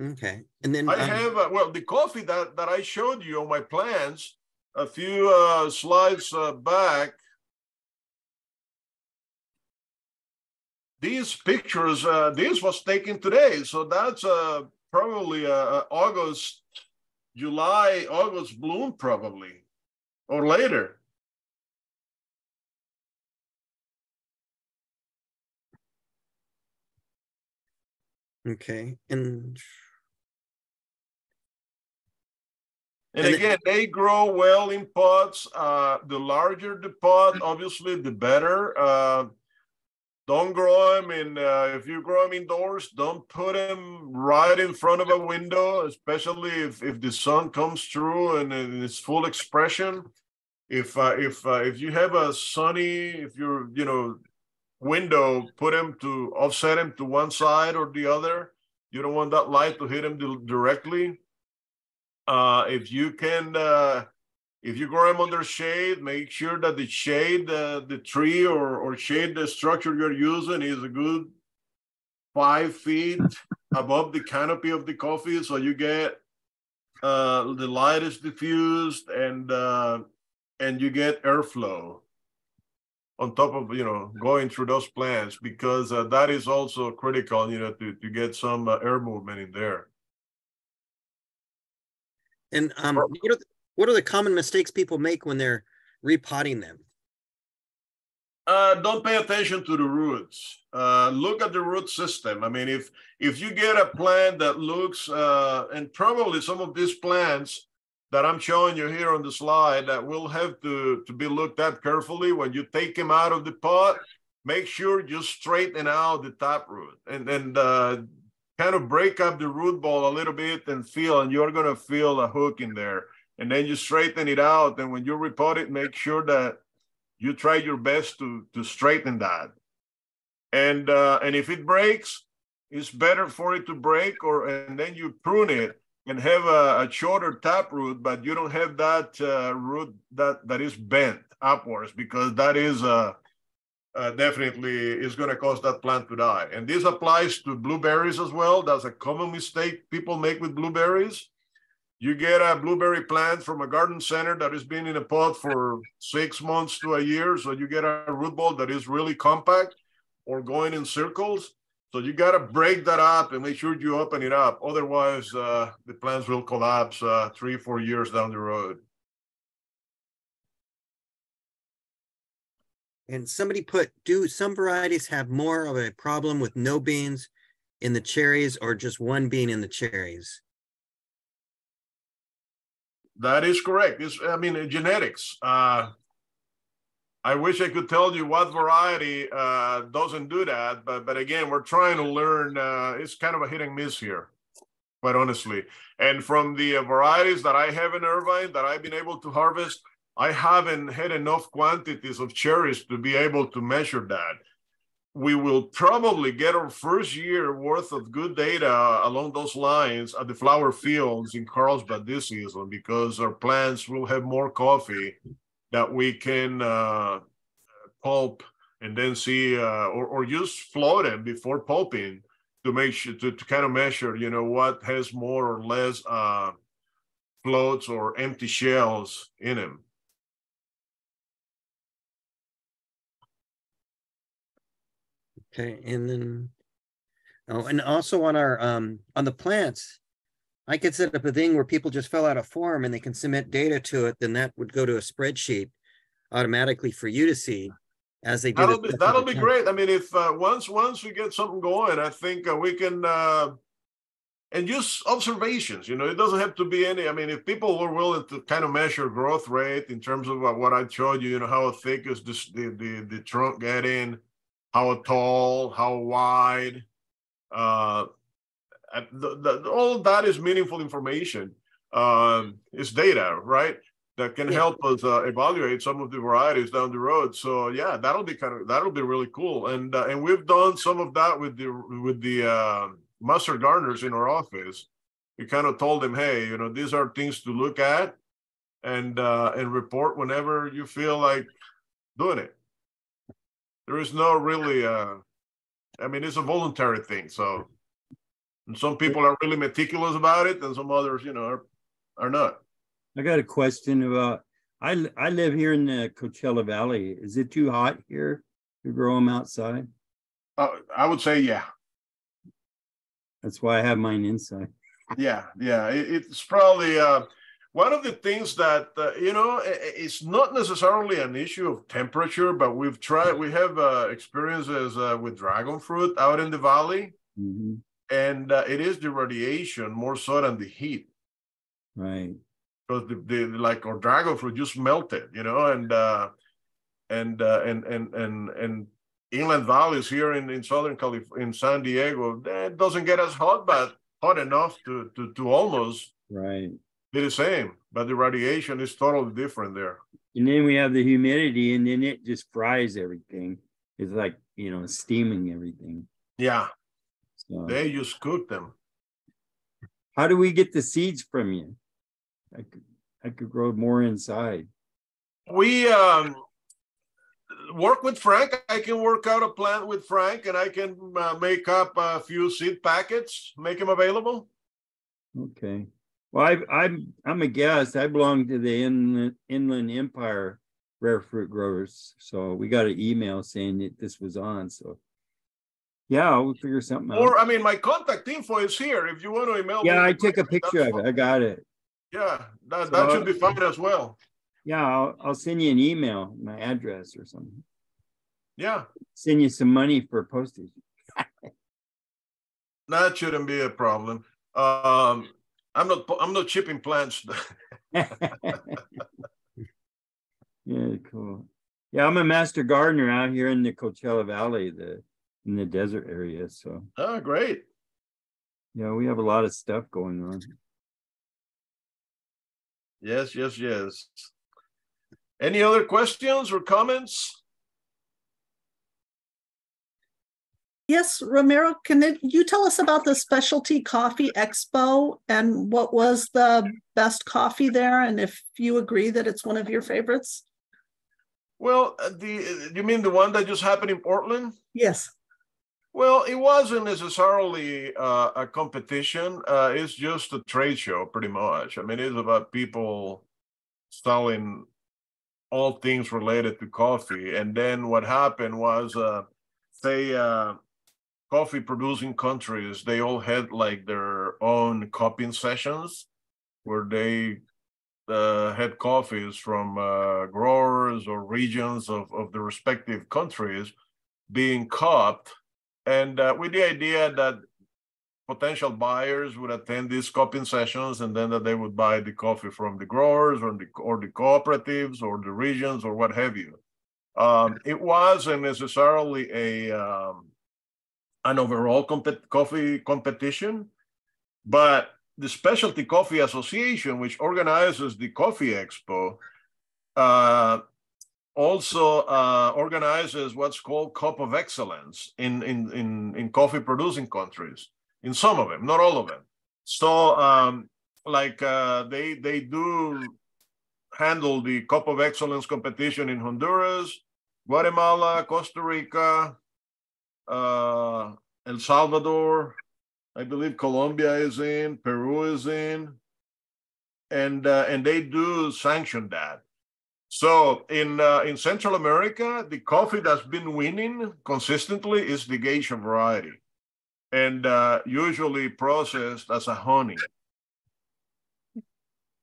Okay. And then I um, have, uh, well, the coffee that, that I showed you on my plants a few uh, slides uh, back these pictures, uh, this was taken today. So that's uh, probably uh, August, July, August bloom probably, or later. Okay. And And, And again, they grow well in pots. Uh, the larger the pot, obviously, the better. Uh, don't grow them in, uh, if you grow them indoors, don't put them right in front of a window, especially if, if the sun comes through and in its full expression. If uh, if uh, if you have a sunny, if you're you know window, put them to offset them to one side or the other. You don't want that light to hit them directly. Uh, if you can uh, if you grow them under shade, make sure that the shade, uh, the tree or, or shade the structure you're using is a good five feet above the canopy of the coffee. So you get uh, the light is diffused and uh, and you get airflow on top of you know going through those plants because uh, that is also critical you know to, to get some uh, air movement in there and um, what are the, common mistakes people make when they're repotting them? Uh, don't pay attention to the roots. Uh, look at the root system. I mean, if if you get a plant that looks, uh, and probably some of these plants that I'm showing you here on the slide that will have to to be looked at carefully when you take them out of the pot. Make sure you straighten out the top root and and uh, kind of break up the root ball a little bit and feel, and you're gonna feel a hook in there and then you straighten it out. And when you repot it, make sure that you try your best to to straighten that. And uh, and if it breaks, it's better for it to break, or and then you prune it and have a, a shorter tap root, but you don't have that uh, root that that is bent upwards because that is uh, uh definitely is going to cause that plant to die. And this applies to blueberries as well. That's a common mistake people make with blueberries you get a blueberry plant from a garden center that has been in a pot for six months to a year. So you get a root ball that is really compact or going in circles. So you got to break that up and make sure you open it up. Otherwise, uh, the plants will collapse uh, three, four years down the road. And somebody put, do some varieties have more of a problem with no beans in the cherries or just one bean in the cherries? That is correct. It's, I mean, uh, genetics. Uh, I wish I could tell you what variety uh, doesn't do that, but but again, we're trying to learn. Uh, it's kind of a hit and miss here, quite honestly. And from the varieties that I have in Irvine that I've been able to harvest, I haven't had enough quantities of cherries to be able to measure that. We will probably get our first year worth of good data along those lines at the flower fields in Carlsbad this season because our plants will have more coffee that we can uh, pulp and then see uh, or, or use float them before pulping to make sure to, to kind of measure you know what has more or less uh, floats or empty shells in them Okay, and then, oh, and also on our, um, on the plants, I could set up a thing where people just fill out a form and they can submit data to it, then that would go to a spreadsheet automatically for you to see as they do. that'll be that'll be great i mean if uh, once once we get something going i think uh, we can uh, and use observations you know it doesn't have to be any i mean if people were willing to kind of measure growth rate in terms of uh, what i showed you you know how thick is this the the, the trunk getting how tall how wide uh the, the, all that is meaningful information. Um it's data right? That can Yeah. help us uh, evaluate some of the varieties down the road. So yeah that'll be kind of that'll be really cool. And uh, and we've done some of that with the with the uh, master gardeners in our office. We kind of told them hey you know these are things to look at and uh and report whenever you feel like doing it there is no really uh i mean it's a voluntary thing so and some people are really meticulous about it and some others you know are, are not I got a question about, I, I live here in the Coachella Valley. Is it too hot here to grow them outside? uh, i would say yeah That's why I have mine inside. yeah yeah it, it's probably uh one of the things that uh, you know it's not necessarily an issue of temperature but we've tried we have uh, experiences uh, with dragon fruit out in the valley Mhm, and uh, it is the radiation more so than the heat Right. because the, the like our dragon fruit just melted you know and uh and uh and and and and inland valleys here in in southern california in san diego it doesn't get as hot but hot enough to to to almost Right. Be the same but the radiation is totally different there And then we have the humidity and then it just fries everything. It's like, you know, steaming everything. yeah So they just cook them how do we get the seeds from you? I could, I could grow more inside. we um work with frank i can work out a plant with frank and i can uh, make up a few seed packets make them available Okay. Well, I, I'm, I'm a guest. I belong to the Inland, Inland Empire Rare Fruit Growers. So we got an email saying that this was on. So yeah, we'll figure something out. Or I mean, my contact info is here. If you want to email me, Yeah, I took a picture of it. I got it. Yeah, that, that should be fine as well. Yeah, I'll, I'll send you an email, my address or something. Yeah, Send you some money for postage. that shouldn't be a problem. Um, I'm not I'm not shipping plants. yeah, cool. Yeah, I'm a master gardener out here in the Coachella Valley, the in the desert area. So oh, great. yeah, we have a lot of stuff going on. Yes, yes, yes. Any other questions or comments? Yes, Romero, can it- you tell us about the Specialty Coffee Expo and what was the best coffee there? And if you agree that it's one of your favorites? Well, uh, the you mean the one that just happened in Portland? Yes. Well, it wasn't necessarily uh, a competition. Uh, it's just a trade show, pretty much. I mean, it's about people selling all things related to coffee. And then what happened was, uh, uh, coffee producing countries, they all had like their own cupping sessions where they uh, had coffees from uh, growers or regions of, of the respective countries being cupped and uh, with the idea that potential buyers would attend these cupping sessions and then that they would buy the coffee from the growers or the or the cooperatives or the regions or what have you. Um, it wasn't necessarily a um, an overall coffee competition, but the Specialty Coffee Association, which organizes the Coffee Expo, uh, also uh, organizes what's called Cup of Excellence in, in, in, in coffee producing countries, in some of them, not all of them. So, um, like uh, they they do handle the Cup of Excellence competition in Honduras, Guatemala, Costa Rica, uh, El Salvador, I believe Colombia is in, Peru is in, and uh, and they do sanction that. So in uh, in Central America, the coffee that's been winning consistently is the geisha variety, and uh, usually processed as a honey.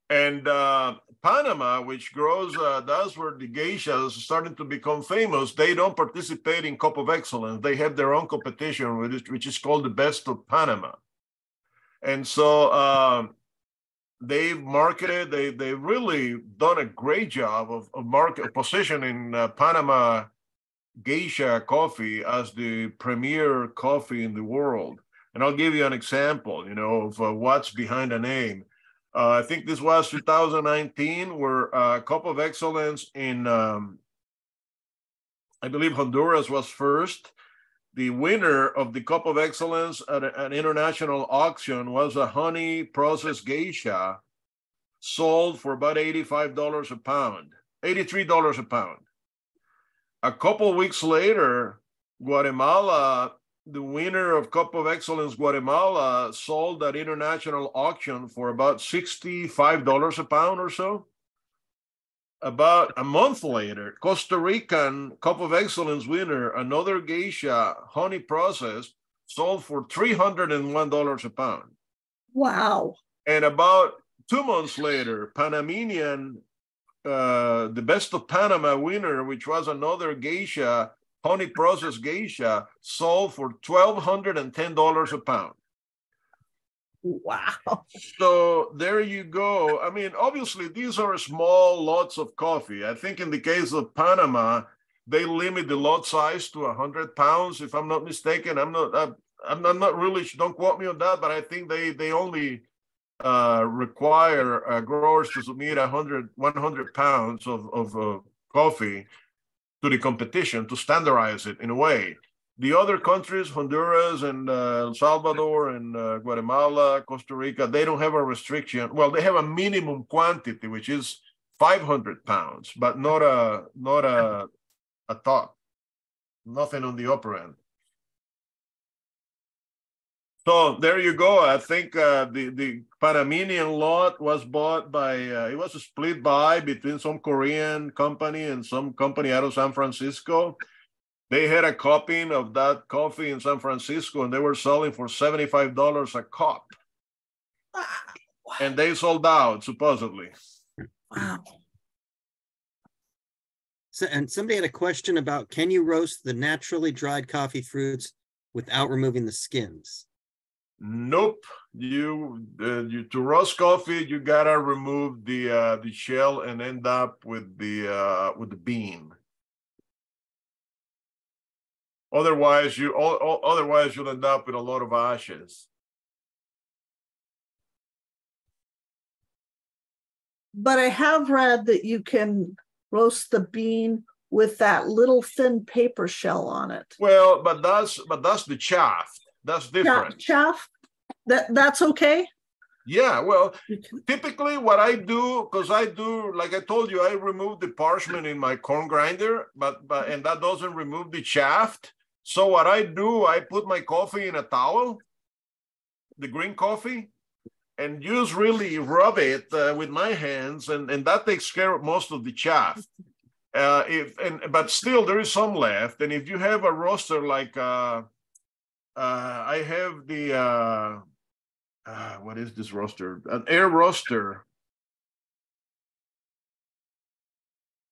And uh, Panama, which grows, uh, that's where the geishas are starting to become famous. They don't participate in Cup of Excellence. They have their own competition, which is called the Best of Panama. And so um, they've marketed, they, they've really done a great job of, of market positioning uh, Panama geisha coffee as the premier coffee in the world. And I'll give you an example, you know, of uh, what's behind the name. Uh, I think this was 2019, where a uh, Cup of Excellence in, um, I believe Honduras was first. The winner of the Cup of Excellence at an international auction was a honey processed geisha sold for about $85 a pound, $83 a pound. A couple weeks later, Guatemala the winner of Cup of Excellence Guatemala sold at international auction for about $65 a pound or so. About a month later, Costa Rican Cup of Excellence winner, another geisha honey process, sold for $301 a pound. Wow. And about two months later, Panamanian, uh, the best of Panama winner, which was another geisha honey processed geisha sold for $1,210 a pound. Wow. So there you go. I mean, obviously, these are small lots of coffee. I think in the case of Panama, they limit the lot size to 100 pounds, if I'm not mistaken. I'm not, I'm, not, I'm not really, don't quote me on that, but I think they, they only uh, require uh, growers to submit 100, 100 pounds of, of uh, coffee to the competition to standardize it in a way. The other countries, Honduras and uh, El Salvador and uh, Guatemala, Costa Rica, they don't have a restriction. Well, they have a minimum quantity, which is 500 pounds, but not a not a a top, nothing on the upper end. So there you go. I think uh, the the Panamanian lot was bought by uh, it was a split buy between some Korean company and some company out of San Francisco. They had a cupping of that coffee in San Francisco, and they were selling for seventy five dollars a cup. Wow. And they sold out supposedly. Wow. So, and somebody had a question about can you roast the naturally dried coffee fruits without removing the skins? Nope. You, uh, you to roast coffee, you gotta remove the uh, the shell and end up with the uh, with the bean. Otherwise, you otherwise you'll end up with a lot of ashes. But I have read that you can roast the bean with that little thin paper shell on it. Well, but that's but that's the chaff. That's different. Chaff, that that's okay. Yeah, well, typically what I do, because I do, like I told you, I remove the parchment in my corn grinder, but but and that doesn't remove the chaff. So what I do, I put my coffee in a towel, the green coffee, and just really rub it uh, with my hands, and and that takes care of most of the chaff. Uh, if and but still there is some left, and if you have a roaster like uh, uh, I have the uh, uh, what is this roaster? An air roaster.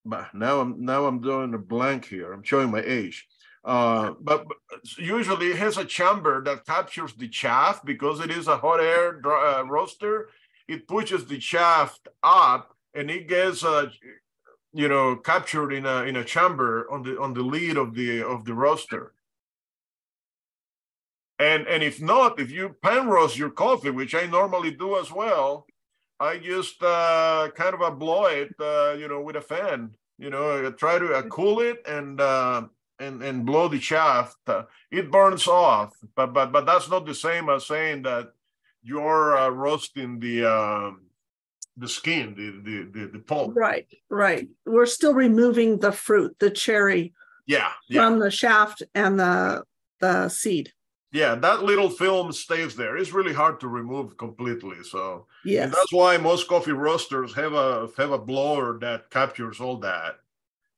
But now I'm now I'm doing a blank here. I'm showing my age. Uh, but, but usually it has a chamber that captures the chaff because it is a hot air uh, roaster. It pushes the chaff up and it gets uh, you know captured in a in a chamber on the on the lid of the of the roaster. And and if not, if you pan roast your coffee, which I normally do as well, I just uh, kind of uh, blow it, uh, you know, with a fan. You know, I try to uh, cool it and uh, and and blow the chaff. Uh, it burns off, but but but that's not the same as saying that you're uh, roasting the um, the skin, the the the, the pulp. Right, right. We're still removing the fruit, the cherry Yeah, yeah, from the chaff and the the seed. Yeah. That little film stays there. It's really hard to remove completely. So. yeah that's why most coffee roasters have a have a blower that captures all that.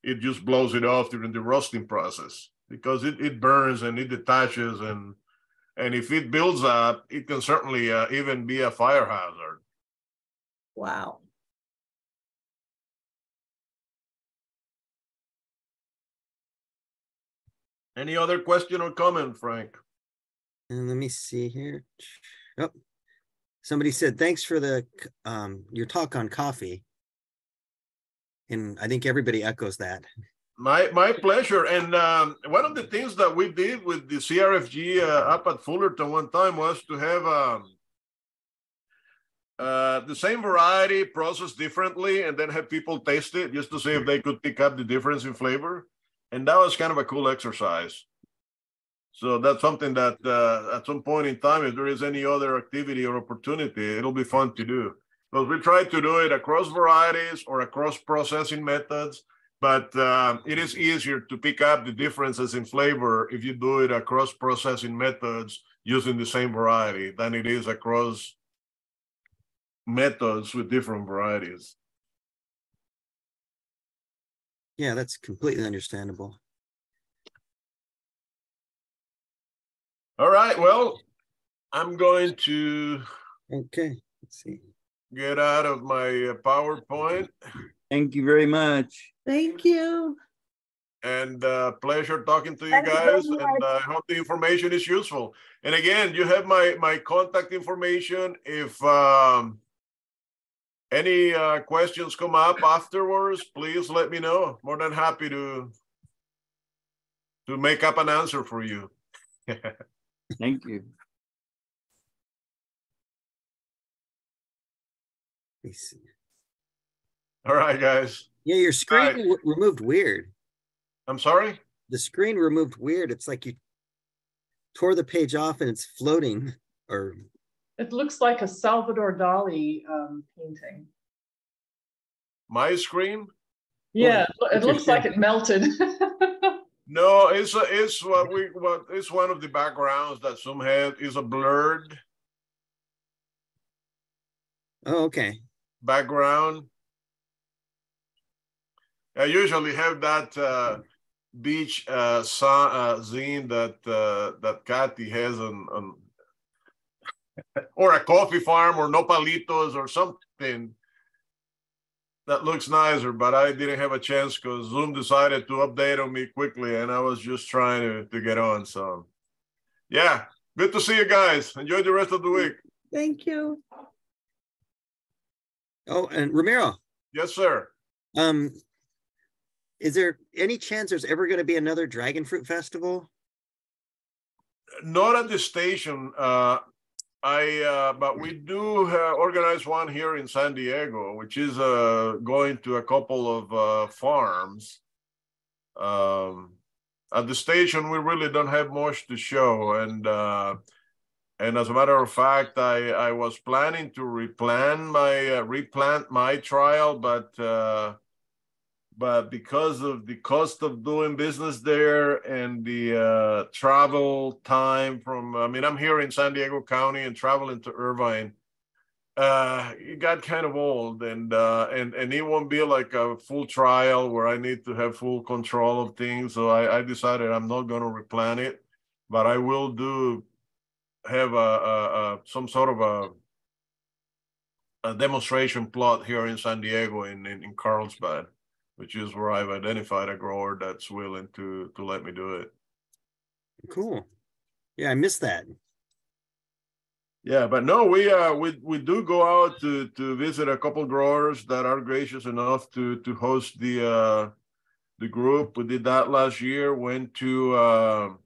It just blows it off during the roasting process because it, it burns and it detaches and and if it builds up, it can certainly uh, even be a fire hazard. Wow. Any other question or comment, Frank? And let me see here. Oh, somebody said, thanks for the, um, your talk on coffee. And I think everybody echoes that. My my pleasure. And um, one of the things that we did with the CRFG uh, up at Fullerton one time was to have um, uh, the same variety processed differently, and then have people taste it just to see if they could pick up the difference in flavor. And that was kind of a cool exercise. So that's something that uh, at some point in time, if there is any other activity or opportunity, it'll be fun to do. Because we try to do it across varieties or across processing methods but uh, it is easier to pick up the differences in flavor if you do it across processing methods using the same variety than it is across methods with different varieties. Yeah, that's completely understandable. All right, well, I'm going to Okay, let's see. get out of my uh, PowerPoint Thank you very much. Thank you. and uh, pleasure talking to you Thank you guys. And I hope the information is useful. And again, you have my my contact information. If um, any uh, questions come up afterwards, please let me know. More than happy to to make up an answer for you. Thank you. Let me see. All right, guys. Yeah, your screen right. w- removed weird. I'm sorry. The screen removed weird. It's like you tore the page off and it's floating or It looks like a Salvador Dali um, painting. My screen. Yeah, it looks like it melted. No, it's a, it's what we what it's one of the backgrounds that some have is a blurred oh okay. background. I usually have that uh, beach uh, sa- uh, zine that uh, that Kathy has on, on or a coffee farm or nopalitos or something that looks nicer, but I didn't have a chance because Zoom decided to update on me quickly and I was just trying to, to get on. So yeah, good to see you guys. Enjoy the rest of the week. Thank you. Oh, and Ramiro, Yes, sir. um, is there any chance there's ever going to be another dragon fruit festival? Not at the station. Uh, I uh, but we do uh, organize one here in San Diego, which is uh, going to a couple of uh, farms. Um, at the station, we really don't have much to show, and uh, and as a matter of fact, I I was planning to replan my uh, replant my trial, but but because of the cost of doing business there and the uh, travel time from, I mean, I'm here in San Diego County and traveling to Irvine, uh, it got kind of old, and uh, and and it won't be like a full trial where I need to have full control of things. So I, I decided I'm not going to replan it, but I will do have a, a, a some sort of a a demonstration plot here in San Diego in in, in Carlsbad which is where I've identified a grower that's willing to to let me do it. Cool. Yeah, I missed that. Yeah, but no, we uh we we do go out to to visit a couple growers that are gracious enough to to host the uh the group. We did that last year. Went to uh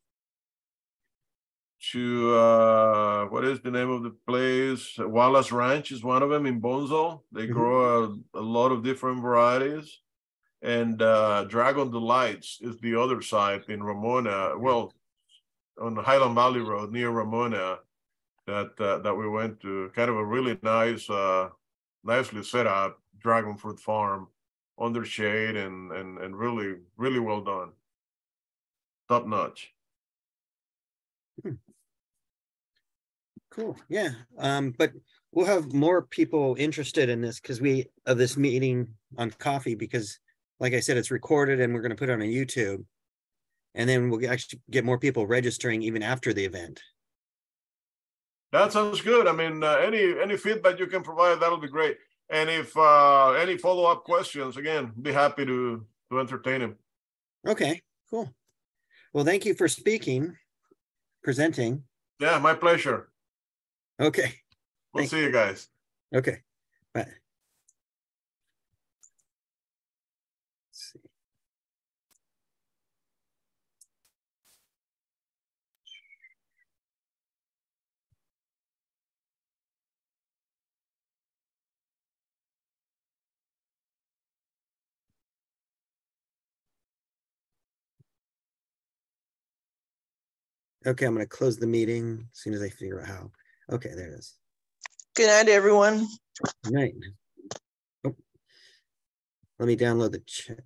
to uh what is the name of the place? Wallace Ranch is one of them in Bonsall. They Mhm. grow a, a lot of different varieties. And uh Dragon Delights is the other side in Ramona. Well, on the Highland Valley Road near Ramona that uh, that we went to. Kind of a really nice, uh, nicely set up dragon fruit farm under shade and and and really really well done. Top notch. Cool. Yeah. Um, but we'll have more people interested in this because we of this meeting on coffee because like I said, it's recorded and we're going to put it on YouTube. And then we'll actually get more people registering even after the event. That sounds good. I mean, uh, any any feedback you can provide, that'll be great. And if uh, any follow up questions, again, be happy to to entertain him. Okay, cool. Well, thank you for speaking, presenting. Yeah, my pleasure. Okay, We'll see you guys. okay. Okay, I'm gonna close the meeting as soon as I figure out how. Okay, there it is. Good night, everyone. Right. Oh. Let me download the chat.